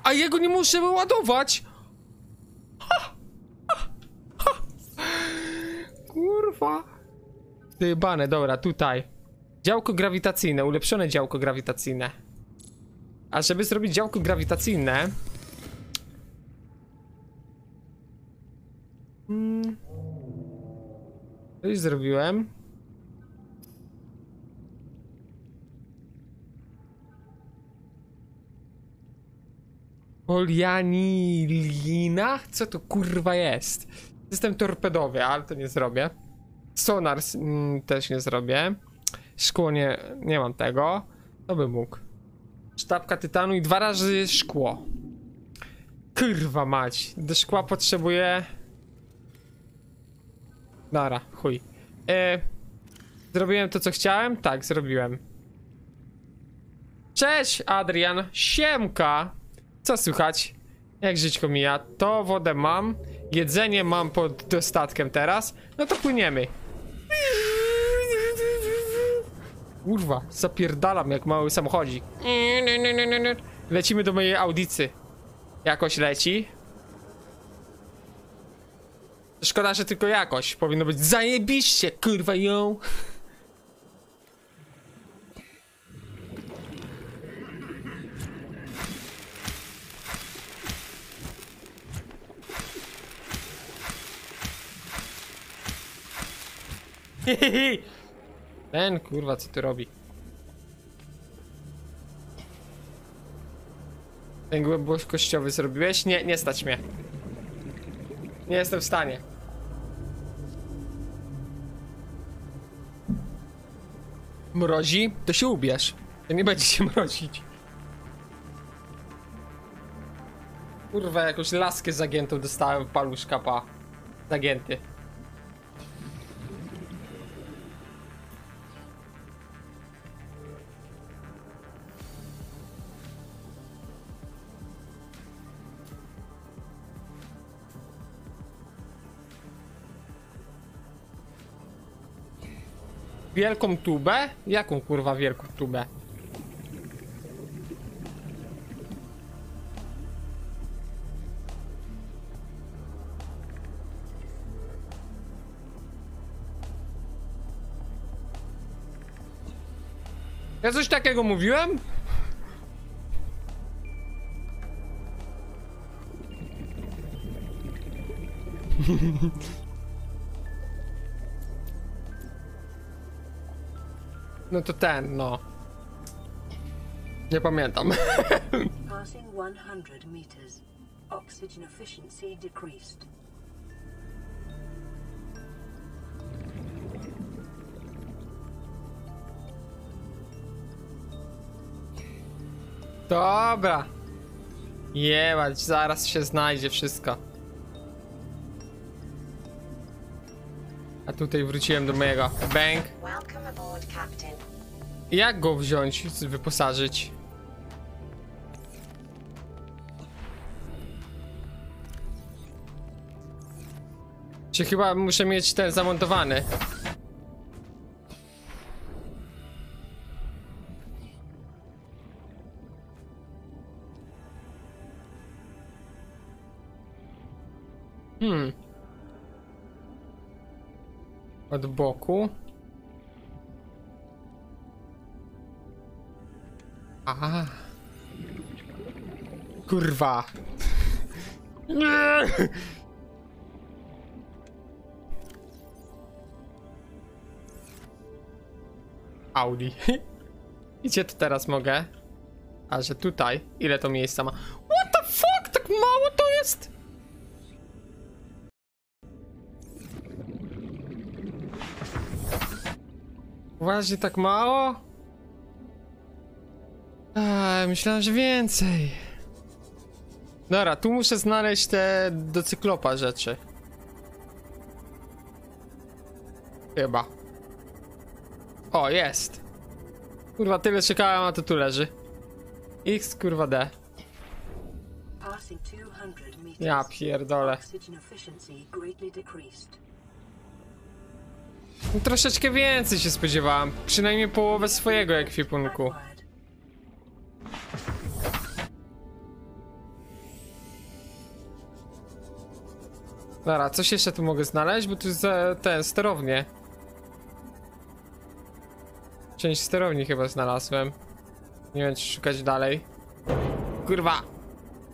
[SPEAKER 1] A jego nie muszę! Ha! Kurwa! Jebane, dobra, tutaj. Działko grawitacyjne, ulepszone działko grawitacyjne. A żeby zrobić działko grawitacyjne... Hmm. Już zrobiłem. Polianilina? Co to kurwa jest? System torpedowy, ale to nie zrobię. Sonar mm, też nie zrobię. Szkło nie, nie mam tego. To by mógł. Sztabka tytanu i dwa razy szkło. Kurwa mać. Do szkła potrzebuję... Dobra, chuj. E, zrobiłem to co chciałem? Tak, zrobiłem. Cześć Adrian, siemka! Co słychać? Jak żyćko mija? To wodę mam, jedzenie mam pod dostatkiem teraz, no to płyniemy. Kurwa, zapierdalam jak mały samochodzik. Lecimy do mojej audicy. Jakoś leci. Szkoda, że tylko jakoś. Powinno być zajebiście, kurwa ją. Ten kurwa, co ty robi? Ten głębokość kościowy zrobiłeś? Nie, nie stać mnie. Nie jestem w stanie. Mrozi? To się ubierz. To nie będzie się mrozić. Kurwa, jakąś laskę zagiętą dostałem w paluszka, pa. Zagięty. Wielką tubę? Jaką kurwa wielką tubę? Ja coś takiego mówiłem? No to ten, no. Nie pamiętam.
[SPEAKER 7] Passing 100 meters. Oxygen efficiency decreased.
[SPEAKER 1] Dobra. Jebać, zaraz się znajdzie wszystko. A tutaj wróciłem do mojego bank. Jak go wziąć, wyposażyć? Czy chyba muszę mieć ten zamontowany? Hmm. Od boku. Aha. Kurwa. Nie. Audi. Gdzie to teraz mogę? A, że tutaj? Ile to miejsca ma? Właśnie tak mało? A, myślałem, że więcej. Dobra, tu muszę znaleźć te do cyklopa rzeczy. Chyba. O, jest. Kurwa, tyle czekałem, a to tu leży. X, kurwa, D.
[SPEAKER 7] Passing 200 meters.
[SPEAKER 1] Ja pierdolę. Troszeczkę więcej się spodziewałem. Przynajmniej połowę swojego ekwipunku. Dobra, coś jeszcze tu mogę znaleźć, bo tu jest ten, sterownie. Część sterowni chyba znalazłem. Nie wiem, czy szukać dalej. Kurwa!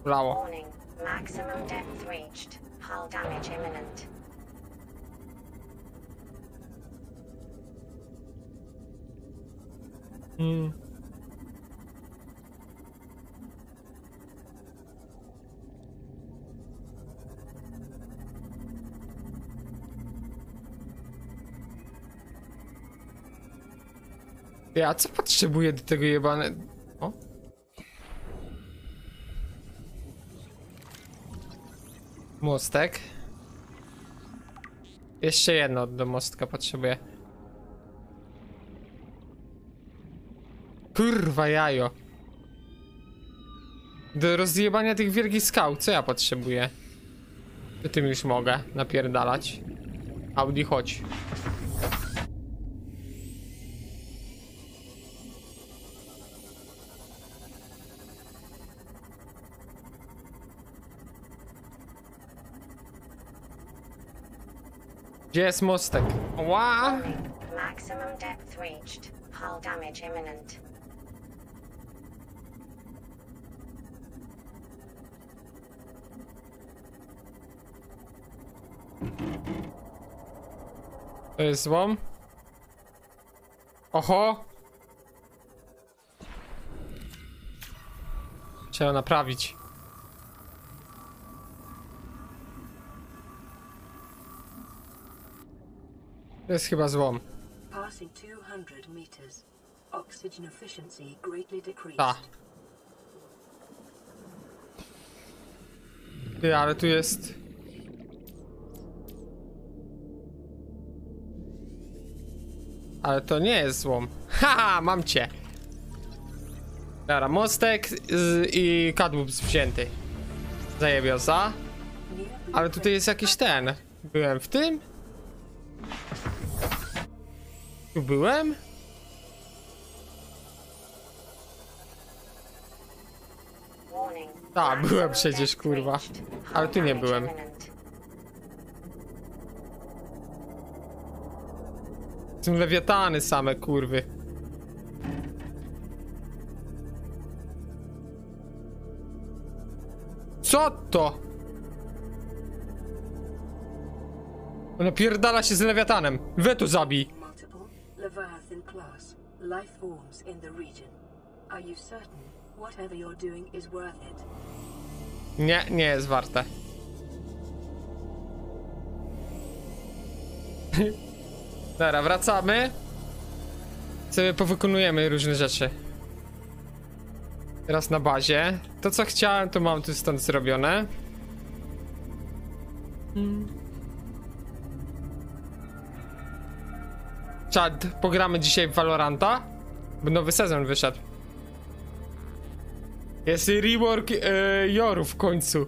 [SPEAKER 1] Lało.
[SPEAKER 8] Warning. Maximum depth reached. Hull damage imminent.
[SPEAKER 1] Hmm. Ja co potrzebuję do tego jebane... O? Mostek. Jeszcze jedno do mostka potrzebuję. Kurwa jajo. Do rozjebania tych wielkich skał, co ja potrzebuję? To tym już mogę napierdalać. Audi, chodź. Gdzie jest mostek? Ła!
[SPEAKER 8] Maximum depth reached. Hull damage imminent.
[SPEAKER 1] To jest złom. Oho! Trzeba naprawić. To jest chyba złom.
[SPEAKER 7] Passing 200 meters. Oxygen efficiency greatly decreased.
[SPEAKER 1] Ta. Ty, ale tu jest... Ale to nie jest złom. Haha, mam cię. Dobra, mostek i kadłub wzięty. Zajebiosa. Ale tutaj jest jakiś ten. Byłem w tym? Tu byłem?
[SPEAKER 8] Maximum
[SPEAKER 1] byłem przecież, kurwa. Ale tu nie byłem. Tym lewiatany same kurwy. Co to? Ona pierdala się z lewiatanem. Wy tu zabij. Nie, nie jest warte. Dobra, wracamy. Sobie powykonujemy różne rzeczy. Teraz na bazie. To co chciałem, to mam tu stąd zrobione. Czad, pogramy dzisiaj w Valoranta? Bo nowy sezon wyszedł. Jest rework e, Joru w końcu.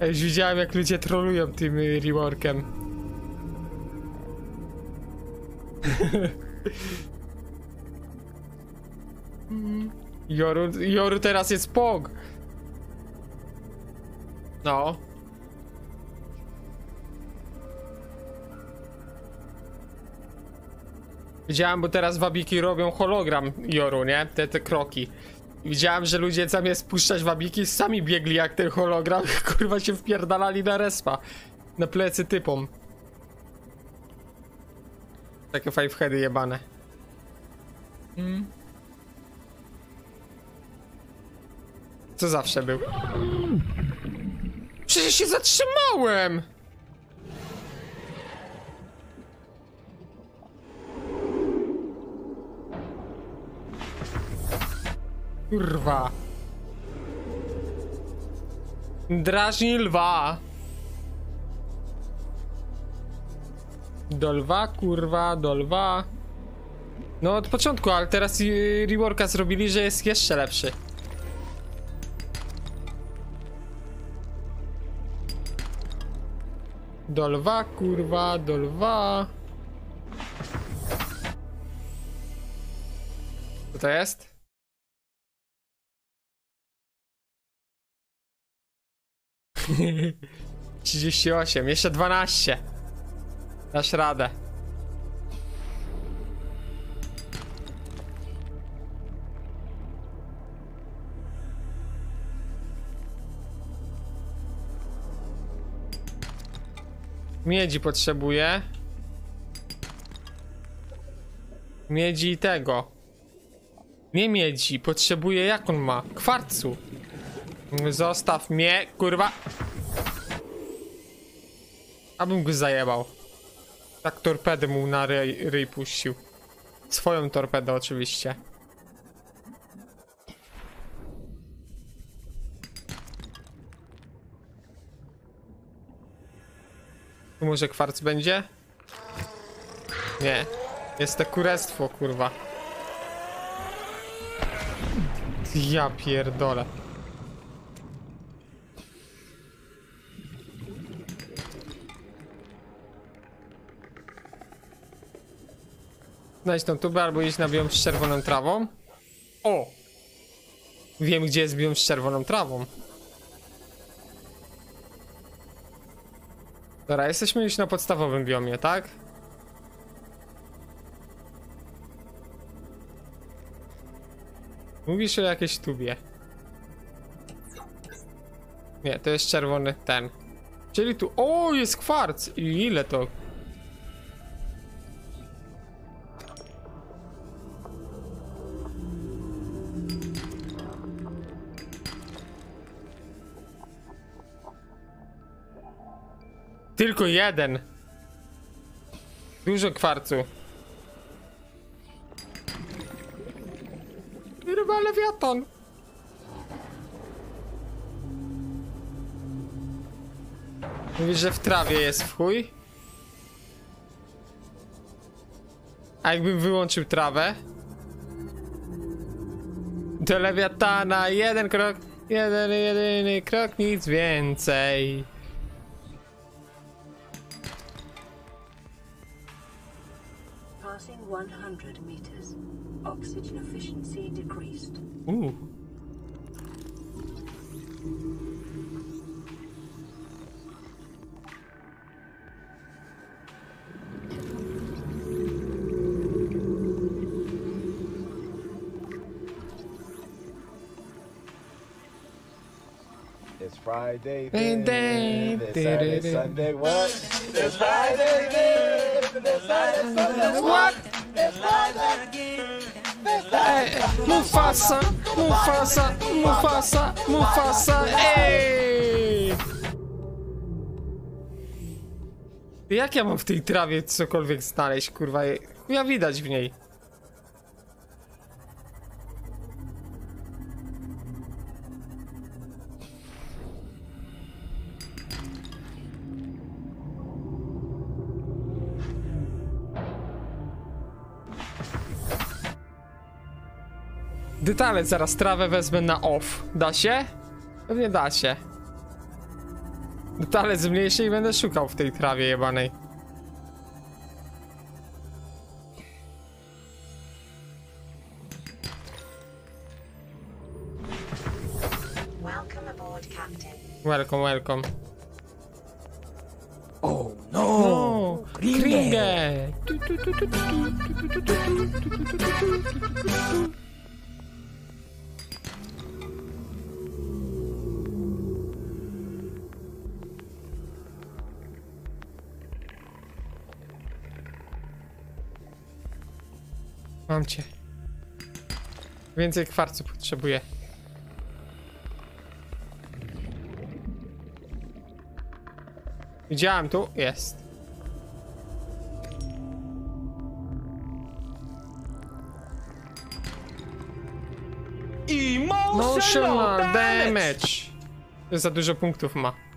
[SPEAKER 1] Ja już widziałem jak ludzie trolują tym e, reworkiem. Joru, Joru teraz jest POG. No. Widziałem, bo teraz wabiki robią hologram Joru, nie? Te, te kroki. Widziałem, że ludzie zamiast puszczać wabiki sami biegli jak ten hologram, kurwa się wpierdalali na respa. Na plecy typom. Takie five heady jebane. Mm. Co zawsze był. Przecież się zatrzymałem! Kurwa. Drażni lwa. Do lwa, kurwa, do lwa. No od początku, ale teraz reworka zrobili, że jest jeszcze lepszy. Do lwa, kurwa, do lwa. Co to jest? Trzydzieści osiem, jeszcze dwanaście. Dasz radę. Miedzi potrzebuję. Miedzi i tego. Nie miedzi, potrzebuję jak on ma? Kwarcu. Zostaw mnie, kurwa. Abym go zajebał. Tak torpedę mu na ryj, ryj puścił. Swoją torpedę oczywiście. Tu może kwarc będzie? Nie. Jest to kurestwo, kurwa. Ja pierdolę. Znajdź tą tubę albo iść na biom z czerwoną trawą. O! Wiem gdzie jest biom z czerwoną trawą. Dobra, jesteśmy już na podstawowym biomie, tak? Mówisz o jakiejś tubie. Nie, to jest czerwony ten. Czyli tu... O, jest kwarc! I ile to? Tylko jeden. Dużo kwarcu. Chyba lewiaton. Mówisz, że w trawie jest w chuj? A jakbym wyłączył trawę? Do lewiatana jeden krok, jeden, jedyny krok, nic więcej.
[SPEAKER 7] 100 meters. Oxygen efficiency decreased.
[SPEAKER 1] Uuu.
[SPEAKER 11] It's Friday,
[SPEAKER 1] Day, day,
[SPEAKER 11] this
[SPEAKER 1] day,
[SPEAKER 11] Saturday. Sunday, what? This Friday, this, this Saturday, Sunday,
[SPEAKER 1] What? Ej, Mufasa, Mufasa, Mufasa, Mufasa, ej! Jak ja mam w tej trawie cokolwiek znaleźć, kurwa? Ja widać w niej. Detale, zaraz trawę wezmę na off. Da się? Pewnie da się. Detale zmniejszę i będę szukał w tej trawie jebanej.
[SPEAKER 8] Welcome.
[SPEAKER 1] Welcome.
[SPEAKER 2] Oh
[SPEAKER 1] No!
[SPEAKER 2] no!
[SPEAKER 1] Kringę! Mam cię. Więcej kwarcu potrzebuję. Widziałem tu, jest. Emotional damage. Za dużo punktów ma.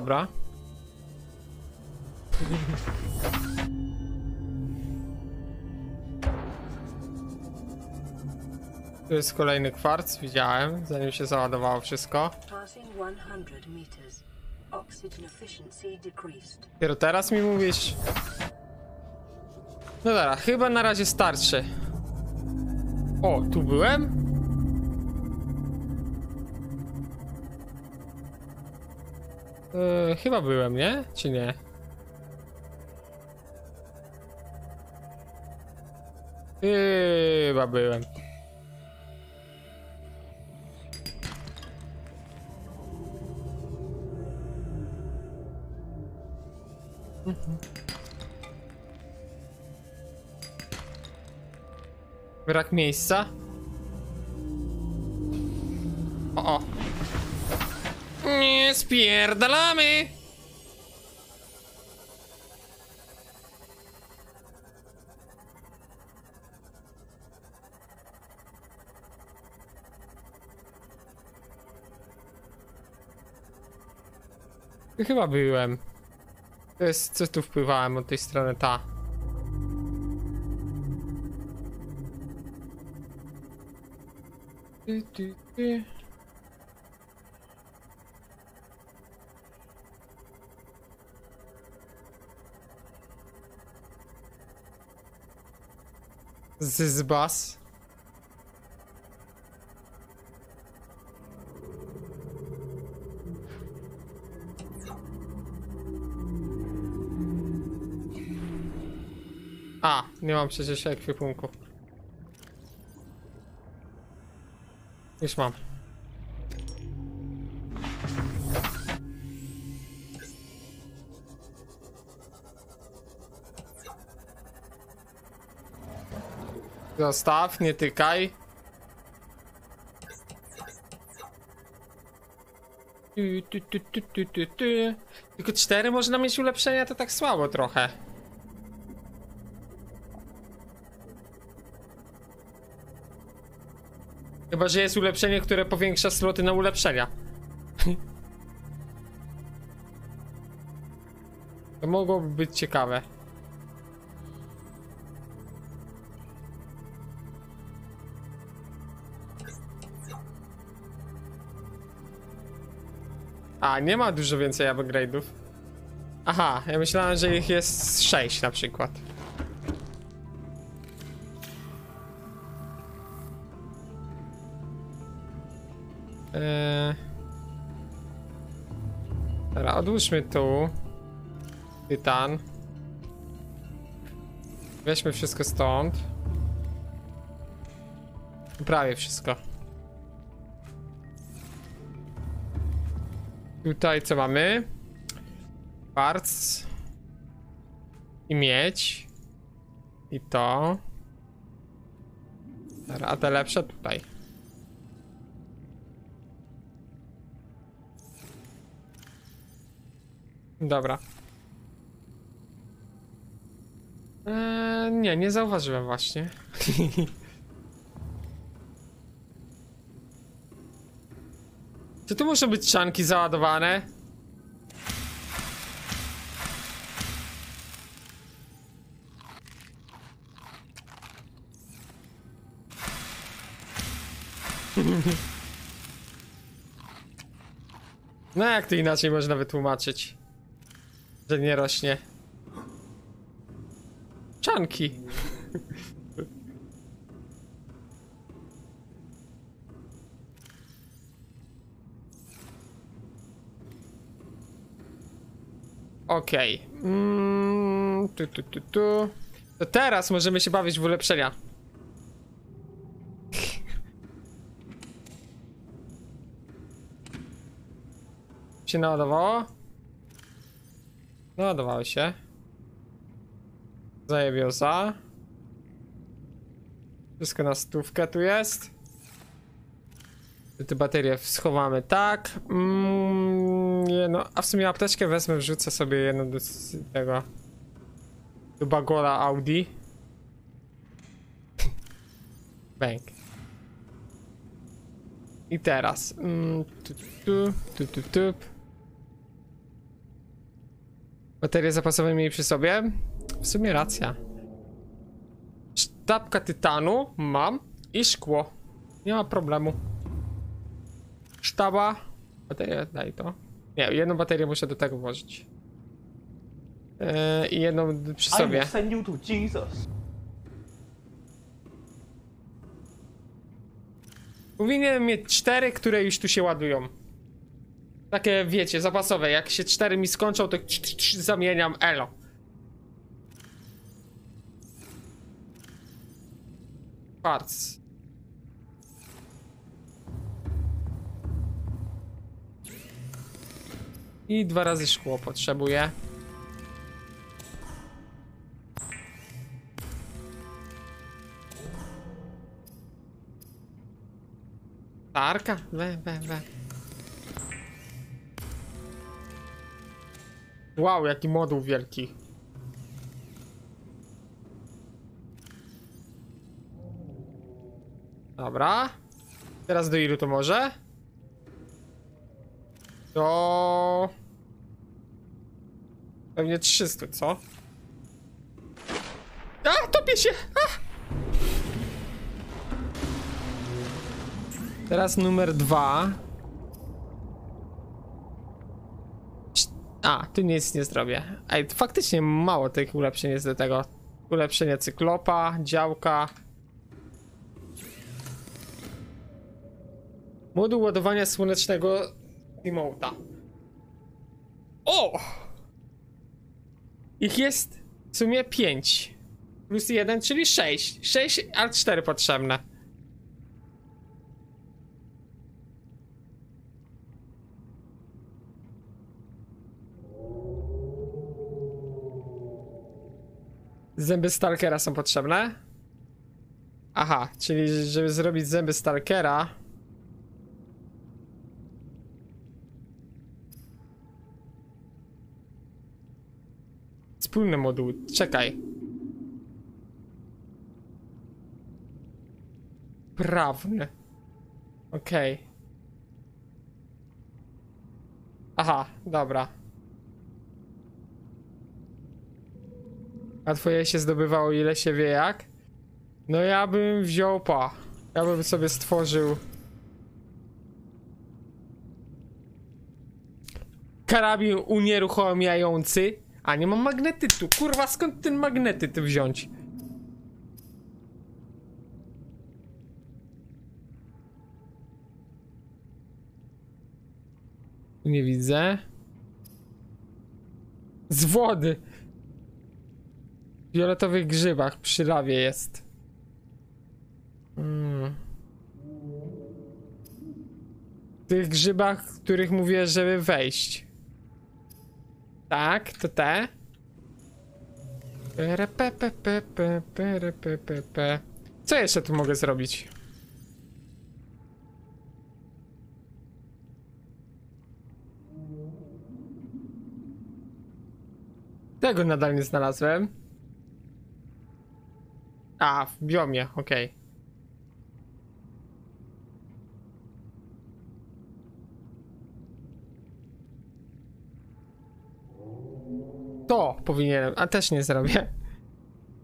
[SPEAKER 1] Dobra. Tu jest kolejny kwarc, widziałem, zanim się załadowało wszystko.
[SPEAKER 7] Passing 100 meters. Oxygen efficiency decreased.
[SPEAKER 1] Dopiero teraz mi mówisz. No dobra, chyba na razie starczy. O, tu byłem? Chyba byłem, nie? Czy nie? Chyba byłem. Brak miejsca? Nie spierdalamy! Chyba byłem. To jest, co tu wpływałem od tej strony, ta. Ty, ty, ty. Zyzbas. A, nie mam przecież ekwipunku. Już mam. Zostaw, nie tykaj. Tylko cztery można mieć ulepszenia, to tak słabo trochę. Chyba, że jest ulepszenie, które powiększa sloty na ulepszenia. To mogłoby być ciekawe. A, nie ma dużo więcej upgrade'ów. Aha, ja myślałem, że ich jest 6 na przykład. Eee... Dobra, odłóżmy tu. Tytan. Weźmy wszystko stąd. Prawie wszystko. Tutaj co mamy? Parts. I mieć. I to. A te lepsze tutaj. Dobra. Eee, nie, nie zauważyłem właśnie. Czy tu muszą być czanki załadowane? No jak to inaczej można wytłumaczyć? Że nie rośnie. Czanki. Okej. Mm, tu, tu, tu, tu. To teraz możemy się bawić w ulepszenia. się naładowało? Naładowały się. Zajebioza. Wszystko na stówkę tu jest. Te baterie schowamy tak. Mm, nie no, a w sumie apteczkę wezmę, wrzucę sobie jedną do tego. Do bagola Audi. Bęk. I teraz. Mm, tu, tu, tu, tu, tu. Baterie zapasowe mieli przy sobie. W sumie racja. Sztabka tytanu mam i szkło. Nie ma problemu. Sztaba. Baterię, daj to. Nie, jedną baterię muszę do tego włożyć. Yy, I jedną przy sobie.
[SPEAKER 4] send you to Jesus.
[SPEAKER 1] Powinienem mieć cztery, które już tu się ładują. Takie, wiecie, zapasowe. Jak się cztery mi skończą, to zamieniam elo. Parts. I dwa razy szkło potrzebuję. Tarka? We, we, we. Wow, jaki moduł wielki. Dobra. Teraz do ilu to może? Do... Pewnie 300, co? A, topię się! A! Teraz numer dwa. A, tu nic nie zrobię. Ej, faktycznie mało tych ulepszeń jest do tego. Ulepszenie cyklopa, działka. Moduł ładowania słonecznego Remote'a. O! Ich jest w sumie 5. Plus 1, czyli 6. 6, a 4 potrzebne. Zęby Stalkera są potrzebne? Aha, czyli żeby zrobić zęby Stalkera Wspólny moduł, czekaj Prawny Okej Aha, dobra A twoje się zdobywało ile się wie jak? No ja bym wziął pa. Ja bym sobie stworzył karabin unieruchamiający. A nie mam magnetytu. Kurwa, skąd ten magnetyt wziąć? Nie widzę. Z wody. W fioletowych grzybach przy lawie jest. Mm. W tych grzybach, których mówię, żeby wejść. Tak, to te. Co jeszcze tu mogę zrobić? Tego nadal nie znalazłem. A, w biomie, okej. To powinienem, a też nie zrobię.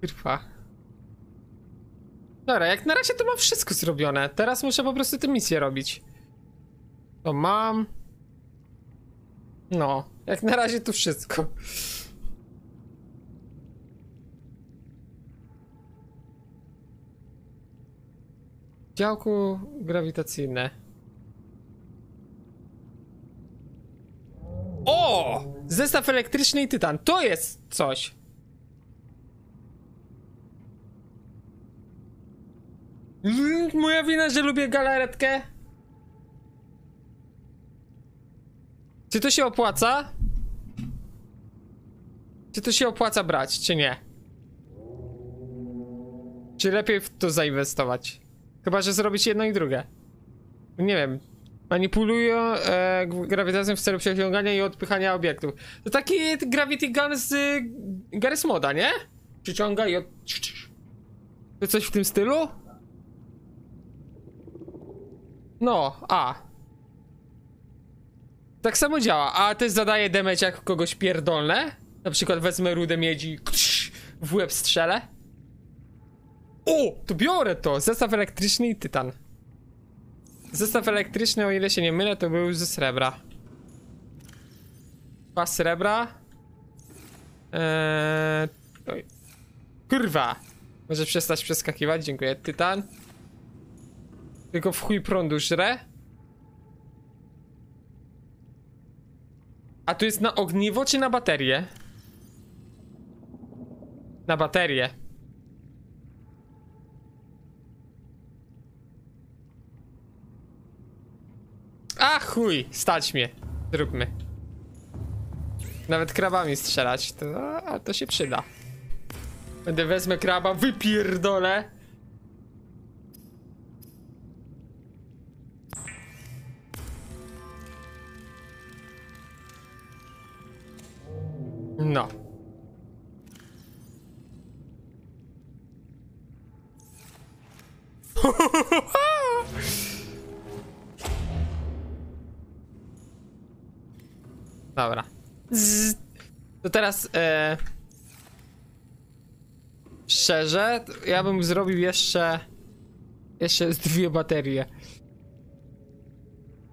[SPEAKER 1] Kurwa. Dobra, jak na razie to mam wszystko zrobione. Teraz muszę po prostu tę misję robić. To mam. No, jak na razie to wszystko. Działku grawitacyjne. O! Zestaw elektryczny i tytan. To jest coś. Mm, Moja wina, że lubię galaretkę. Czy to się opłaca? Czy to się opłaca brać, czy nie? Czy lepiej w to zainwestować? Chyba, że zrobić jedno i drugie. Nie wiem. Manipulują e, grawitacją w celu przeciągania i odpychania obiektów. To taki Gravity Gun z y, Garry's Moda, nie? Przyciąga i od... To coś w tym stylu? No, a. Tak samo działa, a też zadaje damage jak kogoś pierdolne. Na przykład wezmę rudę miedzi w łeb strzelę. O! To biorę to! Zestaw elektryczny i tytan. Zestaw elektryczny, o ile się nie mylę, to był ze srebra. Dwa srebra. Eee... Oj. Kurwa! Może przestać przeskakiwać, dziękuję. Tytan. Tylko w chuj prądu żre. A tu jest na ogniwo czy na baterię? Na baterię. A chuj, stać mnie. Zróbmy. Nawet krabami strzelać, to, to się przyda. Będę wezmę kraba, wypierdolę. No. Dobra. To teraz e... Szczerze, ja bym zrobił jeszcze Jeszcze z dwie baterie.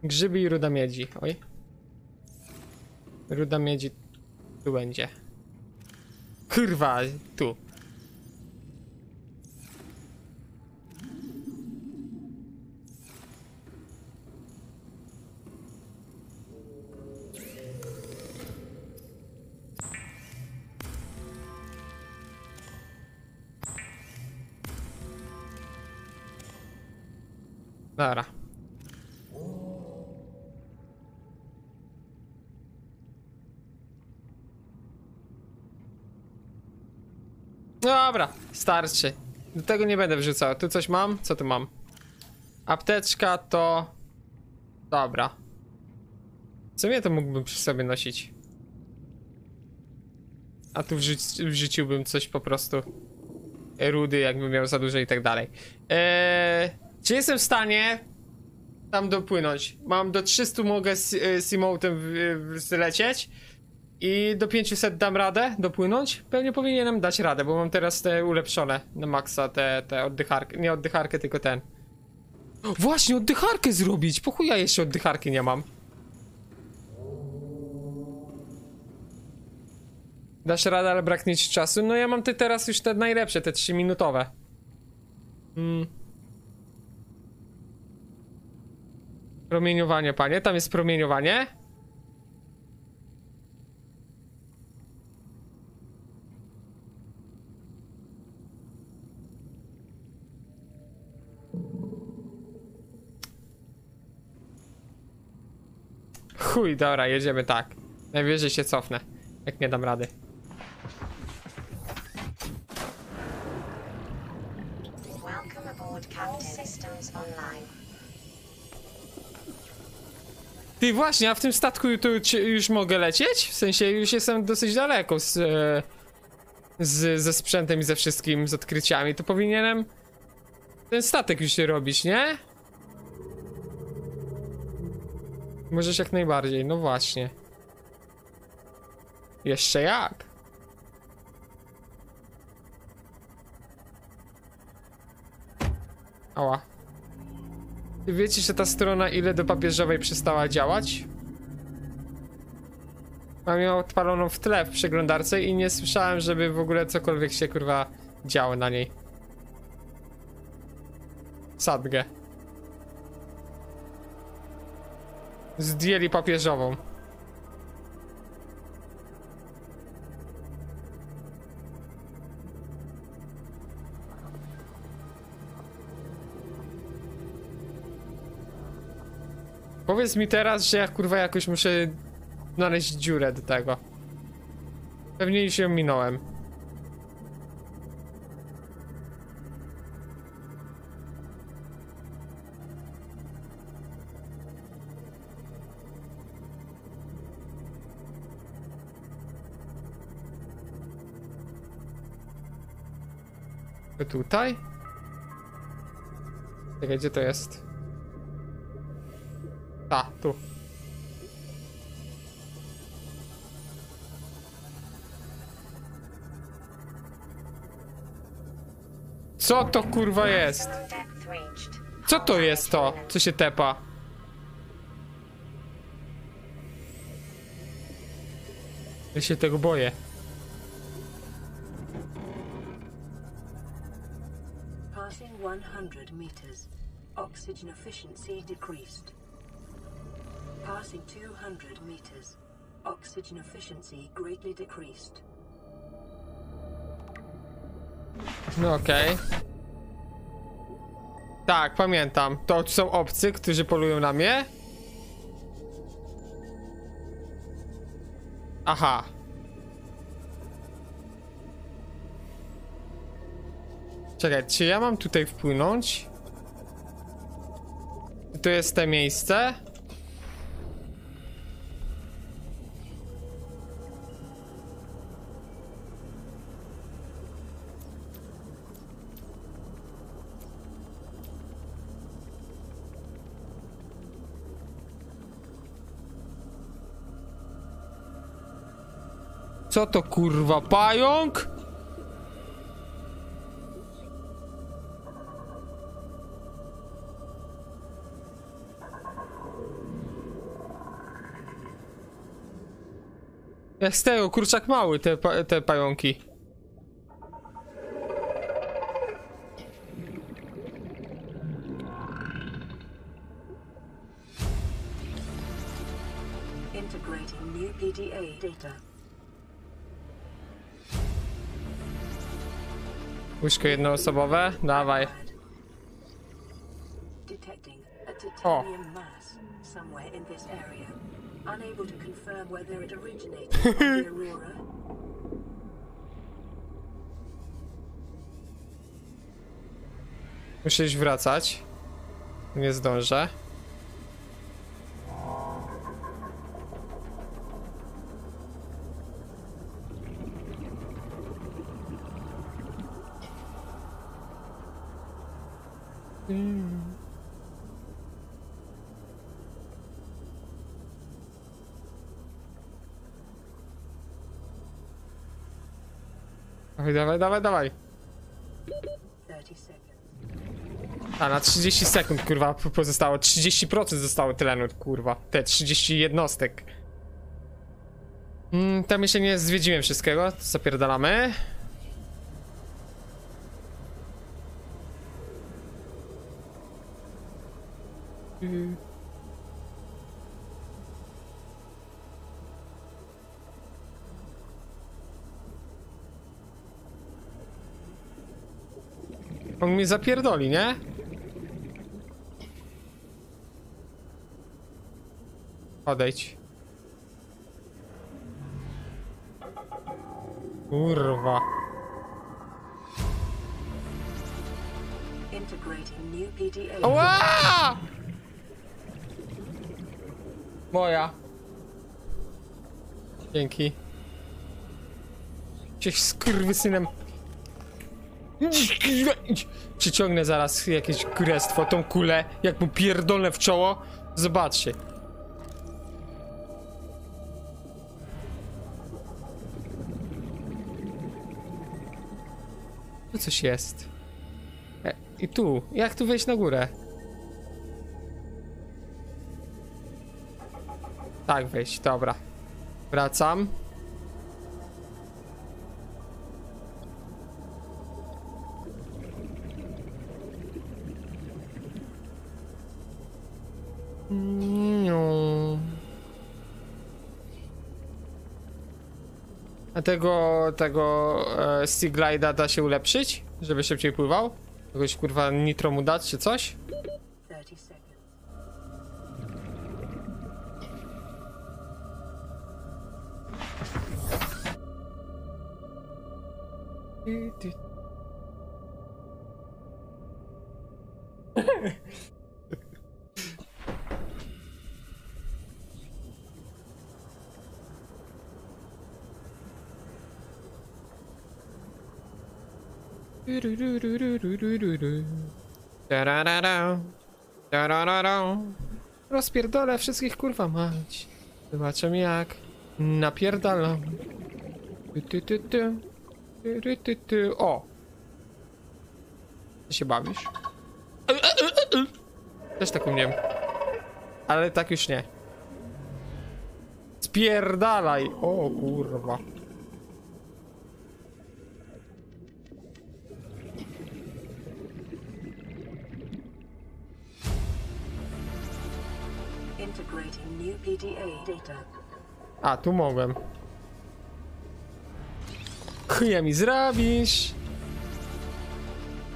[SPEAKER 1] Grzyby i ruda miedzi, oj. Ruda miedzi Tu będzie. Kurwa, tu Dobra. Dobra, starczy. Do tego nie będę wrzucał. Tu coś mam? Co tu mam? Apteczka to... Dobra. Co mnie to mógłbym przy sobie nosić? A tu wrzuc wrzuciłbym coś po prostu. Rudy, jakbym miał za dużo i tak dalej. Eee, czy jestem w stanie tam dopłynąć? Mam do 300 mogę z e, Simotem zlecieć i do 500 dam radę dopłynąć? Pewnie powinienem dać radę, bo mam teraz te ulepszone na maksa, te, te oddycharki, nie oddycharkę, tylko ten. Właśnie, oddycharkę zrobić! Po chuj ja jeszcze oddycharki nie mam. Dasz radę, ale braknie ci czasu? No ja mam te teraz już te najlepsze, te 3 minutowe. Mm. Promieniowanie, panie. Tam jest promieniowanie. Chuj, dobra, jedziemy tak. Najwyżej się cofnę, jak nie dam rady. Ty właśnie, a w tym statku tu już mogę lecieć? W sensie już jestem dosyć daleko z, e, z, ze sprzętem i ze wszystkim, z odkryciami. To powinienem ten statek już się robić, nie? Możesz jak najbardziej, no właśnie. Jeszcze jak? Ała. Wiecie, że ta strona ile do papieżowej przestała działać? Mam ją odpaloną w tle w przeglądarce i nie słyszałem, żeby w ogóle cokolwiek się kurwa działo na niej. Sadgę. Zdjęli papieżową. Powiedz mi teraz, że ja kurwa jakoś muszę znaleźć dziurę do tego. Pewnie ją minąłem. Tutaj? Czekaj, gdzie to jest? Ta, tu. Co to kurwa jest? Co to jest to, co się tepa? Ja się tego boję.
[SPEAKER 7] Passing 100 meters. Oxygen efficiency decreased. Passing 200 meters. Oxygen efficiency greatly decreased.
[SPEAKER 1] No okej. Tak, pamiętam. To są obcy, którzy polują na mnie? Aha. Czekaj, czy ja mam tutaj wpłynąć? To jest te miejsce? Co to kurwa, pająk? Jak z tego, kurczak mały, te, te pająki.
[SPEAKER 7] Integrating new PDA data.
[SPEAKER 1] Łóżko jednoosobowe? Dawaj.
[SPEAKER 7] Detecting a titanium mass somewhere in this area. Unable to confirm whether it originated from the Aurora.
[SPEAKER 1] Muszę iść wracać. Nie zdążę. Dawaj, dawaj, dawaj, dawaj.
[SPEAKER 7] 30 seconds.
[SPEAKER 1] A na 30 sekund, kurwa, pozostało. 30% zostało tlenu, kurwa. Te 30 jednostek. Mm, tam jeszcze nie zwiedziłem wszystkiego, to zapierdalamy. mi zapierdoli, nie? Odejdź. Kurwa. Ła! Moja. Dzięki. Cześć skurwysynem. synem. Przyciągnę zaraz jakieś krestwo, tą kulę, jak mu pierdolę w czoło. Zobaczcie. Tu coś jest. E, I tu. Jak tu wejść na górę? Tak, wejść, dobra. Wracam. Tego, tego e, da się ulepszyć? Żeby szybciej pływał? Jakoś kurwa nitro mu dać czy coś? Rozpierdolę wszystkich kurwa mać. Zobaczę jak napierdalam. Ty, ty, ty, ty. Ty, ty, ty. O! Ty się bawisz? Też tak umiem. Ale tak już nie. Spierdalaj! O kurwa. A, tu mogłem. Chuja mi zrobisz.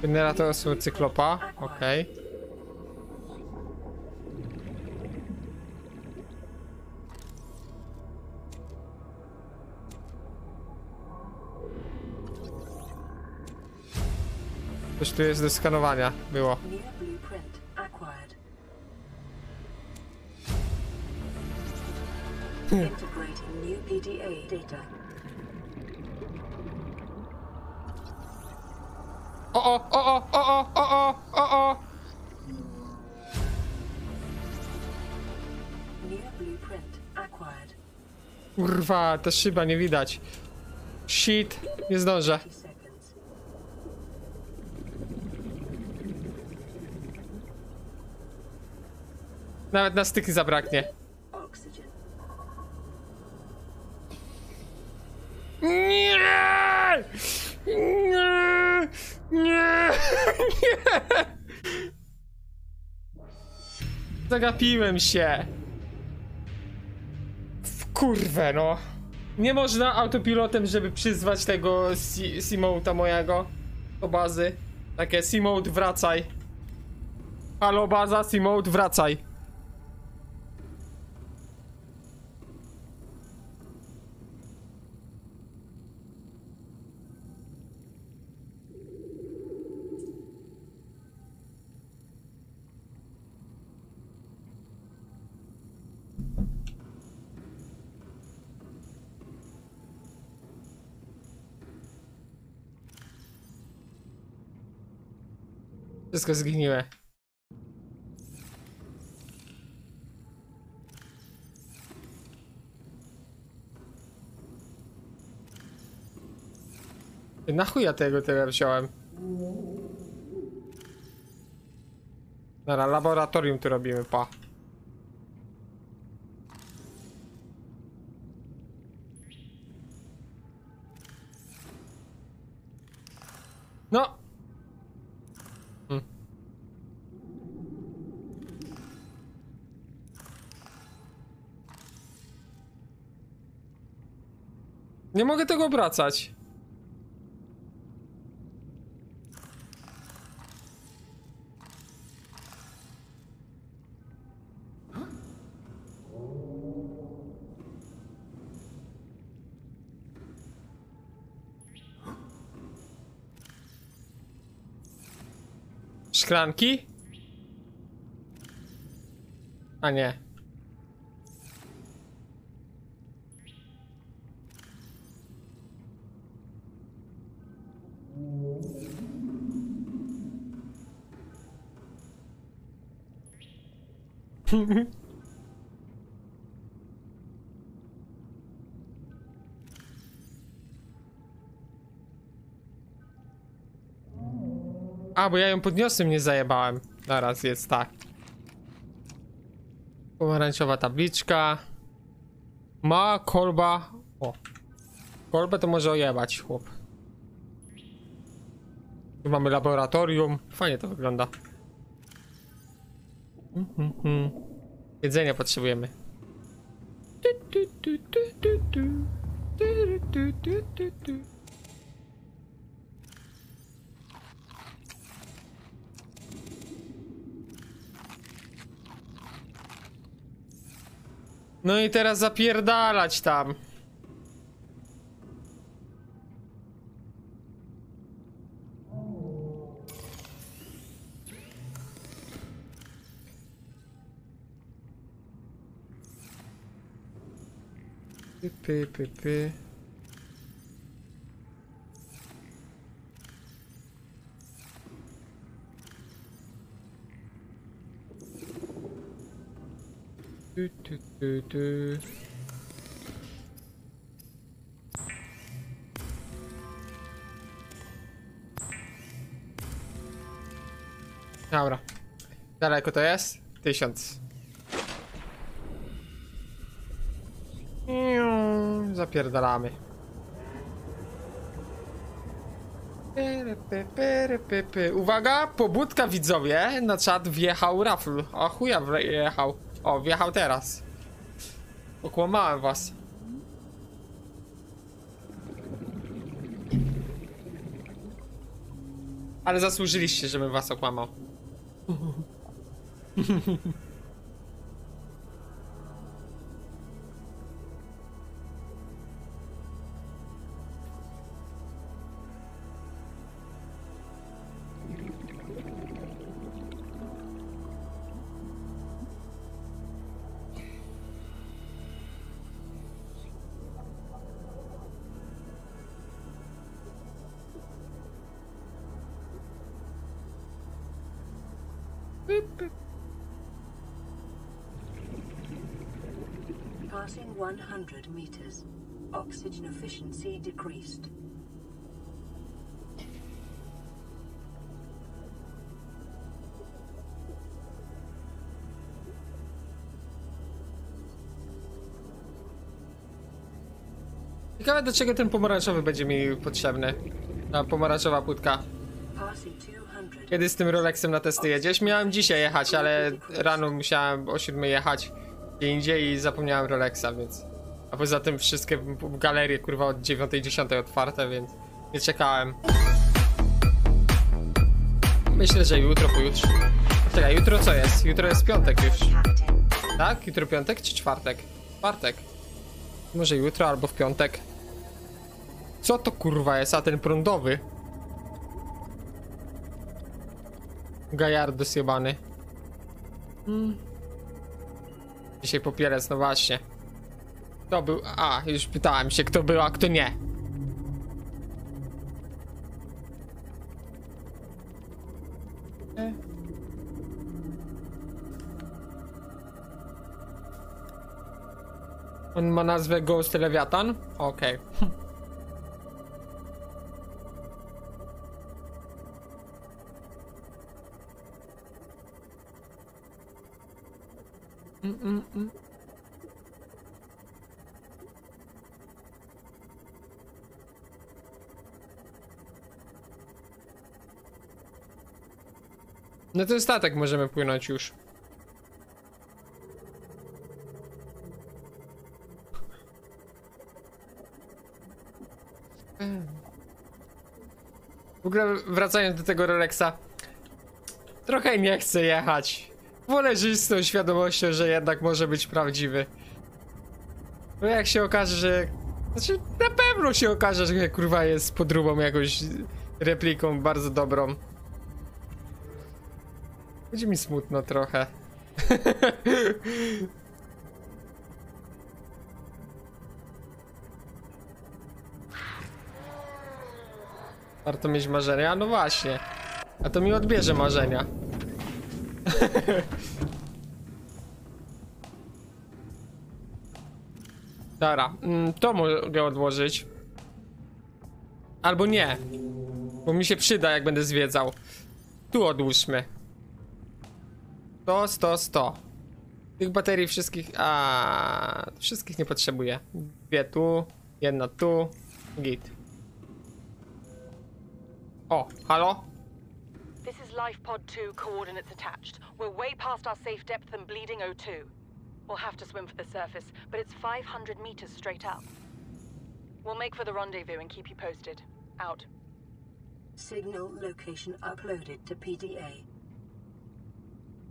[SPEAKER 1] Generator są cyklopa, okej. Coś tu jest do skanowania, było.
[SPEAKER 7] New PDA data.
[SPEAKER 1] O, o, o, o, o, o, o, o, o!
[SPEAKER 7] New blueprint acquired.
[SPEAKER 1] Kurwa, ta szyba nie widać. Shit, nie zdążę.
[SPEAKER 7] 30 seconds.
[SPEAKER 1] Nawet na styki zabraknie. Zagapiłem się. W kurwę, no. Nie można autopilotem, żeby przyzwać tego Si- Simouta mojego do bazy. Takie Simout wracaj. Halo baza, Simout wracaj. Wszystko zgniłe. Na chuja tego tyle wziąłem. Dobra, laboratorium tu robimy, pa. Nie mogę tego obracać. Szklanki? A nie. A, bo ja ją podniosłem, nie zajebałem. Zaraz jest tak. Pomarańczowa tabliczka. Ma kolba. O. Kolbę to może ojebać, chłop. Tu mamy laboratorium. Fajnie to wygląda. Mhm. Jedzenia potrzebujemy. No i teraz zapierdalać tam. Py, py, py, py. Tu, tu, tu, tu. Dobra. Daleko to jest? Tysiąc. Zapierdalamy. Uwaga, pobudka widzowie. Na czat wjechał Rafl. O chuja wjechał. O, wjechał teraz. Okłamałem was. Ale zasłużyliście, żebym was okłamał.
[SPEAKER 7] 100 meters. Oxygen efficiency decreased.
[SPEAKER 1] Ciekawe do czego ten pomarańczowy będzie mi potrzebny. Ta pomarańczowa płytka.
[SPEAKER 7] Passing 200.
[SPEAKER 1] Kiedy z tym Rolexem na testy jedziesz? Miałem dzisiaj jechać, ale rano musiałem o 7 jechać gdzie indziej i zapomniałem Rolexa, więc... A poza tym wszystkie galerie kurwa od 9.10 otwarte, więc nie czekałem. Myślę, że jutro, pojutrze. Czekaj, jutro co jest? Jutro jest piątek już. Tak? Jutro piątek czy czwartek? Czwartek. Może jutro albo w piątek. Co to kurwa jest, a ten prądowy? Gajardo zjebany. Hmm. Dzisiaj popielec, no właśnie. Kto był? A, już pytałem się kto był, a kto nie. On ma nazwę Ghost Leviathan? Okej. No ten statek możemy płynąć już. W ogóle wracając do tego Rolexa. Trochę nie chcę jechać. Wolę żyć z tą świadomością, że jednak może być prawdziwy. Bo jak się okaże, że... Znaczy, na pewno się okaże, że kurwa jest podróbą jakąś repliką bardzo dobrą. Będzie mi smutno trochę. Warto mieć marzenia? No właśnie. A to mi odbierze marzenia. Dobra, mm, to mogę odłożyć. Albo nie. Bo mi się przyda, jak będę zwiedzał. Tu odłóżmy. 100, 100, 100. Tych baterii wszystkich... A, Wszystkich nie potrzebuję. Dwie tu, jedna tu. Git. O, halo?
[SPEAKER 12] This is Life Pod 2 coordinates attached. We're way past our safe depth and bleeding O2. We'll have to swim for the surface, but it's 500 meters straight up. We'll make for the rendezvous and keep you posted. Out.
[SPEAKER 7] Signal location uploaded to PDA.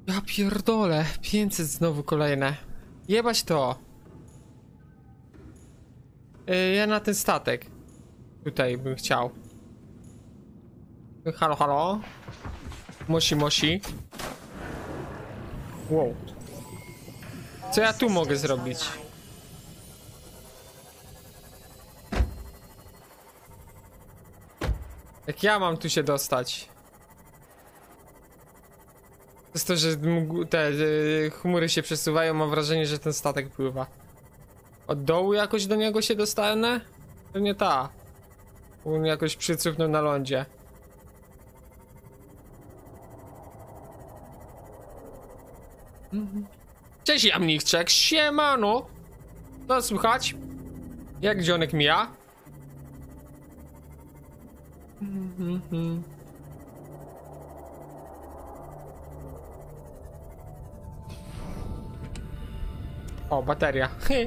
[SPEAKER 1] Ja pierdolę. 500 znowu kolejne. Jebać to. Yy, ja na ten statek. Tutaj bym chciał. Halo, halo. Mosi, mosi. Wow. Co ja tu mogę zrobić? Jak ja mam tu się dostać? Jest to, że te y, chmury się przesuwają, mam wrażenie, że ten statek pływa. Od dołu jakoś do niego się dostanę? To nie ta. On jakoś przycupnął na lądzie. Cześć Jamniczek, siemano! Co słychać? Jak dzionek mija? O, bateria.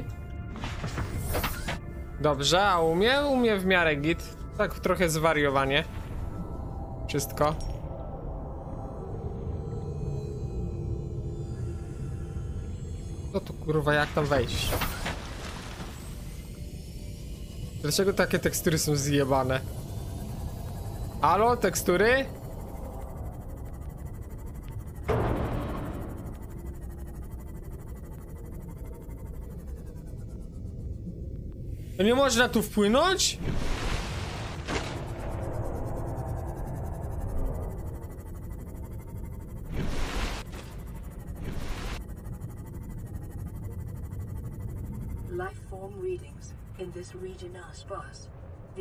[SPEAKER 1] Dobrze, a umie? Umie w miarę git. Tak trochę zwariowanie. Wszystko. No to kurwa, jak tam wejść? Dlaczego takie tekstury są zjebane? Halo, tekstury? To nie można tu wpłynąć?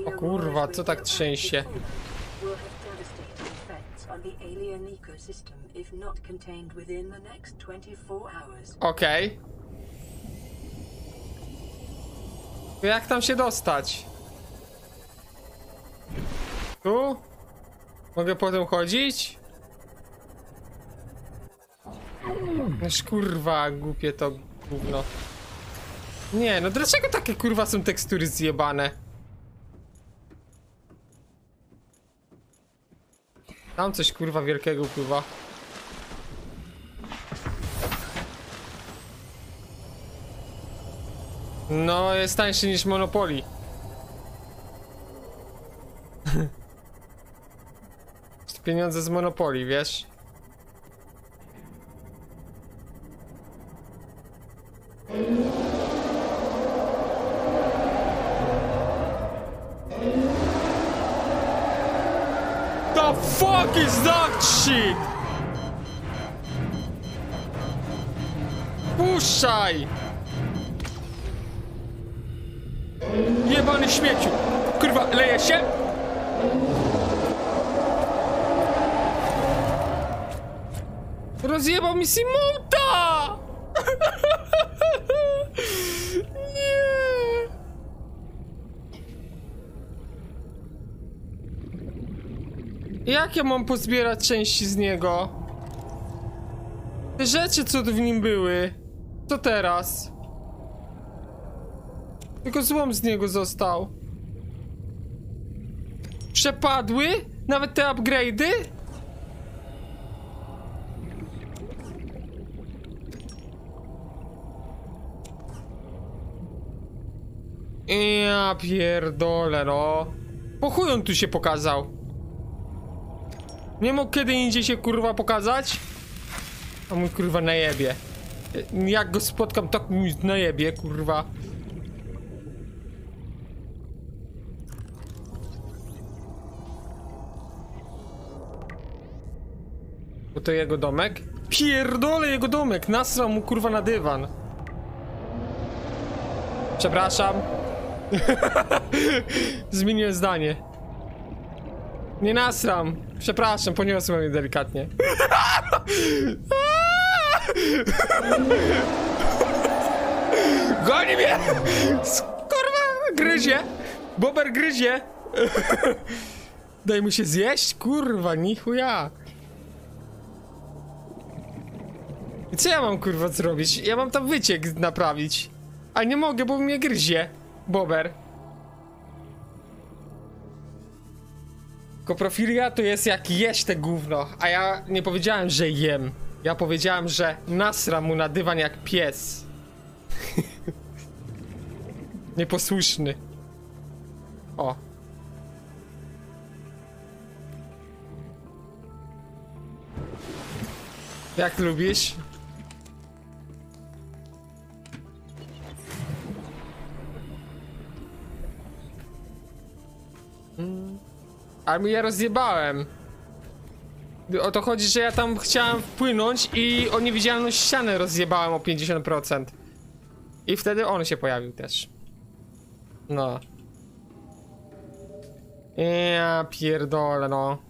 [SPEAKER 1] O kurwa, co tak trzęsie?
[SPEAKER 7] active will have devastating effects on the alien ecosystem if not contained within the next 24 hours.
[SPEAKER 1] Okej. To jak tam się dostać? Tu? Mogę potem chodzić? Noż kurwa, głupie to gówno. Nie, no dlaczego takie kurwa są tekstury zjebane? Tam coś kurwa wielkiego pływa. No, jest tańszy niż Monopoly. To pieniądze z Monopoly, wiesz? The fuck is that shit? Puszczaj! Jebany śmieciu! Kurwa, leje się? Rozjebał mi Simonta! Jak ja mam pozbierać części z niego? Te rzeczy, co w nim były. Co teraz? Tylko złom z niego został. Przepadły? Nawet te upgrade'y? Ja pierdolę, no. Po tu się pokazał. Nie mógł kiedy indziej się kurwa pokazać? A mój kurwa najebie. Jak go spotkam, tak mój najebie, kurwa. Bo to jego domek? Pierdolę jego domek! Nasrał mu kurwa na dywan. Przepraszam. Zmieniłem zdanie. Nie nasram. Przepraszam, poniosłem je delikatnie. Goni mnie! Kurwa, gryzie! Bober gryzie! Daj mu się zjeść? Kurwa, ni chuja. I co ja mam kurwa zrobić? Ja mam tam wyciek naprawić. A nie mogę, bo mnie gryzie. Bober. Koprofilia to jest jak jeść te gówno, a ja nie powiedziałem, że jem. Ja powiedziałem, że nasra mu na dywan jak pies. Nieposłuszny. O. Jak lubisz? Mi ja rozjebałem. O to chodzi, że ja tam chciałem wpłynąć i o niewidzialną ścianę rozjebałem o 50%. I wtedy on się pojawił też. No. Ja pierdolę, no.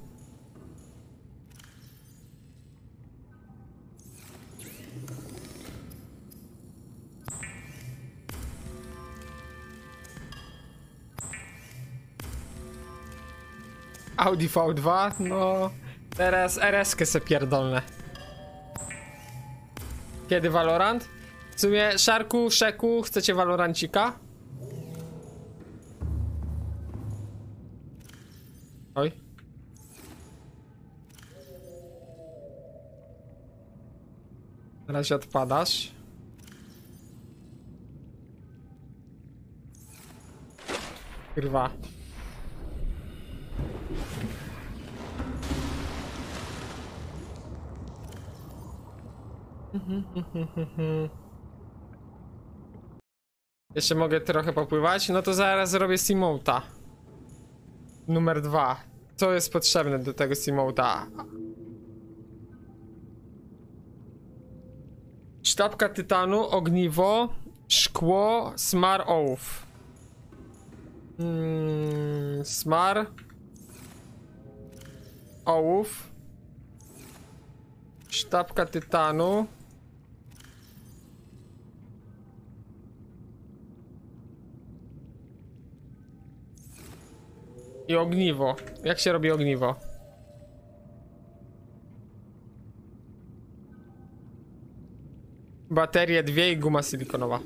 [SPEAKER 1] Audi V2, no. Teraz RS-kę se pierdolne. Kiedy Valorant? W sumie, Szarku, Szeku, chcecie Valorancika? Oj. Na razie odpadasz. Kurwa. Jeszcze mogę trochę popływać? No to zaraz zrobię Simouta. Numer dwa. Co jest potrzebne do tego Simouta? Sztabka tytanu, ogniwo, szkło, smar ołów. Mm, smar. Ołów. Sztabka tytanu. I ogniwo. Jak się robi ogniwo? Baterie dwie i guma silikonowa.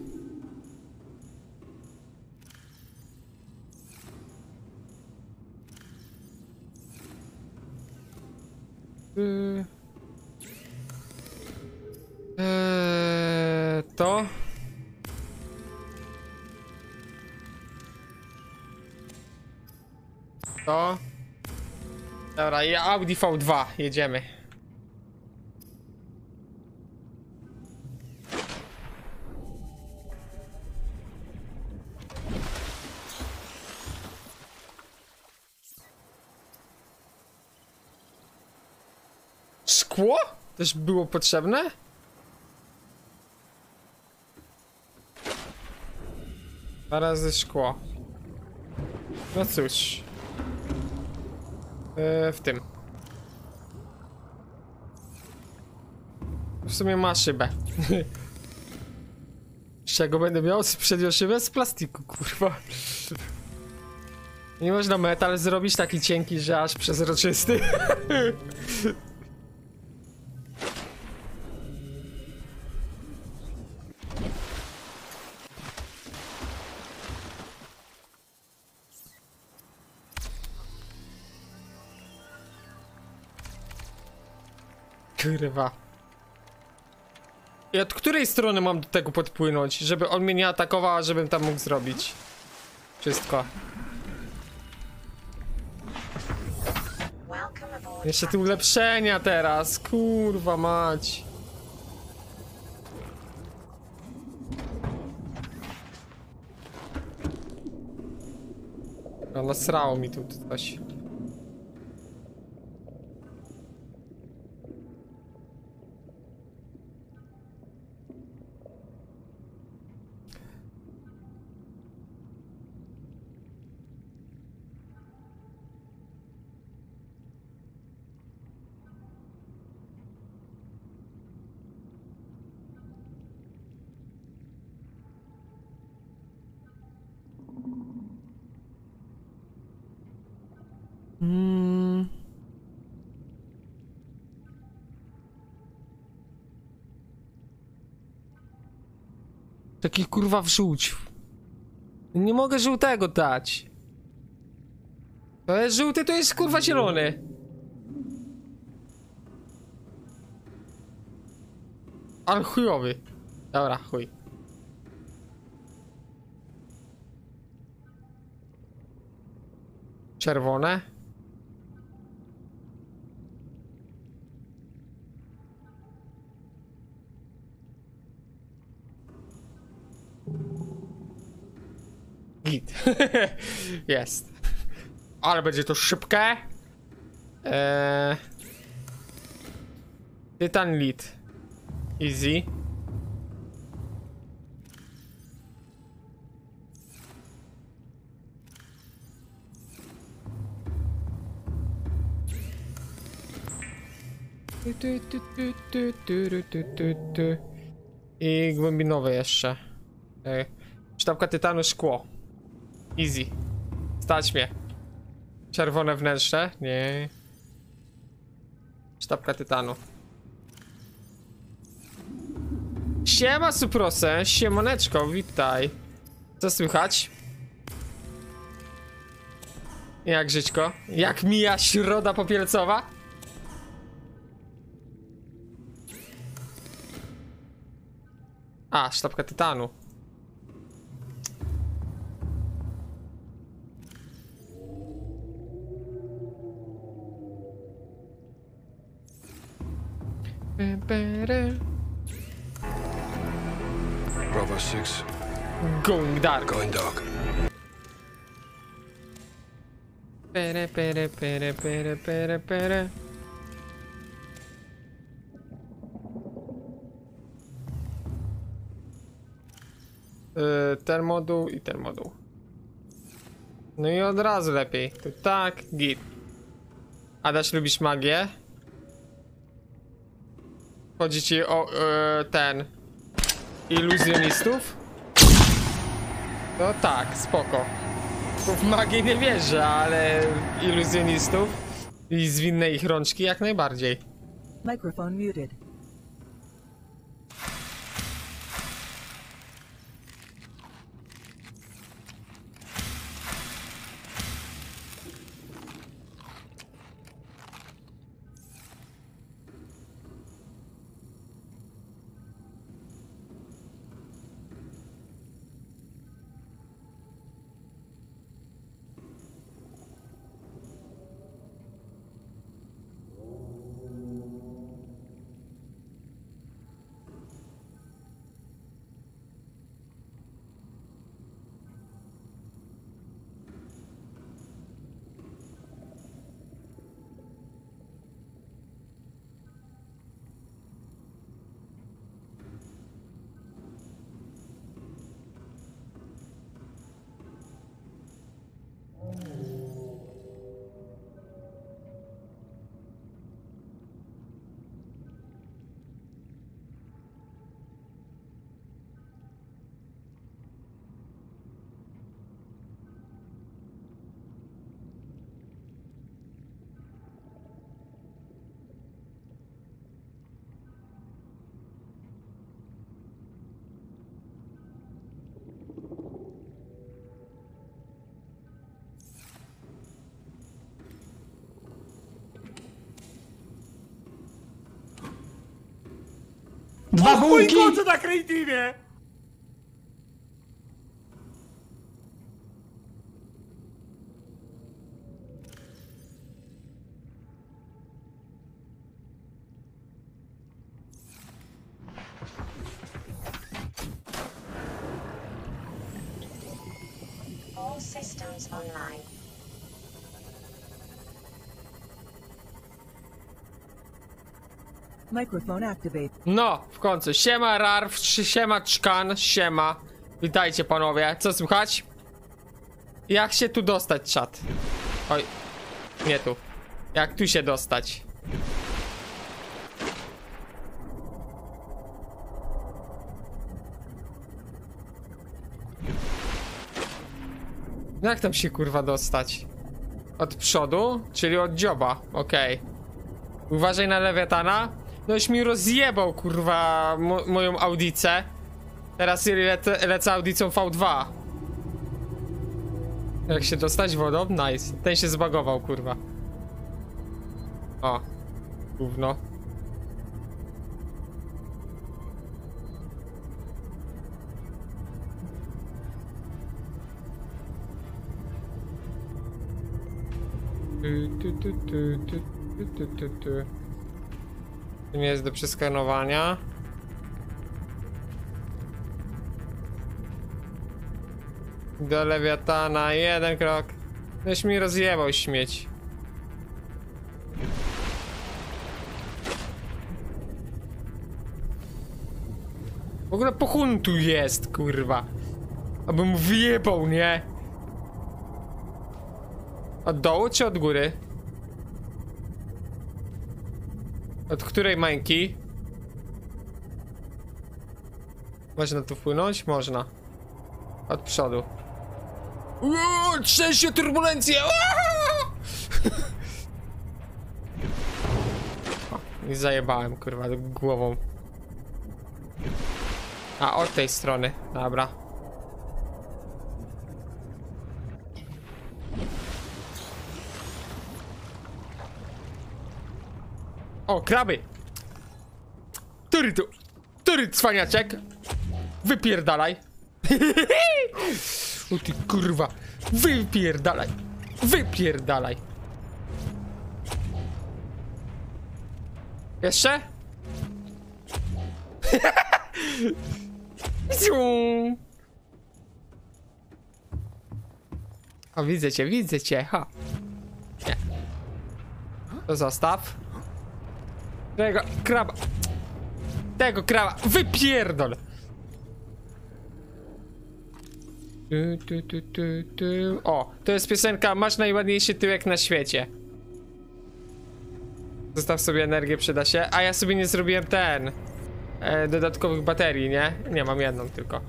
[SPEAKER 1] Yy. Eee, to. To. Dobra, i Audi V2, jedziemy. Szkło? Też było potrzebne? Dwa razy szkło. No cóż. Yy, w tym. W sumie ma szybę. Z czego będę miał? Przednią szybę? Z plastiku, kurwa. Nie można metal zrobić taki cienki, że aż przezroczysty. Kurwa. I od której strony mam do tego podpłynąć, żeby on mnie nie atakował, a żebym tam mógł zrobić wszystko? Jeszcze te ulepszenia teraz, kurwa mać. No, nasrało mi tu coś. Taki kurwa wrzuć. Nie mogę żółtego dać. To jest żółty, to jest kurwa zielony. Ale chujowy. Dobra, chuj. Czerwone. git. Jest. Ale będzie to szybkie. Eee... Tytan lead. Easy. I głębinowe jeszcze. Eee, sztabka tytanu, szkło. Easy. Stać mnie. Czerwone wnętrze? Nie. Sztabka tytanu. Siema Suprose, siemoneczko, witaj. Co słychać? Jak żyćko? Jak mija środa popielcowa? A, sztabka tytanu.
[SPEAKER 9] Bravo 6.
[SPEAKER 1] Going dark.
[SPEAKER 9] Going dark.
[SPEAKER 1] Pere, pere, pere, pere, pere, pere. Yy, ten moduł i ten moduł. No i od razu lepiej. To tak, git. Adaś, lubisz magię? Chodzi ci o yy, ten... Iluzjonistów? No tak, spoko. W magię nie wierzę, ale iluzjonistów i zwinne ich rączki jak najbardziej.
[SPEAKER 2] Microphone muted.
[SPEAKER 11] Babuki! Mój
[SPEAKER 1] da na No, w końcu. Siema Rarf, siema Czkan, siema. Witajcie panowie, co słychać? Jak się tu dostać, czat? Oj, nie tu. Jak tu się dostać? Jak tam się kurwa dostać? Od przodu? Czyli od dzioba, okej. Uważaj na lewiatana. No już mi rozjebał kurwa mo moją audicę. Teraz lecę, lecę audicą V2. Jak się dostać wodą? Nice. Ten się zbagował kurwa. O. Gówno. Tu, tu, tu, tu, tu, tu, tu, tu, nie jest do przeskanowania. Do lewiatana, jeden krok. Noś mi rozjebał śmieć. W ogóle po chun tu jest, kurwa. Abym wyjebał, nie? Od dołu czy od góry? Od której mańki? Można tu wpłynąć? Można. Od przodu. Uuu, trzęsie turbulencje! I zajebałem, kurwa, głową. A, od tej strony. Dobra. O, kraby! Który tu? Który cwaniaczek? Wypierdalaj! o ty kurwa! Wypierdalaj! Wypierdalaj! Jeszcze? O, widzę cię, widzę cię, ha! Nie. To zostaw. Tego kraba. Tego kraba. Wypierdol. Tu, tu, tu. O, to jest piosenka Masz najładniejszy tyłek na świecie. Zostaw sobie energię, przyda się. A ja sobie nie zrobiłem ten. E, dodatkowych baterii, nie? Nie, mam jedną tylko.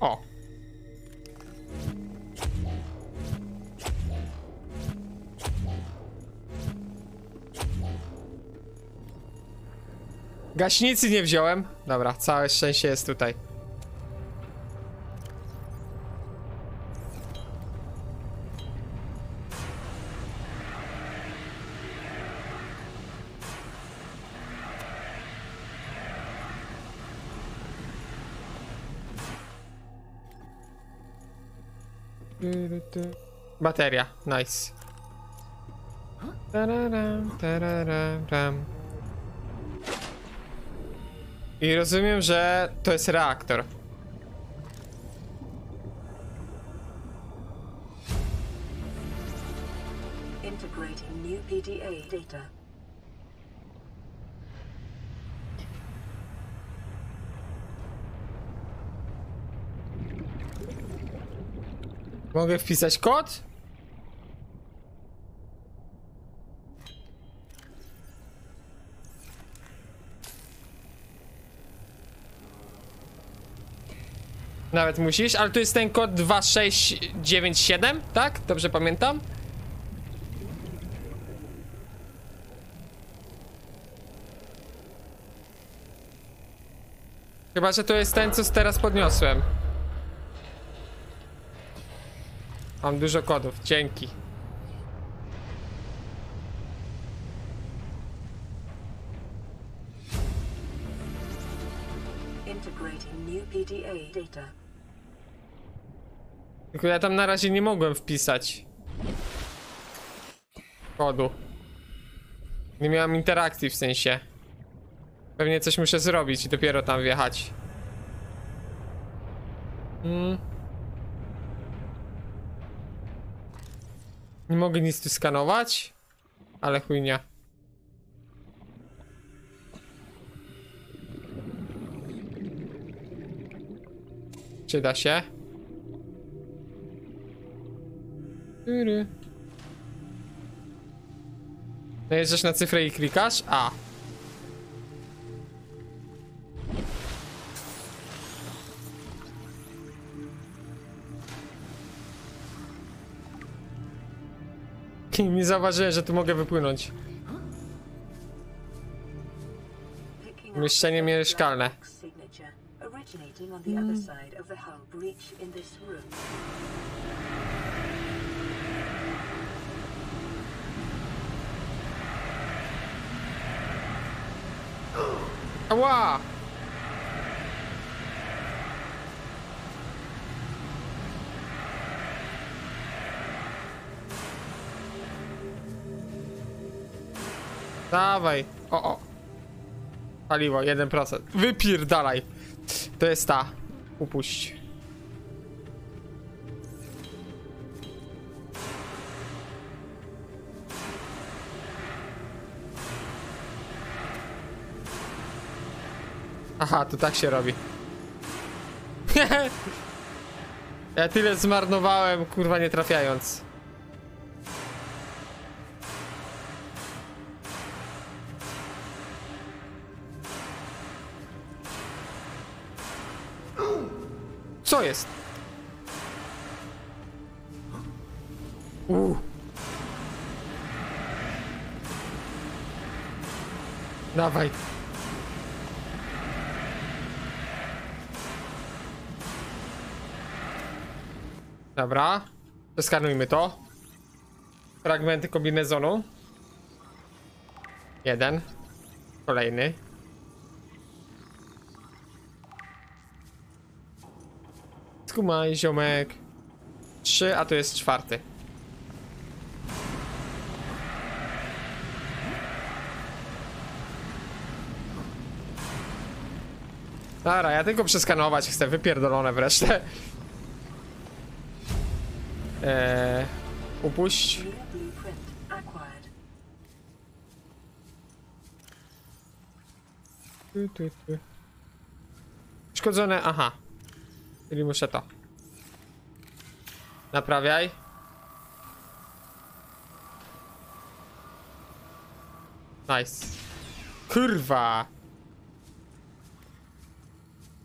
[SPEAKER 1] O, Gaśnicy nie wziąłem. Dobra, całe szczęście jest tutaj. Bateria, nice. Tararam, tararam. I rozumiem, że to jest reaktor.
[SPEAKER 7] Integrating new PDA data.
[SPEAKER 1] Mogę wpisać kod? Nawet musisz, ale to jest ten kod 2697, tak? Dobrze pamiętam? Chyba, że to jest ten, co teraz podniosłem. Mam dużo kodów, dzięki.
[SPEAKER 7] Integrating new PDA data.
[SPEAKER 1] Tylko ja tam na razie nie mogłem wpisać kodu. Nie miałem interakcji w sensie. Pewnie coś muszę zrobić i dopiero tam wjechać. Hmm. Nie mogę nic tu skanować? Ale chujnia. Czy da się? Tyry. Najeżdżasz na cyfrę i klikasz? A. Nie zauważyłem, że tu mogę wypłynąć.
[SPEAKER 7] The
[SPEAKER 1] mieszkalne.
[SPEAKER 7] black signature originating on the other side of the hull breach in this room.
[SPEAKER 1] Ała! Dawaj. O, o. Paliwo, 1%. Wypierdalaj. To jest ta. Upuść. Aha, to tak się robi. ja tyle zmarnowałem, kurwa nie trafiając. Co jest? Uh. Dawaj. Dobra. Przeskanujmy to. Fragmenty kombinezonu. Jeden. Kolejny. Skumaj, ziomek. Trzy, a tu jest czwarty. Dobra, ja tylko przeskanować chcę, wypierdolone wreszcie. Eee, upuść. Szkodzone, aha. Czyli muszę to. Naprawiaj. Nice. Kurwa.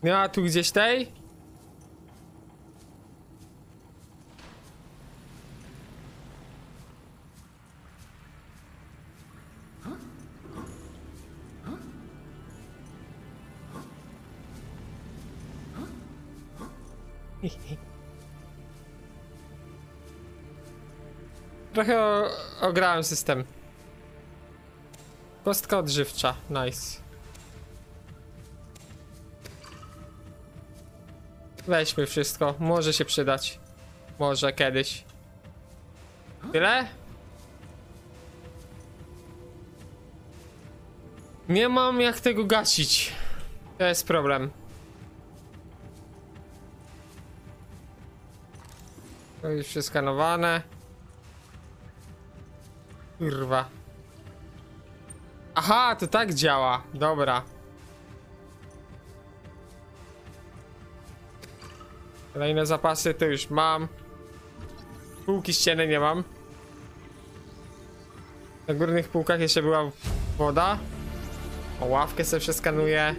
[SPEAKER 1] Ma tu gdzieś tej? Trochę o, ograłem system. Kostka odżywcza, nice. Weźmy wszystko, może się przydać. Może kiedyś. Tyle? Nie mam jak tego gasić. To jest problem. To już przeskanowane. Kurwa. Aha, to tak działa. Dobra. Kolejne zapasy to już mam. Półki ściany nie mam. Na górnych półkach jeszcze była woda. O, ławkę sobie przeskanuję.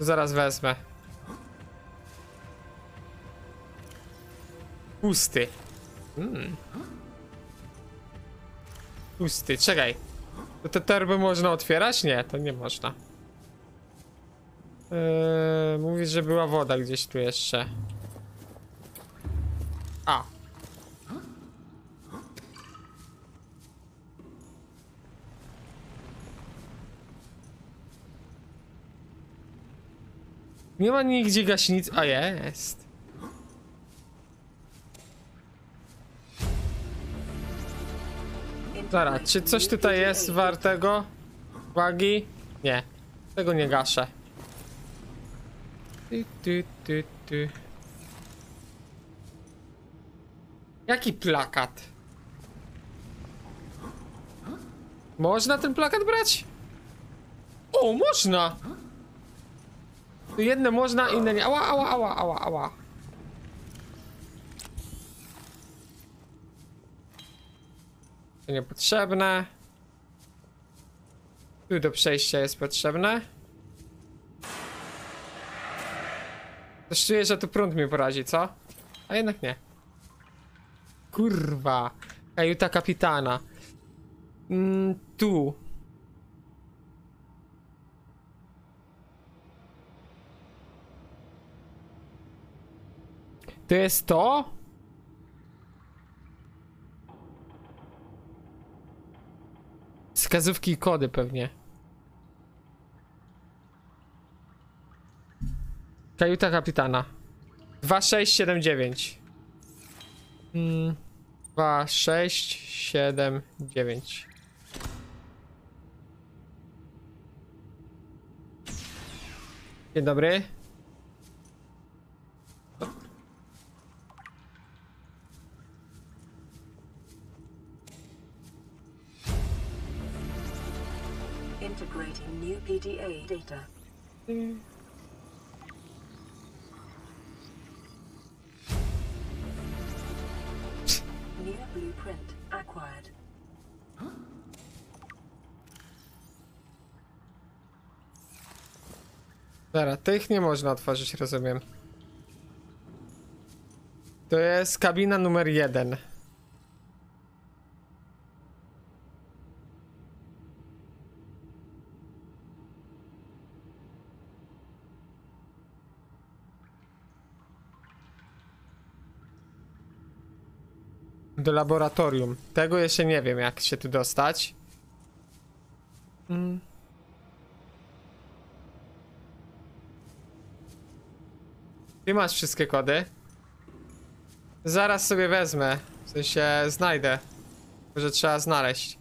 [SPEAKER 1] Zaraz wezmę. Pusty. Mm. Pusty, czekaj. To te torby można otwierać? Nie, to nie można. Mówisz, że była woda gdzieś tu jeszcze. A. Nie ma nigdzie gaśnic, a jest. Dobra, czy coś tutaj jest wartego? Uwagi? Nie. Tego nie gaszę. Ty, ty, ty, ty. Jaki plakat? Można ten plakat brać? O, można! Jedne można, inne nie. Ała, ała, ała, ała, ała. To niepotrzebne. Tu do przejścia jest potrzebne. Coś czuję, że tu prąd mi porazi, co? A jednak nie. Kurwa. Kajuta kapitana. Mm, tu. To jest to? Wskazówki i kody pewnie. Kajuta kapitana. 2679. Mm, 2679. Dzień dobry.
[SPEAKER 7] New PDA data. New blueprint acquired.
[SPEAKER 1] Dobra, tych nie można otworzyć, rozumiem. To jest kabina numer jeden. Do laboratorium. Tego jeszcze nie wiem, jak się tu dostać. Mm. Ty masz wszystkie kody? Zaraz sobie wezmę. W sensie znajdę. Może trzeba znaleźć.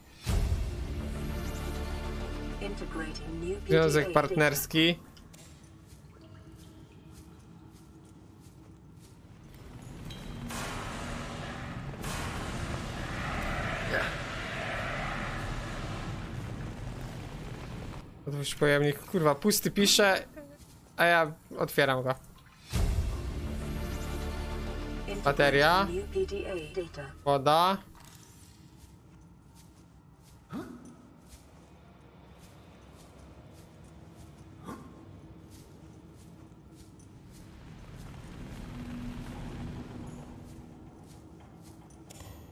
[SPEAKER 1] Związek
[SPEAKER 7] data.
[SPEAKER 1] partnerski. Otwórz pojemnik. Kurwa, pusty pisze, a ja otwieram go. Bateria. Woda.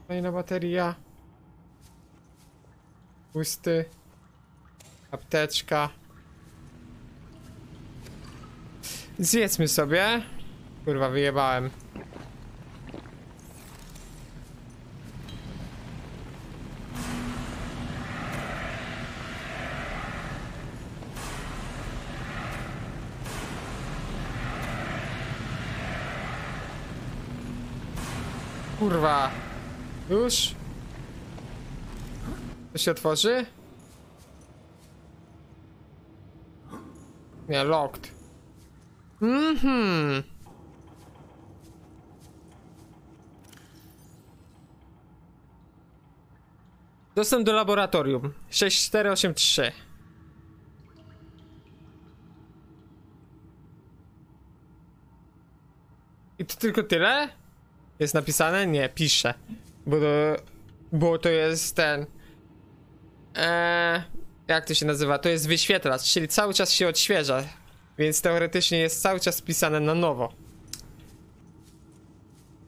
[SPEAKER 1] Kolejna bateria. Pusty. Apteczka. Zjedzmy sobie. Kurwa, wyjebałem. Kurwa. Już? To się otworzy? Nie, locked. Mhm. Dostęp do laboratorium. 6483. I to tylko tyle? Jest napisane? Nie, pisze. Bo to, bo to jest ten. Eee, jak to się nazywa? To jest wyświetlacz, czyli cały czas się odświeża. Więc teoretycznie jest cały czas pisane na nowo.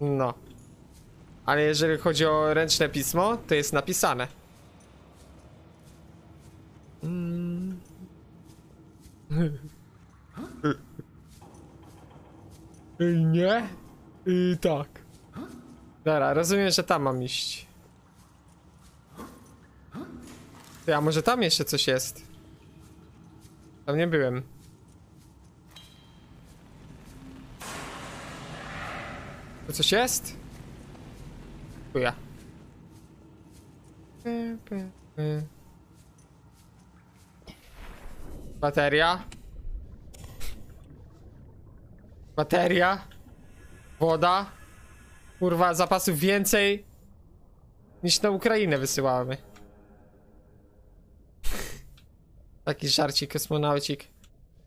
[SPEAKER 1] No. Ale jeżeli chodzi o ręczne pismo, to jest napisane. Mm. Nie? I tak. Dobra, rozumiem, że tam mam iść. Ty, a może tam jeszcze coś jest? Tam nie byłem. Tu coś jest? Chuja. Bateria. Bateria. Woda. kurwa zapasów więcej niż na Ukrainę wysyłamy. Taki żarcik, kosmonaucik.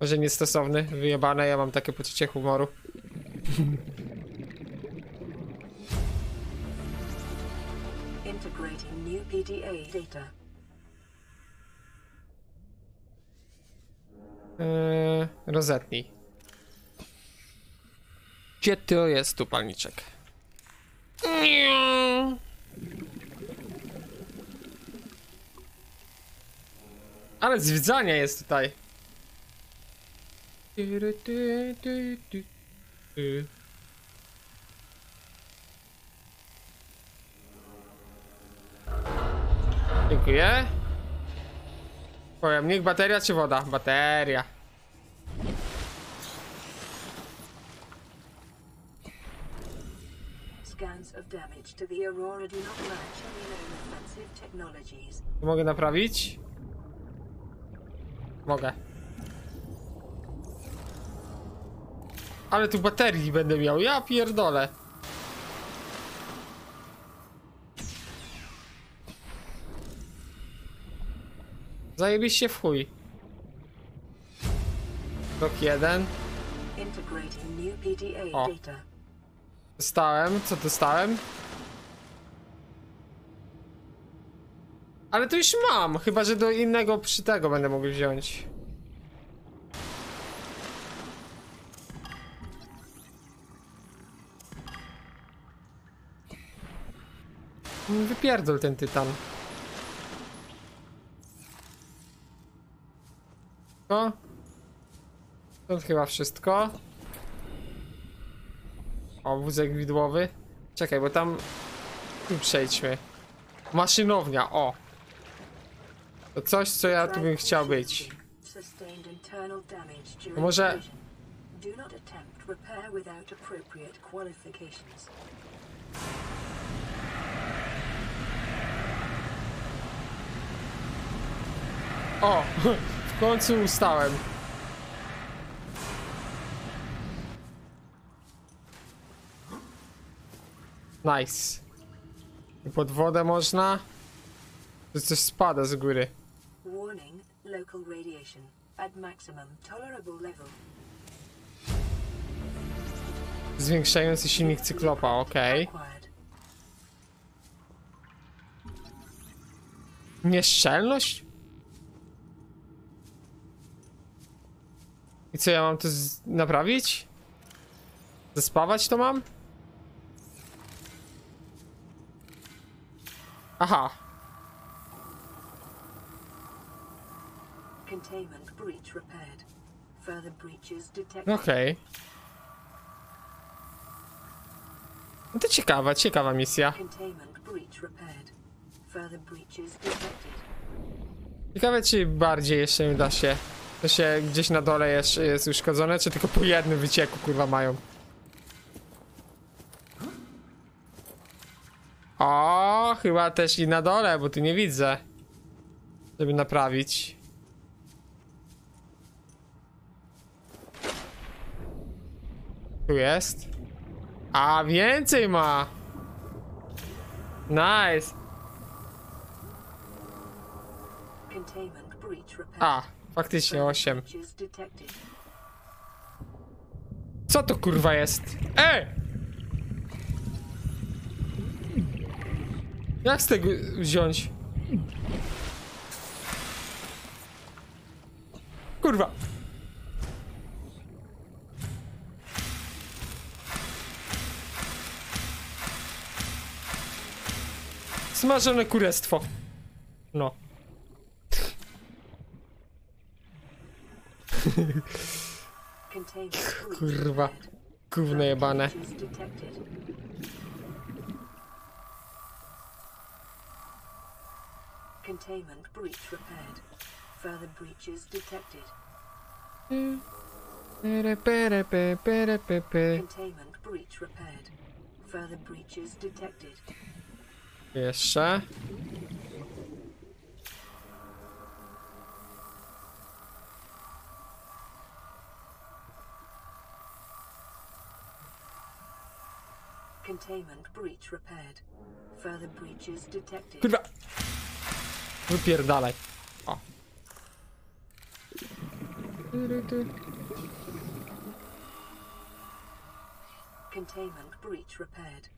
[SPEAKER 1] Może niestosowny, wyjebane, ja mam takie poczucie humoru.
[SPEAKER 7] Integrating new PDA data.
[SPEAKER 1] Eee, rozetnij. Gdzie to jest tu palniczek? Ale zwiedzania jest tutaj. Dziękuję. Pojemnik, bateria czy woda? Bateria.
[SPEAKER 7] Scans of damage to the Aurora do not match any known offensive technologies.
[SPEAKER 1] Mogę naprawić? Mogę. Ale tu baterii będę miał, ja pierdolę. Zajebiście w chuj. Rok jeden. O. Dostałem, co dostałem? Ale to już mam, chyba że do innego przy tego będę mógł wziąć. Wypierdol ten tytan. O. To chyba wszystko. O, wózek widłowy. Czekaj, bo tam... Przejdźmy. Maszynownia, o. To coś, co ja tu bym chciał być. To może... O! W końcu ustałem. Nice. Pod wodę można? To coś spada z góry.
[SPEAKER 7] Local radiation at maximum tolerable level.
[SPEAKER 1] Zwiększający silnik cyklopa, okej. Nieszczelność? I co, ja mam to naprawić? Zespawać to mam? Aha,
[SPEAKER 7] Containment breach repaired. Further breaches detected.
[SPEAKER 1] okej. No to ciekawa, ciekawa misja.
[SPEAKER 7] Containment breach repaired. Further breaches detected.
[SPEAKER 1] Ciekawe, czy bardziej jeszcze da się. To się gdzieś na dole jeszcze jest uszkodzone, czy tylko po jednym wycieku kurwa mają. O, chyba też i na dole, bo tu nie widzę. Żeby naprawić. Tu jest. A, więcej ma. Nice. A, faktycznie 8.
[SPEAKER 7] Breaches detected.
[SPEAKER 1] Co to kurwa jest? Ej! Jak z tego wziąć? Kurwa! Smażone kurestwo. No. Kurwa. Gówno jebane.
[SPEAKER 7] Containment breach repaired. Further breaches detected. Containment breach repaired. Further breaches detected.
[SPEAKER 1] Jeszcze.
[SPEAKER 7] Containment breach repaired. Further breaches detected.
[SPEAKER 1] Kurwa. Wypierdalaj. O.
[SPEAKER 7] Containment breach repaired.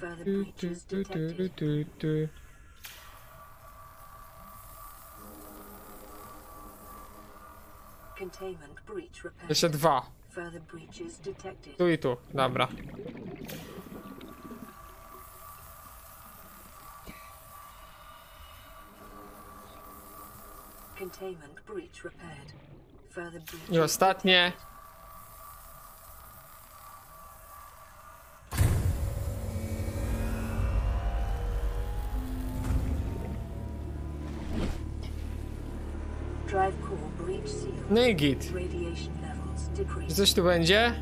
[SPEAKER 7] Further breaches detected. Containment breach repaired.
[SPEAKER 1] Jeszcze dwa.
[SPEAKER 7] Further breaches detected.
[SPEAKER 1] Tu i tu. Dobra.
[SPEAKER 7] Containment breach repaired. Further breaches
[SPEAKER 1] I ostatnie. No i git. Coś tu będzie?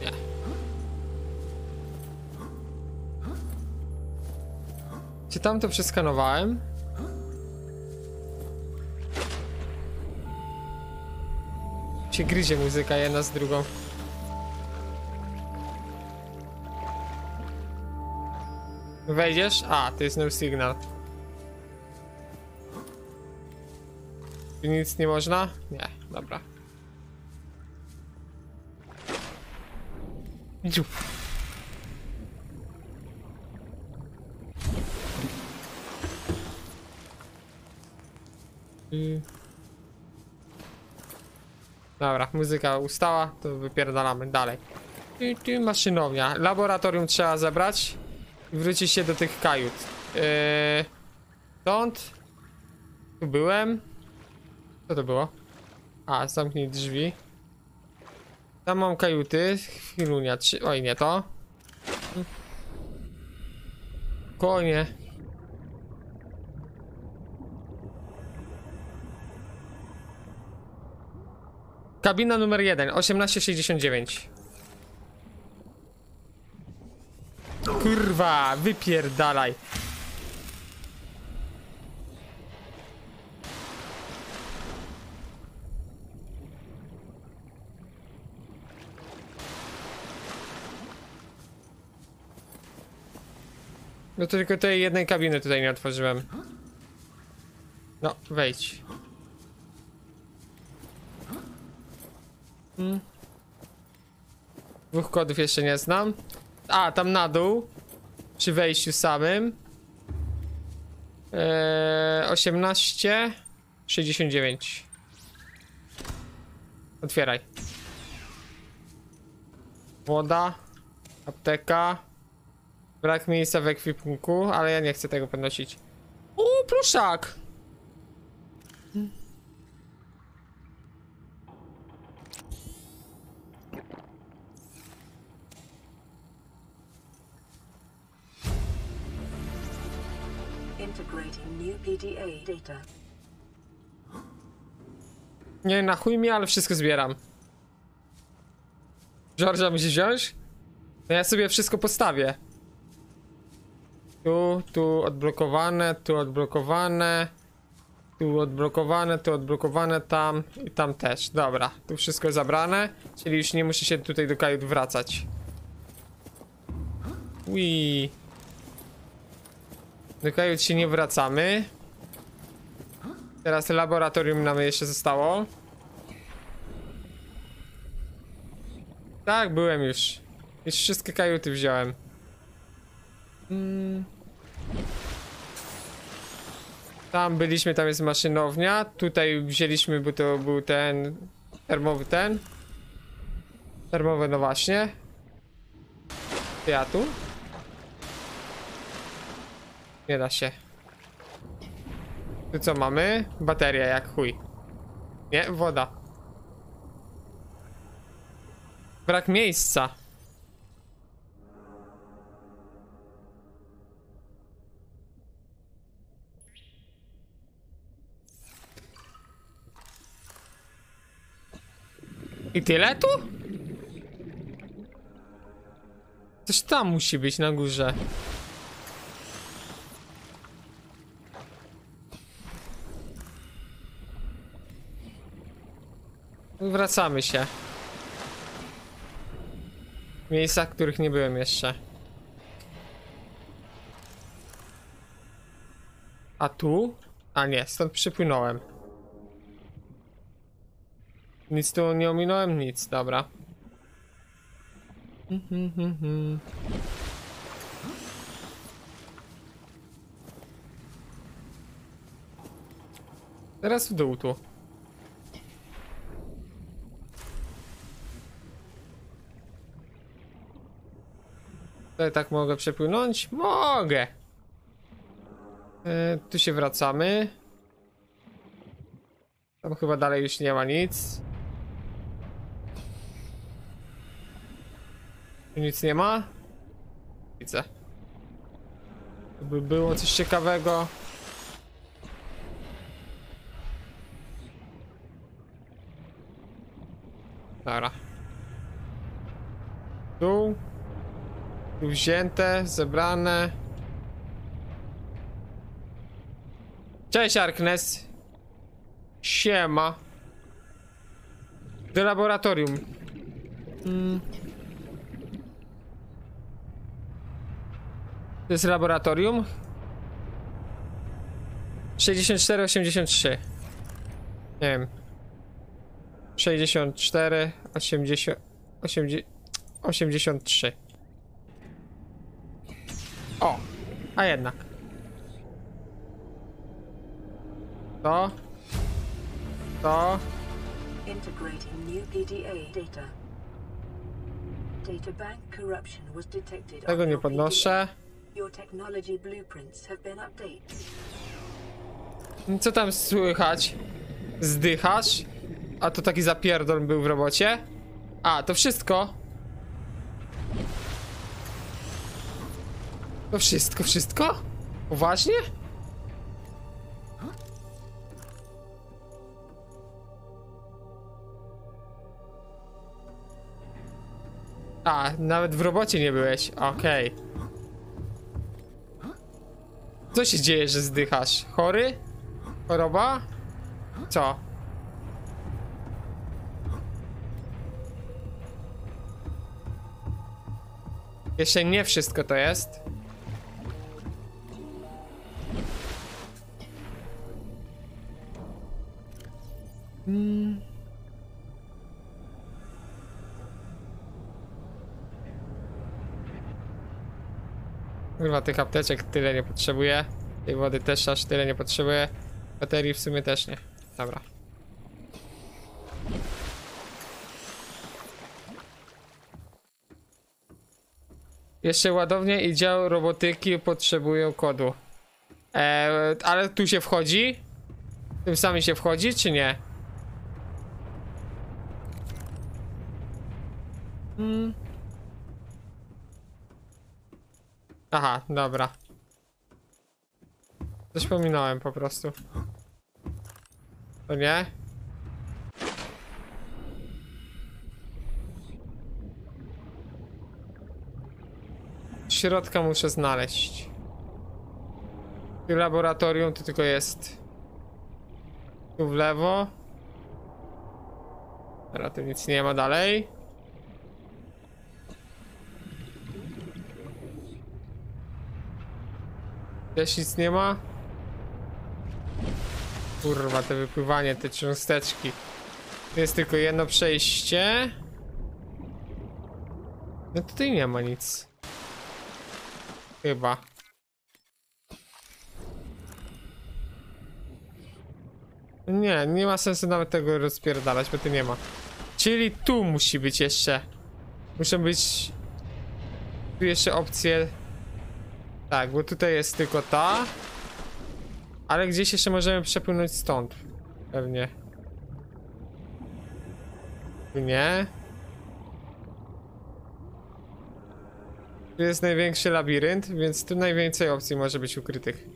[SPEAKER 1] Nie. Czy tam to przeskanowałem? Się gryzie muzyka jedna z drugą. Wejdziesz? A, to jest no signal. Tu nic nie można? Nie, dobra. Dziób. I... Dobra, muzyka ustała, to wypierdalamy dalej. I, i maszynownia. Laboratorium trzeba zebrać i wrócić się do tych kajut. Yy... Stąd. Tu byłem. Co to było? A, zamknij drzwi. Tam mam kajuty. Chwilunia, trzy. Oj, nie to. Konie. Kabina numer 1, 1869. Kurwa, wypierdalaj. No to tylko tej jednej kabiny tutaj nie otworzyłem. No, wejdź. Hmm. Dwóch kodów jeszcze nie znam. A, tam na dół. Przy wejściu samym. Eee, 18 69. Otwieraj. Woda. Apteka. Brak miejsca w ekwipunku, ale ja nie chcę tego podnosić. O, pluszak! Nie, na chuj mi, ale wszystko zbieram. Georgia musisz wziąć? No ja sobie wszystko postawię. Tu, tu odblokowane, tu odblokowane. Tu odblokowane, tu odblokowane, tam i tam też. Dobra, tu wszystko zabrane, czyli już nie muszę się tutaj do kajut wracać. Ui. Do kajut się nie wracamy. Teraz laboratorium nam jeszcze zostało. Tak, byłem już. Już wszystkie kajuty wziąłem. Mm. Tam byliśmy, tam jest maszynownia. Tutaj wzięliśmy, bo to był ten termowy ten. Termowy, no właśnie. Ja tu? Nie da się. Tu co mamy? Bateria jak chuj. Nie, woda. Brak miejsca. I tyle tu? Coś tam musi być na górze. Wracamy się. miejscach, których nie byłem jeszcze. A tu? A nie, stąd przypłynąłem. Nic tu nie ominąłem? Nic, dobra. Teraz w dół tu. Tutaj tak mogę przepłynąć? Mogę! E, tu się wracamy. Tam chyba dalej już nie ma nic. Tu nic nie ma? Widzę. By było coś ciekawego. Dobra. Tu. Tu wzięte, zebrane. Cześć Arknes. Siema. Do laboratorium. Mm. To jest laboratorium? 64, 83. Nie wiem. 64, 80, 80, 83. O, a jednak. To. To.
[SPEAKER 7] Integrating new PDA data. Data bank corruption was detected
[SPEAKER 1] Tego nie podnoszę.
[SPEAKER 7] Your technology blueprints have been updated.
[SPEAKER 1] Co tam słychać? Zdychasz? A to taki zapierdol był w robocie? A, to wszystko? To wszystko, wszystko? Poważnie? A, nawet w robocie nie byłeś. Okej. Co się dzieje, że zdychasz? Chory? Choroba? Co? Jeszcze nie wszystko to jest. Mm. Chyba tych apteczek tyle nie potrzebuję. Tej wody też aż tyle nie potrzebuję. Baterii w sumie też nie. Dobra. Jeszcze ładownie i dział robotyki potrzebują kodu. Eee, ale tu się wchodzi? Tym samym się wchodzi, czy nie? Hmm. Aha, dobra. Coś pominąłem po prostu. To nie? Środka muszę znaleźć. Laboratorium to tylko jest. Tu w lewo. Teraz tu nic nie ma dalej. Też nic nie ma. Kurwa, te wypływanie, te cząsteczki. Tu jest tylko jedno przejście. No tutaj nie ma nic. Chyba. Nie, nie ma sensu nawet tego rozpierdalać, bo tu nie ma. Czyli tu musi być jeszcze. Muszą być... Tu jeszcze opcje... Tak, bo tutaj jest tylko ta. Ale gdzieś jeszcze możemy przepłynąć stąd. Pewnie. Tu nie. Tu jest największy labirynt, więc tu najwięcej opcji może być ukrytych.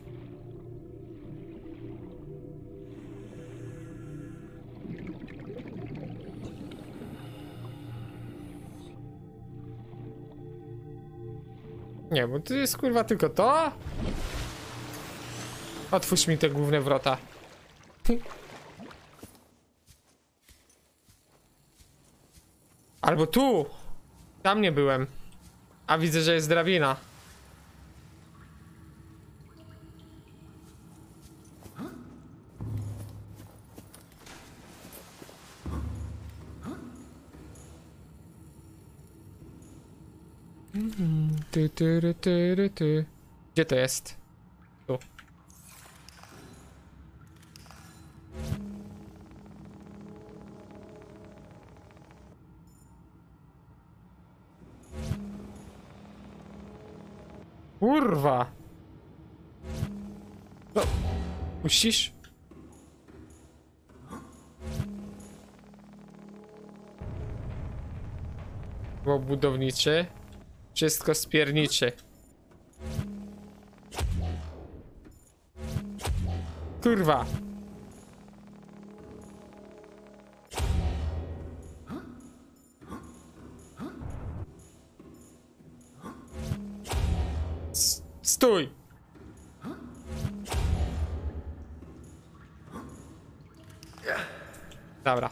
[SPEAKER 1] Nie, bo tu jest kurwa tylko to. Otwórz mi te główne wrota. Albo tu. Tam nie byłem. A widzę, że jest drabina. Ty, ty, ry, ty, ty. Gdzie to jest? Tu. Kurwa! No, puścisz? Było budowniczy. Wszystko spierniczy. Kurwa! Stój! Dobra.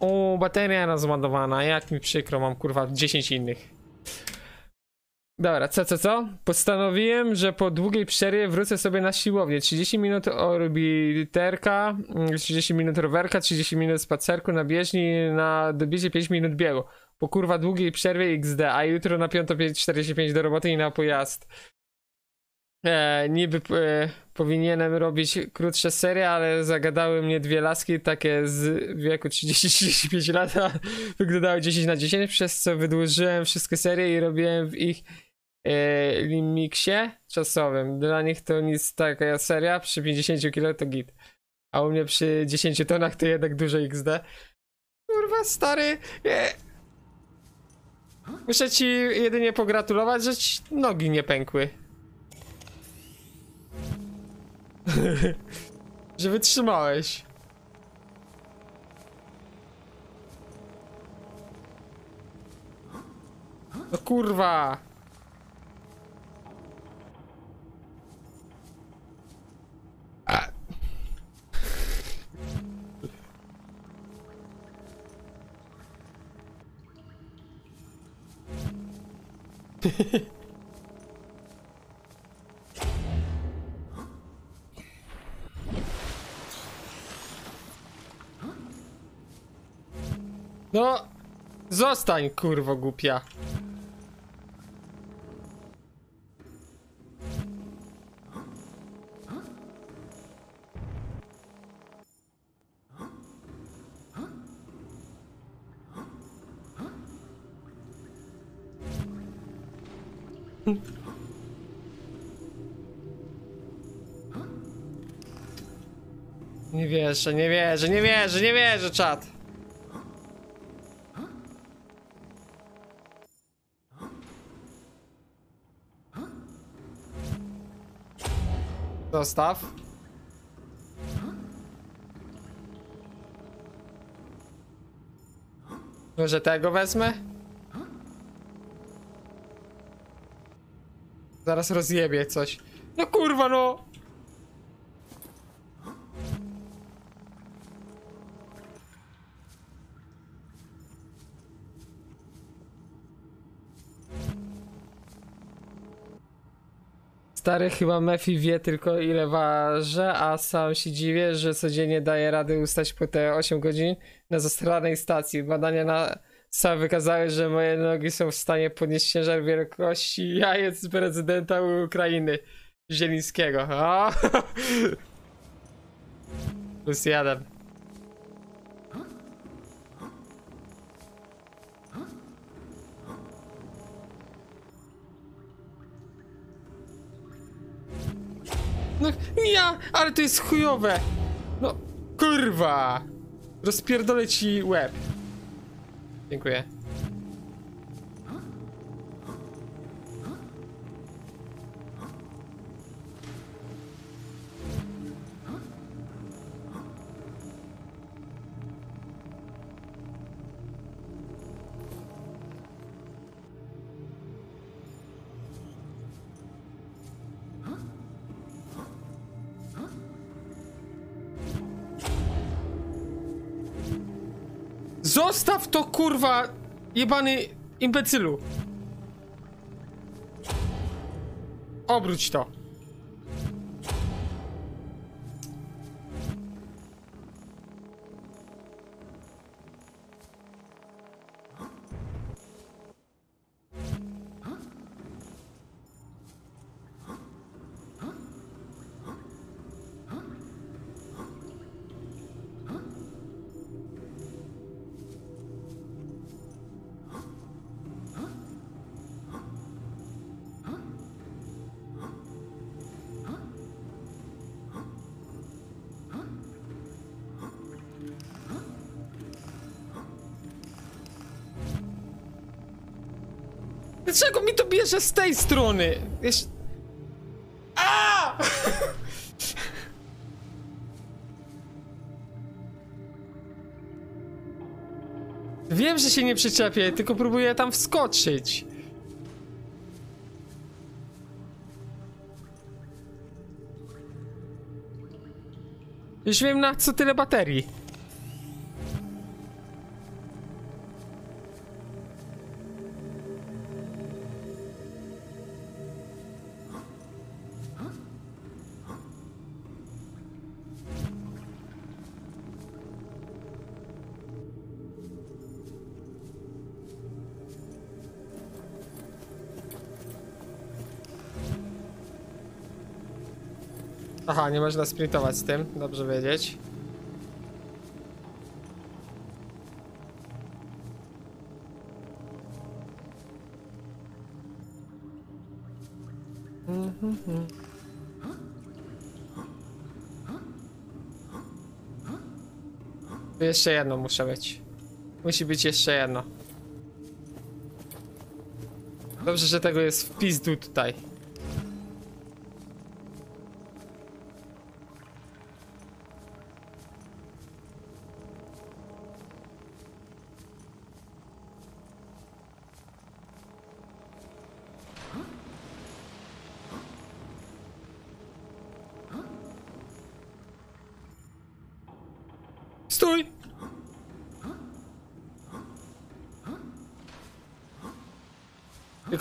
[SPEAKER 1] O, bateria rozładowana, jak mi przykro, mam kurwa 10 innych. Dobra, co, co, co? Postanowiłem, że po długiej przerwie wrócę sobie na siłownię. 30 minut orbiterka, mm, 30 minut rowerka, 30 minut spacerku na bieżni, na dobicie 5 minut biegu. Po kurwa długiej przerwie XD, a jutro na 5.45 do roboty i na pojazd. E, niby e, powinienem robić krótsze serie, ale zagadały mnie dwie laski, takie z wieku 30-35 lat, a wyglądały 10 na 10, przez co wydłużyłem wszystkie serie i robiłem w ich e, limiksie czasowym. Dla nich to nic taka seria, przy 50 kg to git. A u mnie przy 10 tonach to jednak dużo XD. Kurwa stary, e, muszę ci jedynie pogratulować, że ci nogi nie pękły. że wytrzymałeś. No kurwa. A. No, zostań, kurwo głupia. Nie wierzę, nie wierzę, nie wierzę, nie wierzę, czat. Zostaw. Może tego wezmę? Zaraz rozjebie coś. No kurwa no! Stary chyba Mefi wie tylko ile waży, a sam się dziwię, że codziennie daje radę ustać po te 8 godzin na zastranej stacji. Badania na sam wykazały, że moje nogi są w stanie podnieść ciężar wielkości jajec prezydenta Ukrainy Zielińskiego. O! Plus. Ale to jest chujowe. No kurwa. Rozpierdolę ci łeb. Dziękuję. Kurwa jebany imbecylu. Obróć to. To bierze z tej strony? A! Wiem, że się nie przyczepię, tylko próbuję tam wskoczyć. Już wiem na co tyle baterii. Aha, nie można sprintować z tym, dobrze wiedzieć. Tu Jeszcze jedno muszę być. Musi być jeszcze jedno. Dobrze, że tego jest w pizdu tutaj.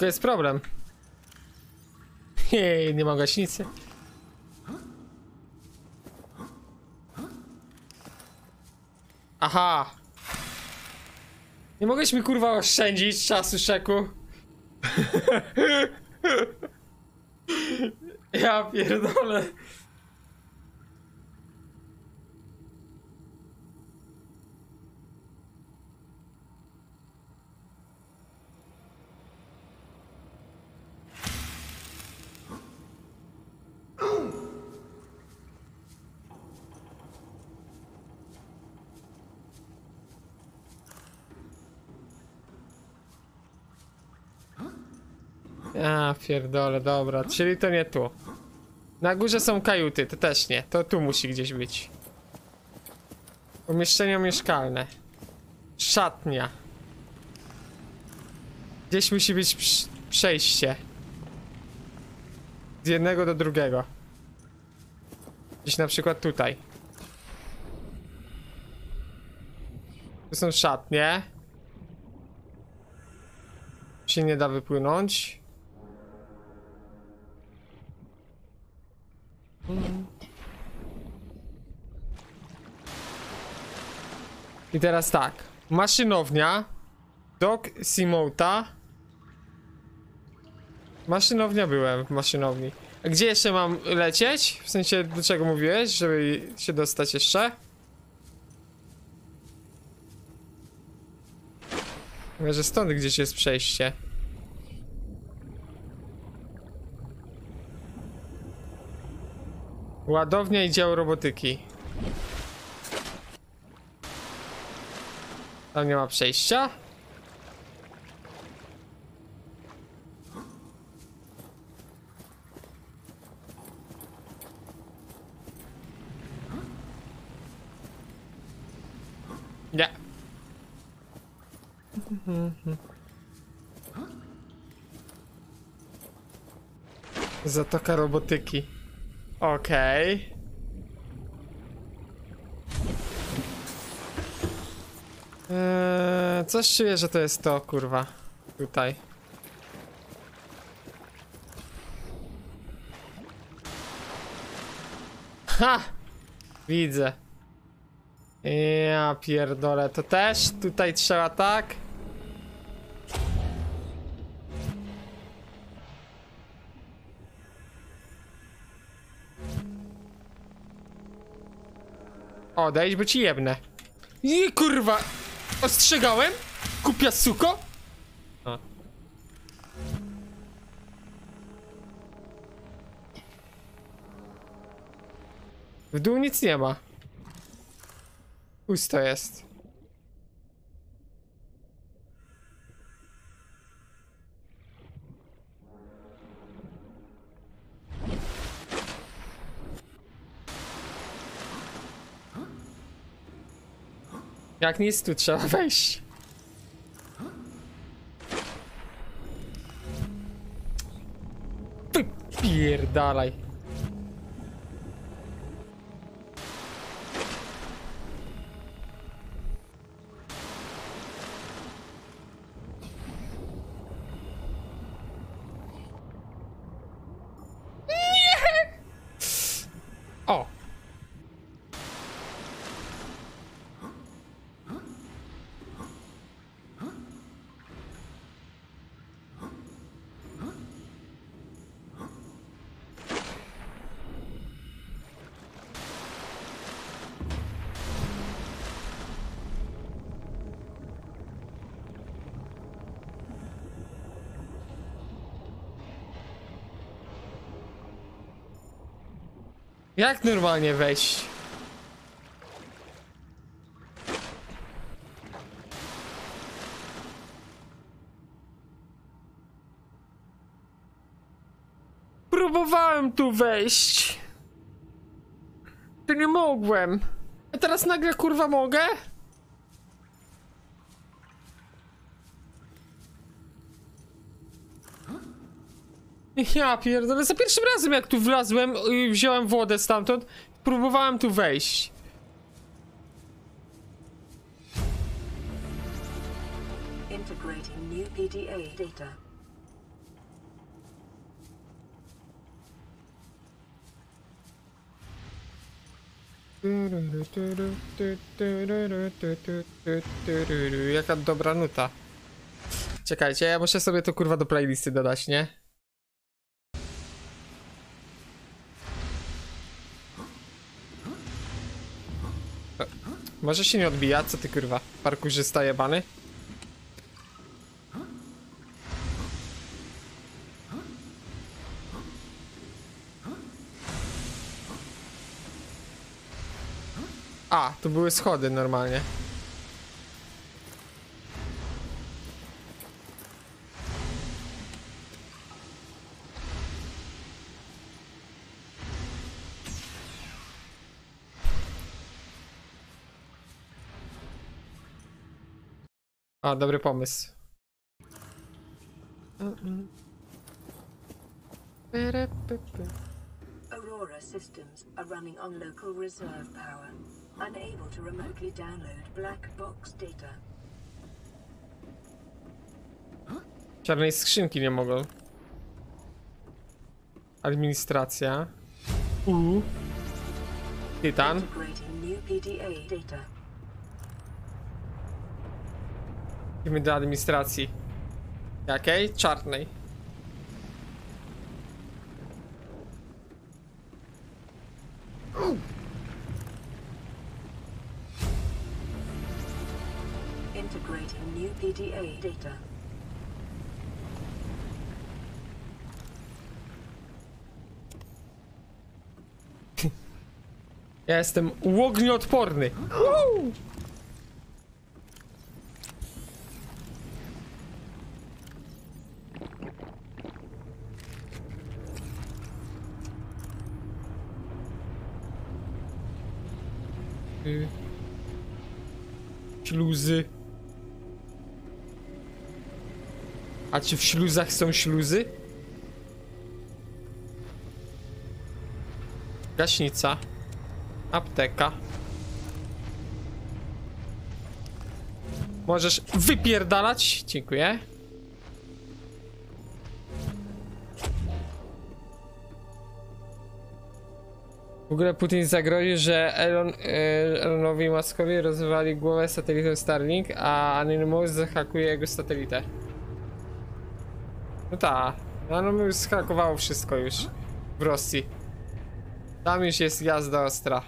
[SPEAKER 1] Jest problem. Jej, nie ma gaśnicy. Aha! Nie mogłeś mi kurwa oszczędzić czasu szeku? ja pierdolę. Ja pierdolę, dobra, czyli to nie tu. Na górze są kajuty, to też nie, to tu musi gdzieś być. Pomieszczenia mieszkalne. Szatnia. Gdzieś musi być przejście. Z jednego do drugiego. Gdzieś na przykład tutaj. Tu są szatnie. Się nie da wypłynąć. I teraz tak. Maszynownia. Dock Simota. Maszynownia byłem w maszynowni. A gdzie jeszcze mam lecieć? W sensie do czego mówiłeś, żeby się dostać jeszcze? Chyba, że stąd gdzieś jest przejście. Ładownia i dział robotyki. Tam nie ma przejścia? Nie. Zatoka robotyki. Okej. Eee, coś czuję, że to jest to, kurwa. Tutaj. Ha! Widzę. Ja pierdolę, to też tutaj trzeba tak? Odejdź, bo ci jebnę. I kurwa! Ostrzegałem? Kupia suko? A. W dół nic nie ma. Pusto jest. Jak nic, tu trzeba wejść. Wypierdalaj. Nie! Jak normalnie wejść? Próbowałem tu wejść. To nie mogłem. A teraz nagle kurwa mogę? Ja pierdolę, za pierwszym razem jak tu wlazłem i wziąłem wodę stamtąd, próbowałem tu wejść.
[SPEAKER 7] Integrating new PDA data.
[SPEAKER 1] Jaka dobra nuta. Czekajcie, ja muszę sobie to kurwa do playlisty dodać, nie? Może się nie odbija, co ty kurwa? Parkurzysta jebany? A, to były schody normalnie. A, dobry pomysł.
[SPEAKER 7] Aurora systems are running on local reserve power, unable to remotely download black box data.
[SPEAKER 1] Czarnej skrzynki nie mogą. Administracja. U. Tytan.
[SPEAKER 7] Integrating new PDA data.
[SPEAKER 1] Idziemy do administracji. Jakiej? Czarnej.
[SPEAKER 7] PDA data.
[SPEAKER 1] Ja jestem łognioodporny. Woo! Y. Śluzy. A czy w śluzach są śluzy? Gaśnica. Apteka. Możesz wypierdalać. Dziękuję. Ogóle Putin zagroził, że Elon, e, Elonowi Muskowi rozwali głowę satelitą Starlink, a Anonymous zahakuje jego satelitę. No ta, Anonymous zhakowało wszystko już w Rosji. Tam już jest jazda ostra.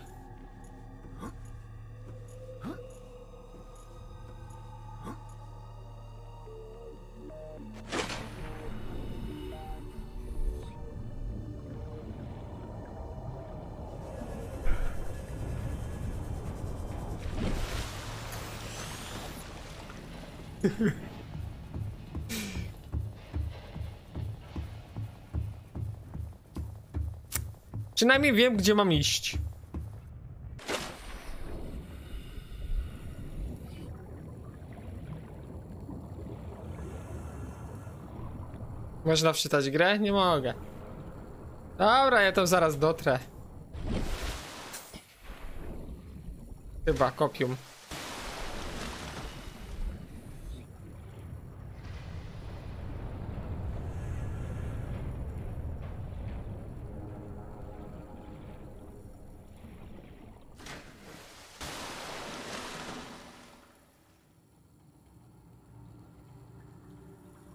[SPEAKER 1] Przynajmniej wiem, gdzie mam iść. Można wczytać grę? Nie mogę. Dobra, ja tam zaraz dotrę. Chyba, kopium.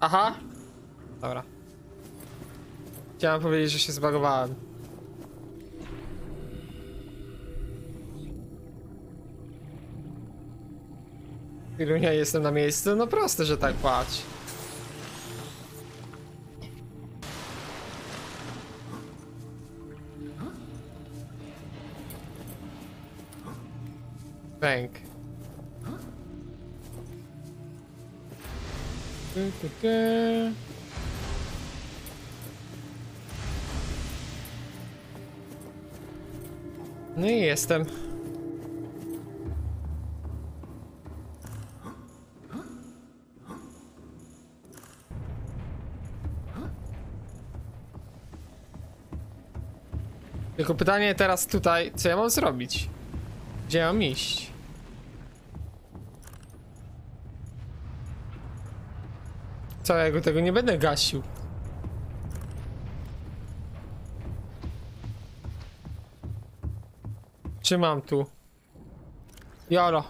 [SPEAKER 1] Aha. Dobra. Chciałem powiedzieć, że się zbagowałem. Ilunia jestem na miejscu? No proste, że tak patrz. Bęk. No i jestem. Tylko pytanie teraz tutaj, co ja mam zrobić? Gdzie ja mam iść? Co, ja go tego nie będę gasił. Czy mam tu? Jolo.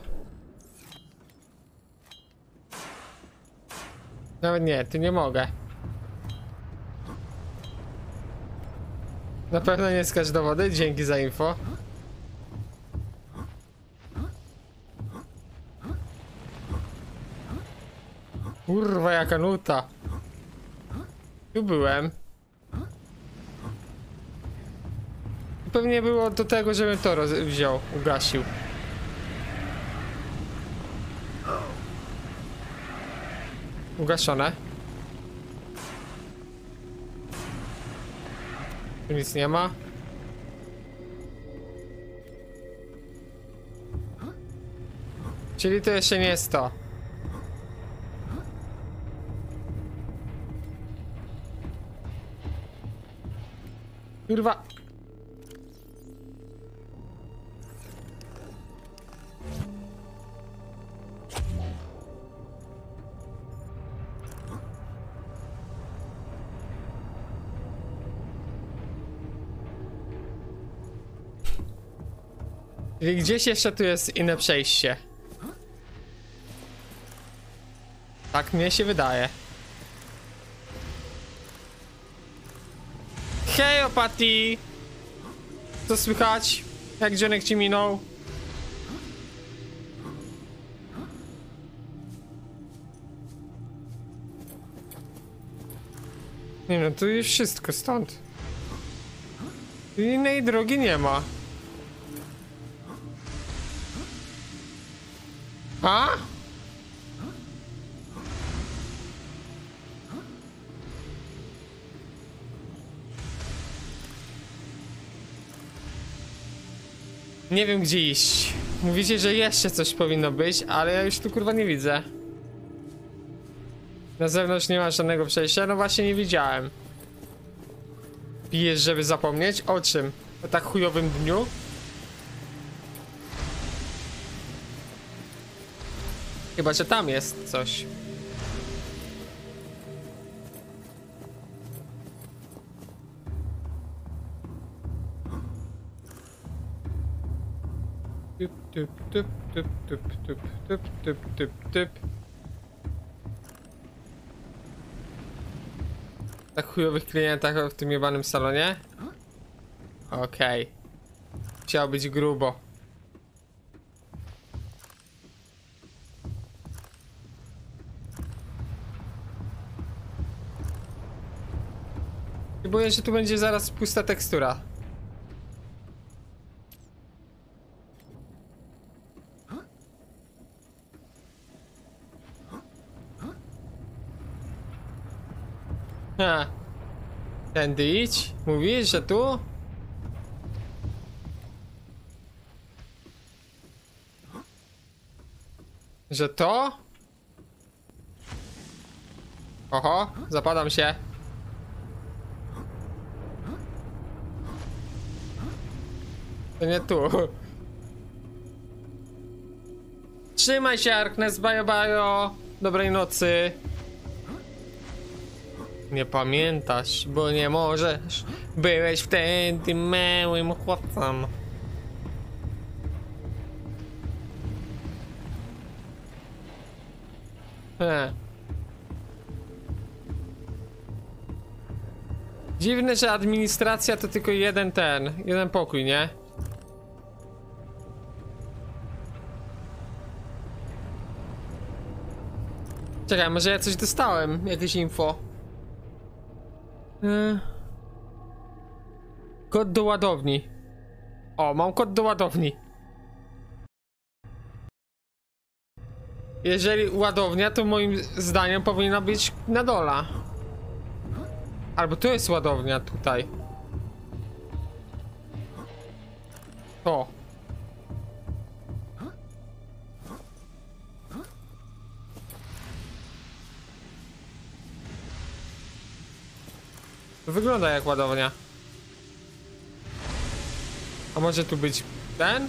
[SPEAKER 1] Nawet nie, tu nie mogę. Na pewno nie skacz do wody, dzięki za info. Kurwa, jaka nuta. Tu byłem. Pewnie było do tego, żebym to wziął, ugasił. Ugaszone. Nic nie ma. Czyli to jeszcze nie jest to. Kurwa. Gdzieś jeszcze tu jest inne przejście. Tak mnie się wydaje. Hej, Opati! Co słychać? Jak dzionek ci minął? Nie no, tu jest wszystko stąd. Innej drogi nie ma. Nie wiem gdzie iść. Mówicie, że jeszcze coś powinno być, ale ja już tu kurwa nie widzę. Na zewnątrz nie ma żadnego przejścia, no właśnie nie widziałem. Pijesz, żeby zapomnieć? O czym? O tak chujowym dniu? Chyba, że tam jest coś. Typ, typ, typ, typ, typ, typ. Tak chujowych klientach w tym jebanym salonie? Okej. Chciał być grubo. Boję się, tu będzie zaraz pusta tekstura. Ha. Tędy idź? Mówisz, że tu? Że to? Oho, zapadam się. To nie tu. Trzymaj się, Arknes, bajo bajo. Dobrej nocy. Nie pamiętasz, bo nie możesz. Byłeś wtedy małym chłopcem. He. Dziwne, że administracja to tylko jeden ten, jeden pokój, nie? Czekaj, może ja coś dostałem, jakieś info. Yy. Kod do ładowni. O, mam kod do ładowni. Jeżeli ładownia, to moim zdaniem powinna być na dole. Albo to jest ładownia tutaj. To. Wygląda jak ładownia. A może tu być ten?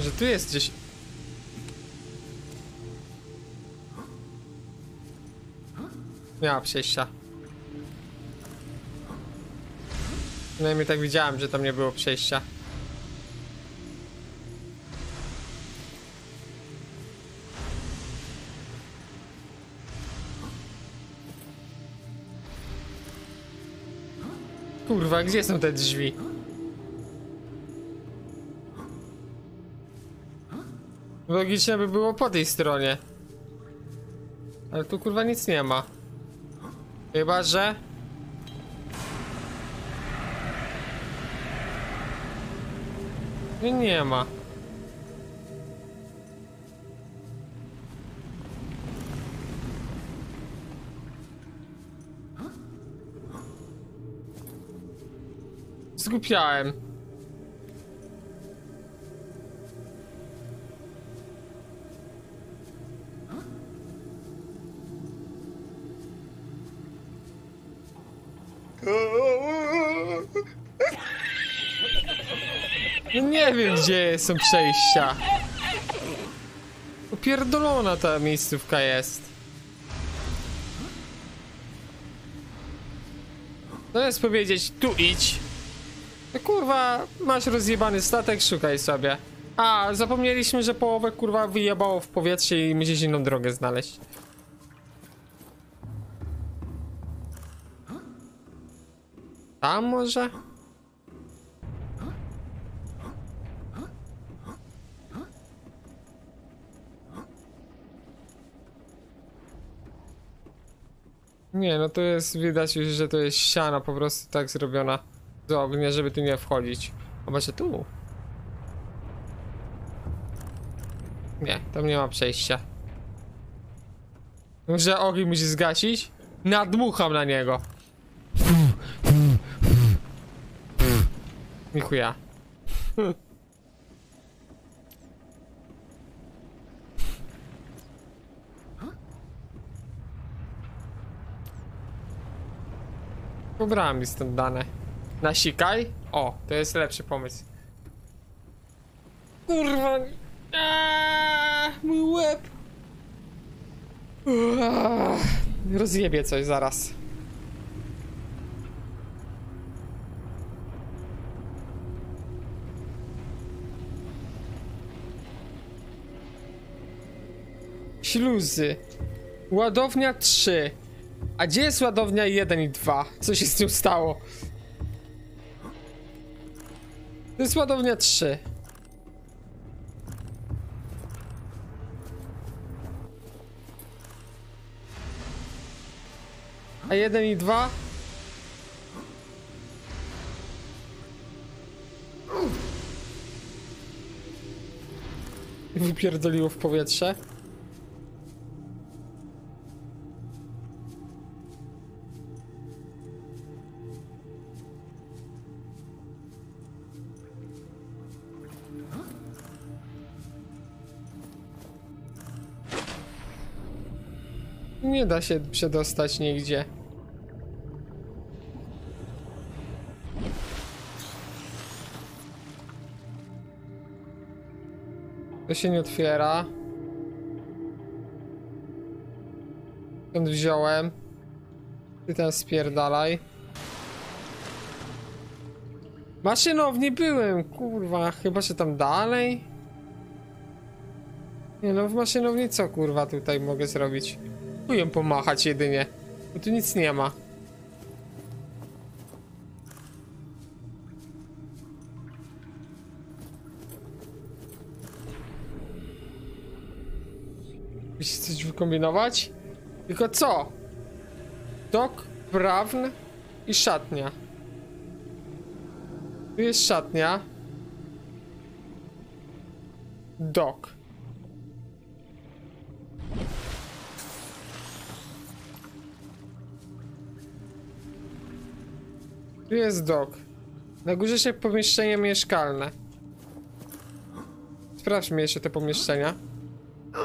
[SPEAKER 1] Że tu jest gdzieś... Miała przejścia. Przynajmniej tak widziałem, że tam nie było przejścia. Kurwa, gdzie są te drzwi? Logicznie by było po tej stronie. Ale tu kurwa nic nie ma. Chyba, że... Nie, ma. Zgupiałem. No nie wiem, gdzie są przejścia. Upierdolona ta miejscówka jest. Zamiast powiedzieć, tu idź. No kurwa, masz rozjebany statek, szukaj sobie. A, zapomnieliśmy, że połowę kurwa wyjebało w powietrze i musisz inną drogę znaleźć. Tam może? Nie, no to jest, widać już, że to jest ściana po prostu tak zrobiona z ognia, żeby tu nie wchodzić. Może tu? Nie, tam nie ma przejścia. Może ogień musi zgasić? Nadmucham na niego. Nie chuja. Pobrałem mi stąd dane. Nasikaj? O, to jest lepszy pomysł. Kurwa. Aaaa, mój łeb. Uaa, rozjebie coś zaraz. Śluzy. Ładownia 3. A gdzie jest ładownia 1 i 2? Co się z nią stało? To jest ładownia 3. A 1 i 2? Wypierdoliło w powietrze. Nie da się przedostać nigdzie. To się nie otwiera. Skąd wziąłem? Ty teraz spierdalaj. Maszynowni byłem, kurwa, chyba się tam dalej. Nie no, w maszynowni co kurwa tutaj mogę zrobić? Chujem pomachać jedynie. Bo tu nic nie ma. Musisz coś wykombinować? Tylko co? Dok, prawny i szatnia. Tu jest szatnia. Dok. Tu jest dok. Na górze się pomieszczenie mieszkalne. Sprawdźmy jeszcze te pomieszczenia.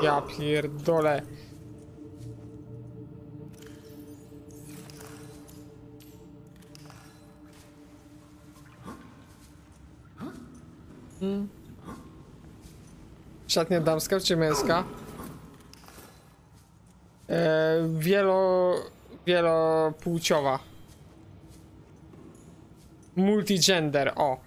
[SPEAKER 1] Ja pierdolę. Hmm. Szatnia damska czy męska? E, wielo... wielopłciowa. Multigender, o.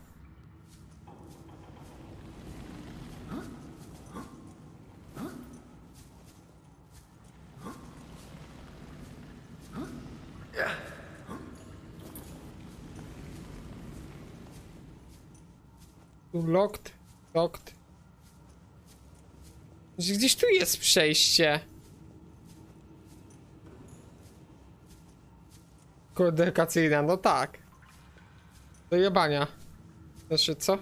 [SPEAKER 1] Locked, locked. Gdzieś tu jest przejście. Kodekacyjna, no tak. Do jebania. Znaczy, co?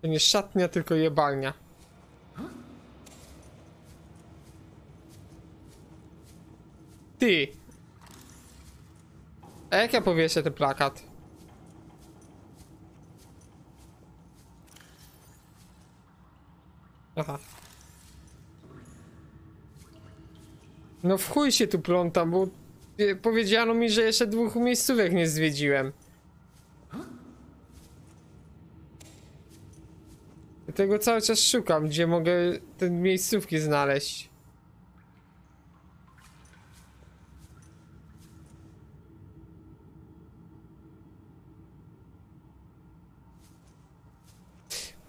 [SPEAKER 1] To nie szatnia, tylko jebalnia. Ty! A jak ja powieszę ten plakat? Aha. No w chuj się tu plątam, bo powiedziano mi, że jeszcze dwóch miejscówek nie zwiedziłem. Dlatego cały czas szukam, gdzie mogę te miejscówki znaleźć.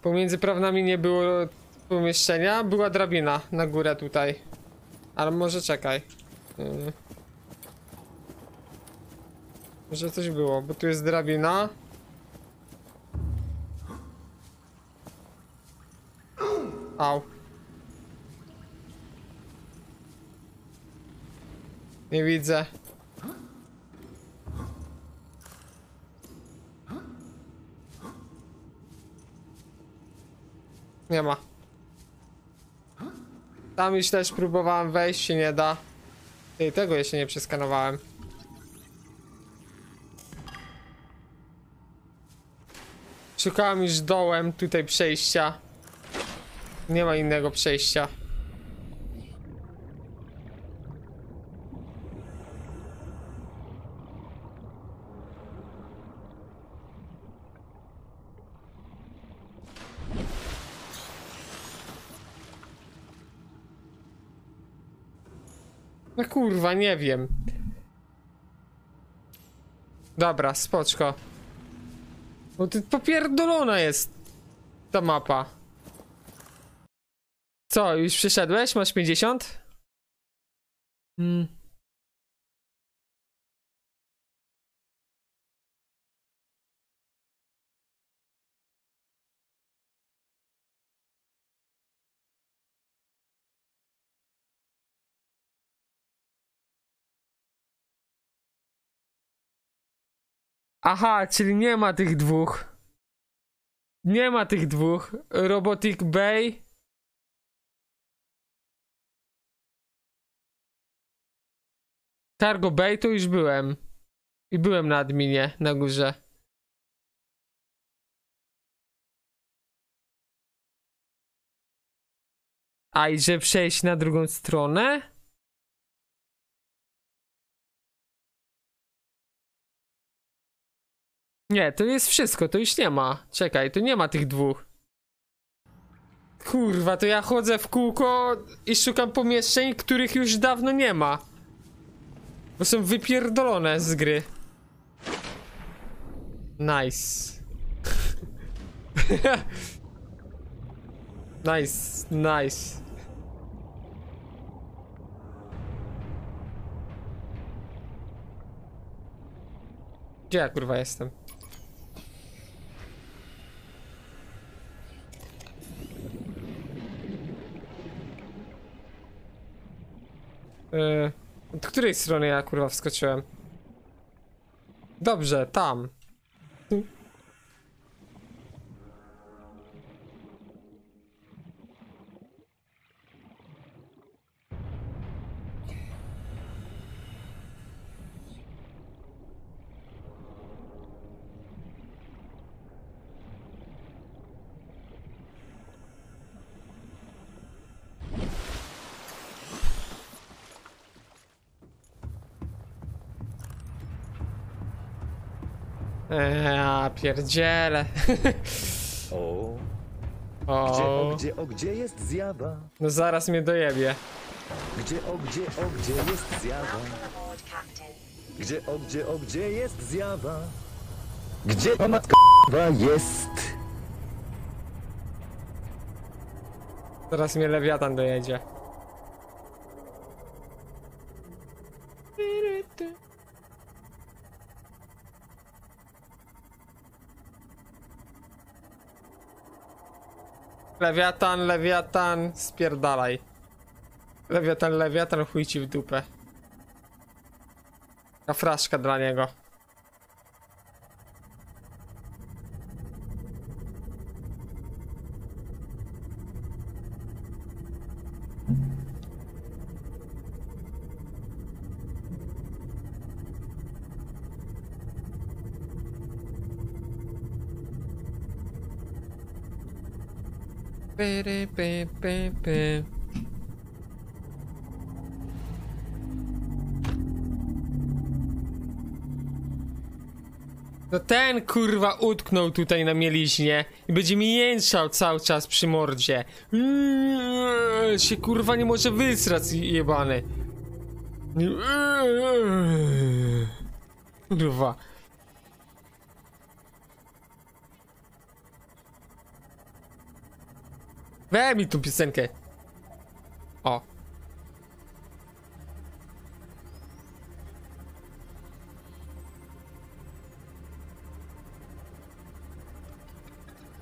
[SPEAKER 1] Pomiędzy prawnami nie było pomieszczenia, była drabina na górę tutaj. Ale może czekaj. Yy. Może coś było, bo tu jest drabina. Au. Nie widzę. Nie ma. Tam już też próbowałem wejść, się nie da. Tej tego jeszcze nie przeskanowałem. Szukałem już dołem tutaj przejścia. Nie ma innego przejścia. No kurwa, nie wiem. Dobra, spoczko. Bo ty popierdolona jest ta mapa. Co, już przyszedłeś? Masz 50? Hmm. Aha, czyli nie ma tych dwóch. Nie ma tych dwóch. Robotic Bay. Cargo Bay to już byłem. I byłem na adminie, na górze. A i że przejść na drugą stronę? Nie, to jest wszystko, to już nie ma. Czekaj, to nie ma tych dwóch. Kurwa, to ja chodzę w kółko i szukam pomieszczeń, których już dawno nie ma. Bo są wypierdolone z gry. Nice. nice, nice. Gdzie ja kurwa jestem? Yy, od której strony ja kurwa wskoczyłem? Dobrze, tam. Eee, pierdziele.
[SPEAKER 11] O,
[SPEAKER 1] O,
[SPEAKER 11] gdzie, o, gdzie, o, gdzie jest zjawa?
[SPEAKER 1] no zaraz mnie dojebie.
[SPEAKER 11] Gdzie, o, gdzie, o, gdzie jest zjawa? Gdzie, o, gdzie, o, gdzie jest zjawa? Gdzie o matka jest?
[SPEAKER 1] Zaraz mnie lewiatan dojedzie. Lewiatan, lewiatan, spierdalaj. Lewiatan, lewiatan, chuj ci w dupę. Ta fraszka dla niego. Py, py, py, py. No ten kurwa utknął tutaj na mieliźnie i będzie mi jęczał cały czas przy mordzie. Eee, się kurwa nie może wysrać jebany. Eee, Kurwa. Weź mi tą piosenkę. O.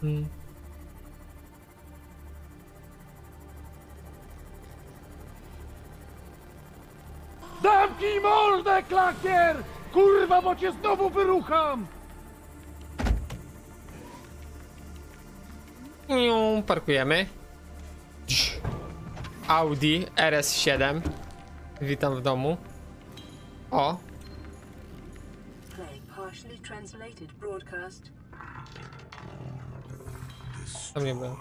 [SPEAKER 1] Hmm.
[SPEAKER 13] Zamknij mordę, klakier! Kurwa, bo cię znowu wyrucham!
[SPEAKER 1] Parkujemy. Audi RS7. Witam w domu. O, tam nie było.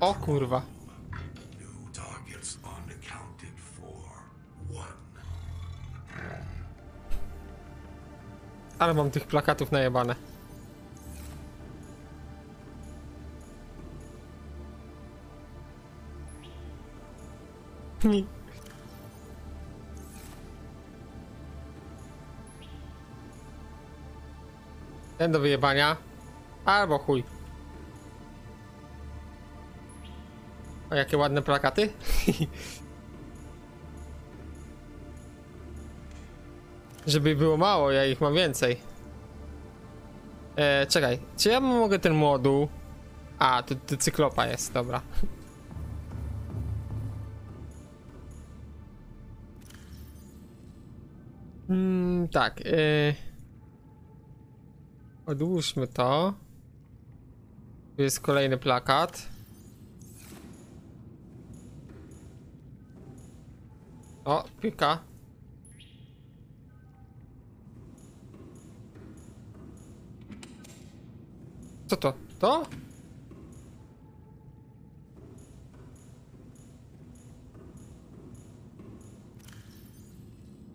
[SPEAKER 1] O kurwa. Ale mam tych plakatów najebane. Ten do wyjebania. Albo chuj. O, jakie ładne plakaty. Żeby było mało, ja ich mam więcej. E, czekaj, czy ja mogę ten moduł... A, to, to cyklopa jest, dobra. Mm, tak, e... Odłóżmy to. Tu jest kolejny plakat. O, pika. Co to? To?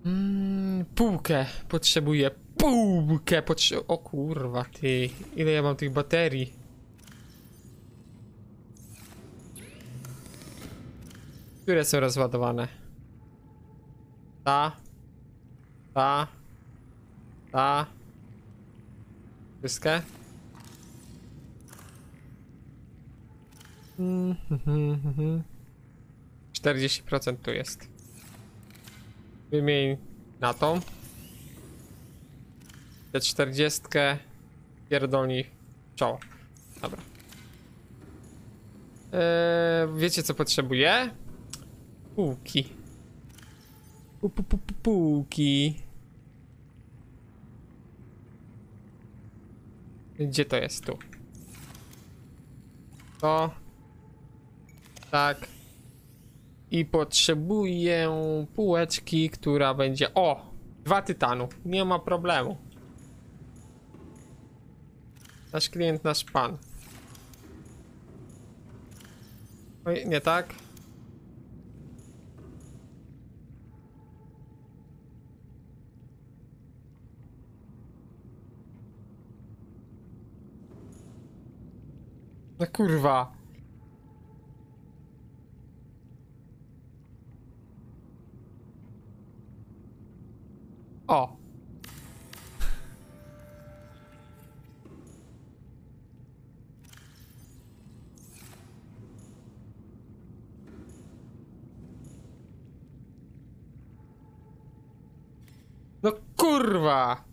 [SPEAKER 1] Mm, półkę potrzebuję. Półkę potrzebuję. O kurwa, ty. Ile ja mam tych baterii? Które są rozładowane? Ta. Ta. Ta. Wszystkie? Mhm, mhm. 40% tu jest. Wymień na tą. Te 40 pierdolni czoło. Dobra. Eee, wiecie co potrzebuję? Półki. Półki. Gdzie to jest tu? To. Tak. I potrzebuję półeczki, która będzie... O! Dwa tytanu. Nie ma problemu. Nasz klient, nasz pan. Oj, nie tak. No kurwa. O. No kurwa.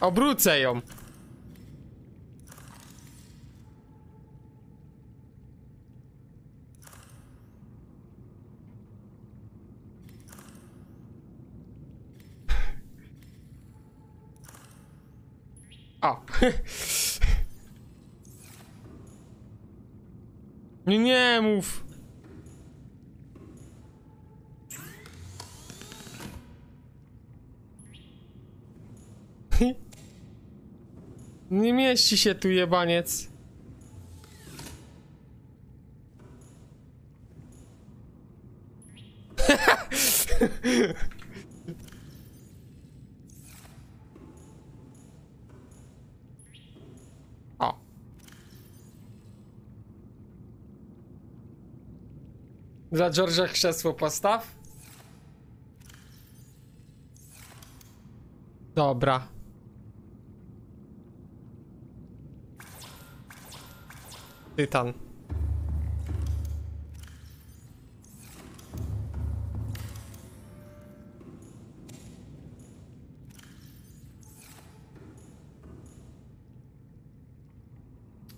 [SPEAKER 1] Obrócę ją. O. Nie, nie mów. Nie mieści się tu jebaniec. Za George'a krzesło postaw. Dobra. Tytan.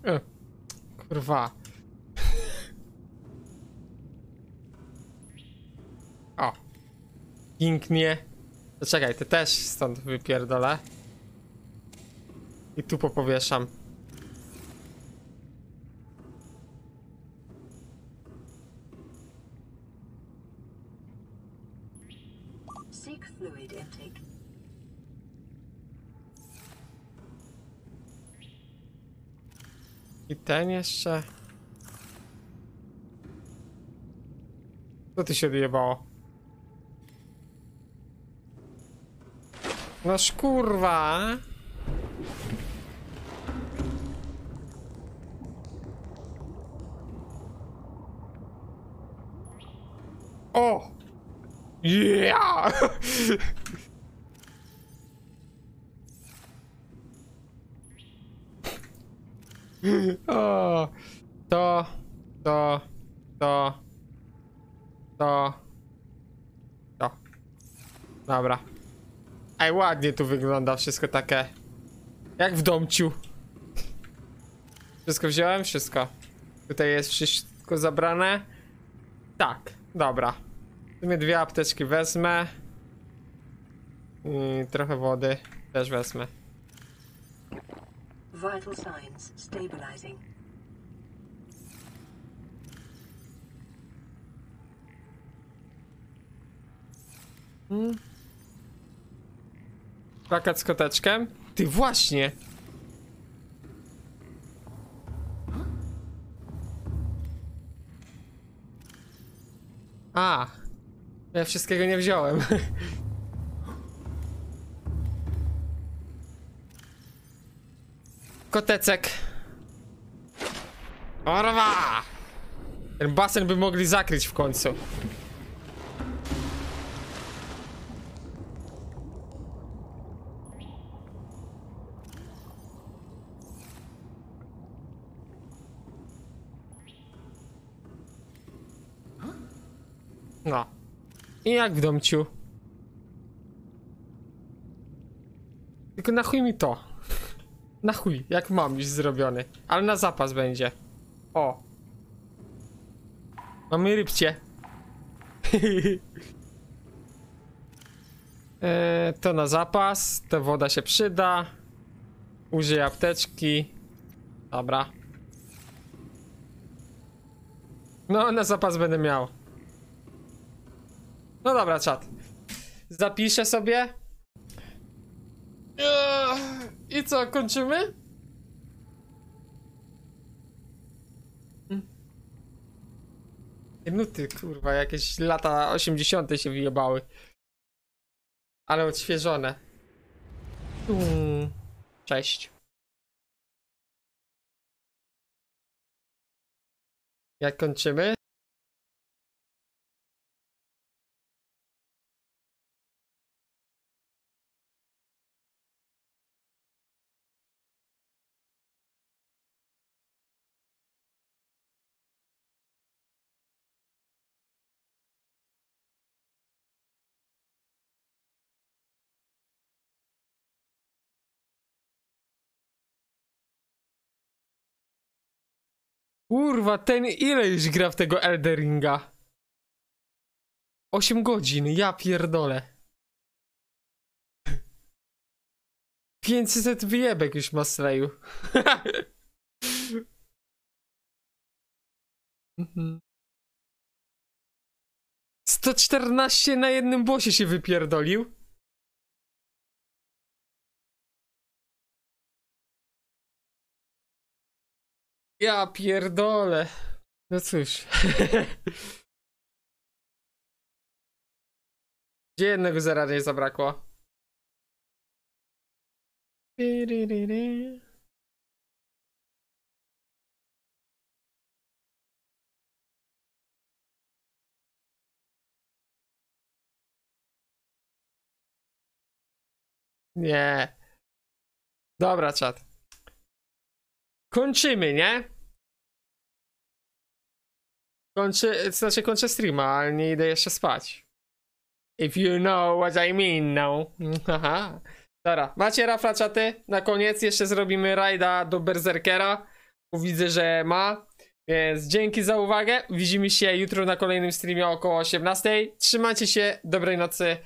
[SPEAKER 1] E, kurwa. O. Pięknie. Czekaj, ty też stąd wypierdolę. I tu popowieszam. I ten jeszcze. Co ty się odjebało? Noż kurwa. O! Yeah! Ładnie tu wygląda wszystko takie. Jak w domciu. Wszystko wziąłem? Wszystko. Tutaj jest wszystko zabrane. Tak, dobra. W sumie dwie apteczki wezmę. I trochę wody też wezmę.
[SPEAKER 7] Vital signs stabilizing.
[SPEAKER 1] Hmm. Plakat z koteczkiem? Ty właśnie! A, ja wszystkiego nie wziąłem. Kotecek. Orwa! Ten basen by mogli zakryć w końcu. No. I jak w domciu. Tylko na chuj mi to. Na chuj, jak mam już zrobiony. Ale na zapas będzie. O. Mamy rybcie. e, to na zapas. Ta woda się przyda. Użyję apteczki. Dobra. No, na zapas będę miał. No dobra, czat. Zapiszę sobie. Eee, I co, kończymy? Nuty, kurwa, jakieś lata 80. się wyjebały. Ale odświeżone. Cześć. Jak kończymy? Kurwa, ten ile już gra w tego Elderinga? 8 godzin, ja pierdolę. 500 wyjebek już ma Slayu. Mhm. 114 na jednym bosie się wypierdolił. Ja pierdolę. No cóż. Gdzie jednego zera nie zabrakło? Nie. Dobra, czat. Kończymy, nie? Kończę, znaczy kończę streama, ale nie idę jeszcze spać. If you know what I mean, no. Haha. Dobra, macie rafla czaty? Na koniec jeszcze zrobimy rajda do Berserkera, bo widzę, że ma. Więc dzięki za uwagę. Widzimy się jutro na kolejnym streamie około 18. Trzymajcie się, dobrej nocy.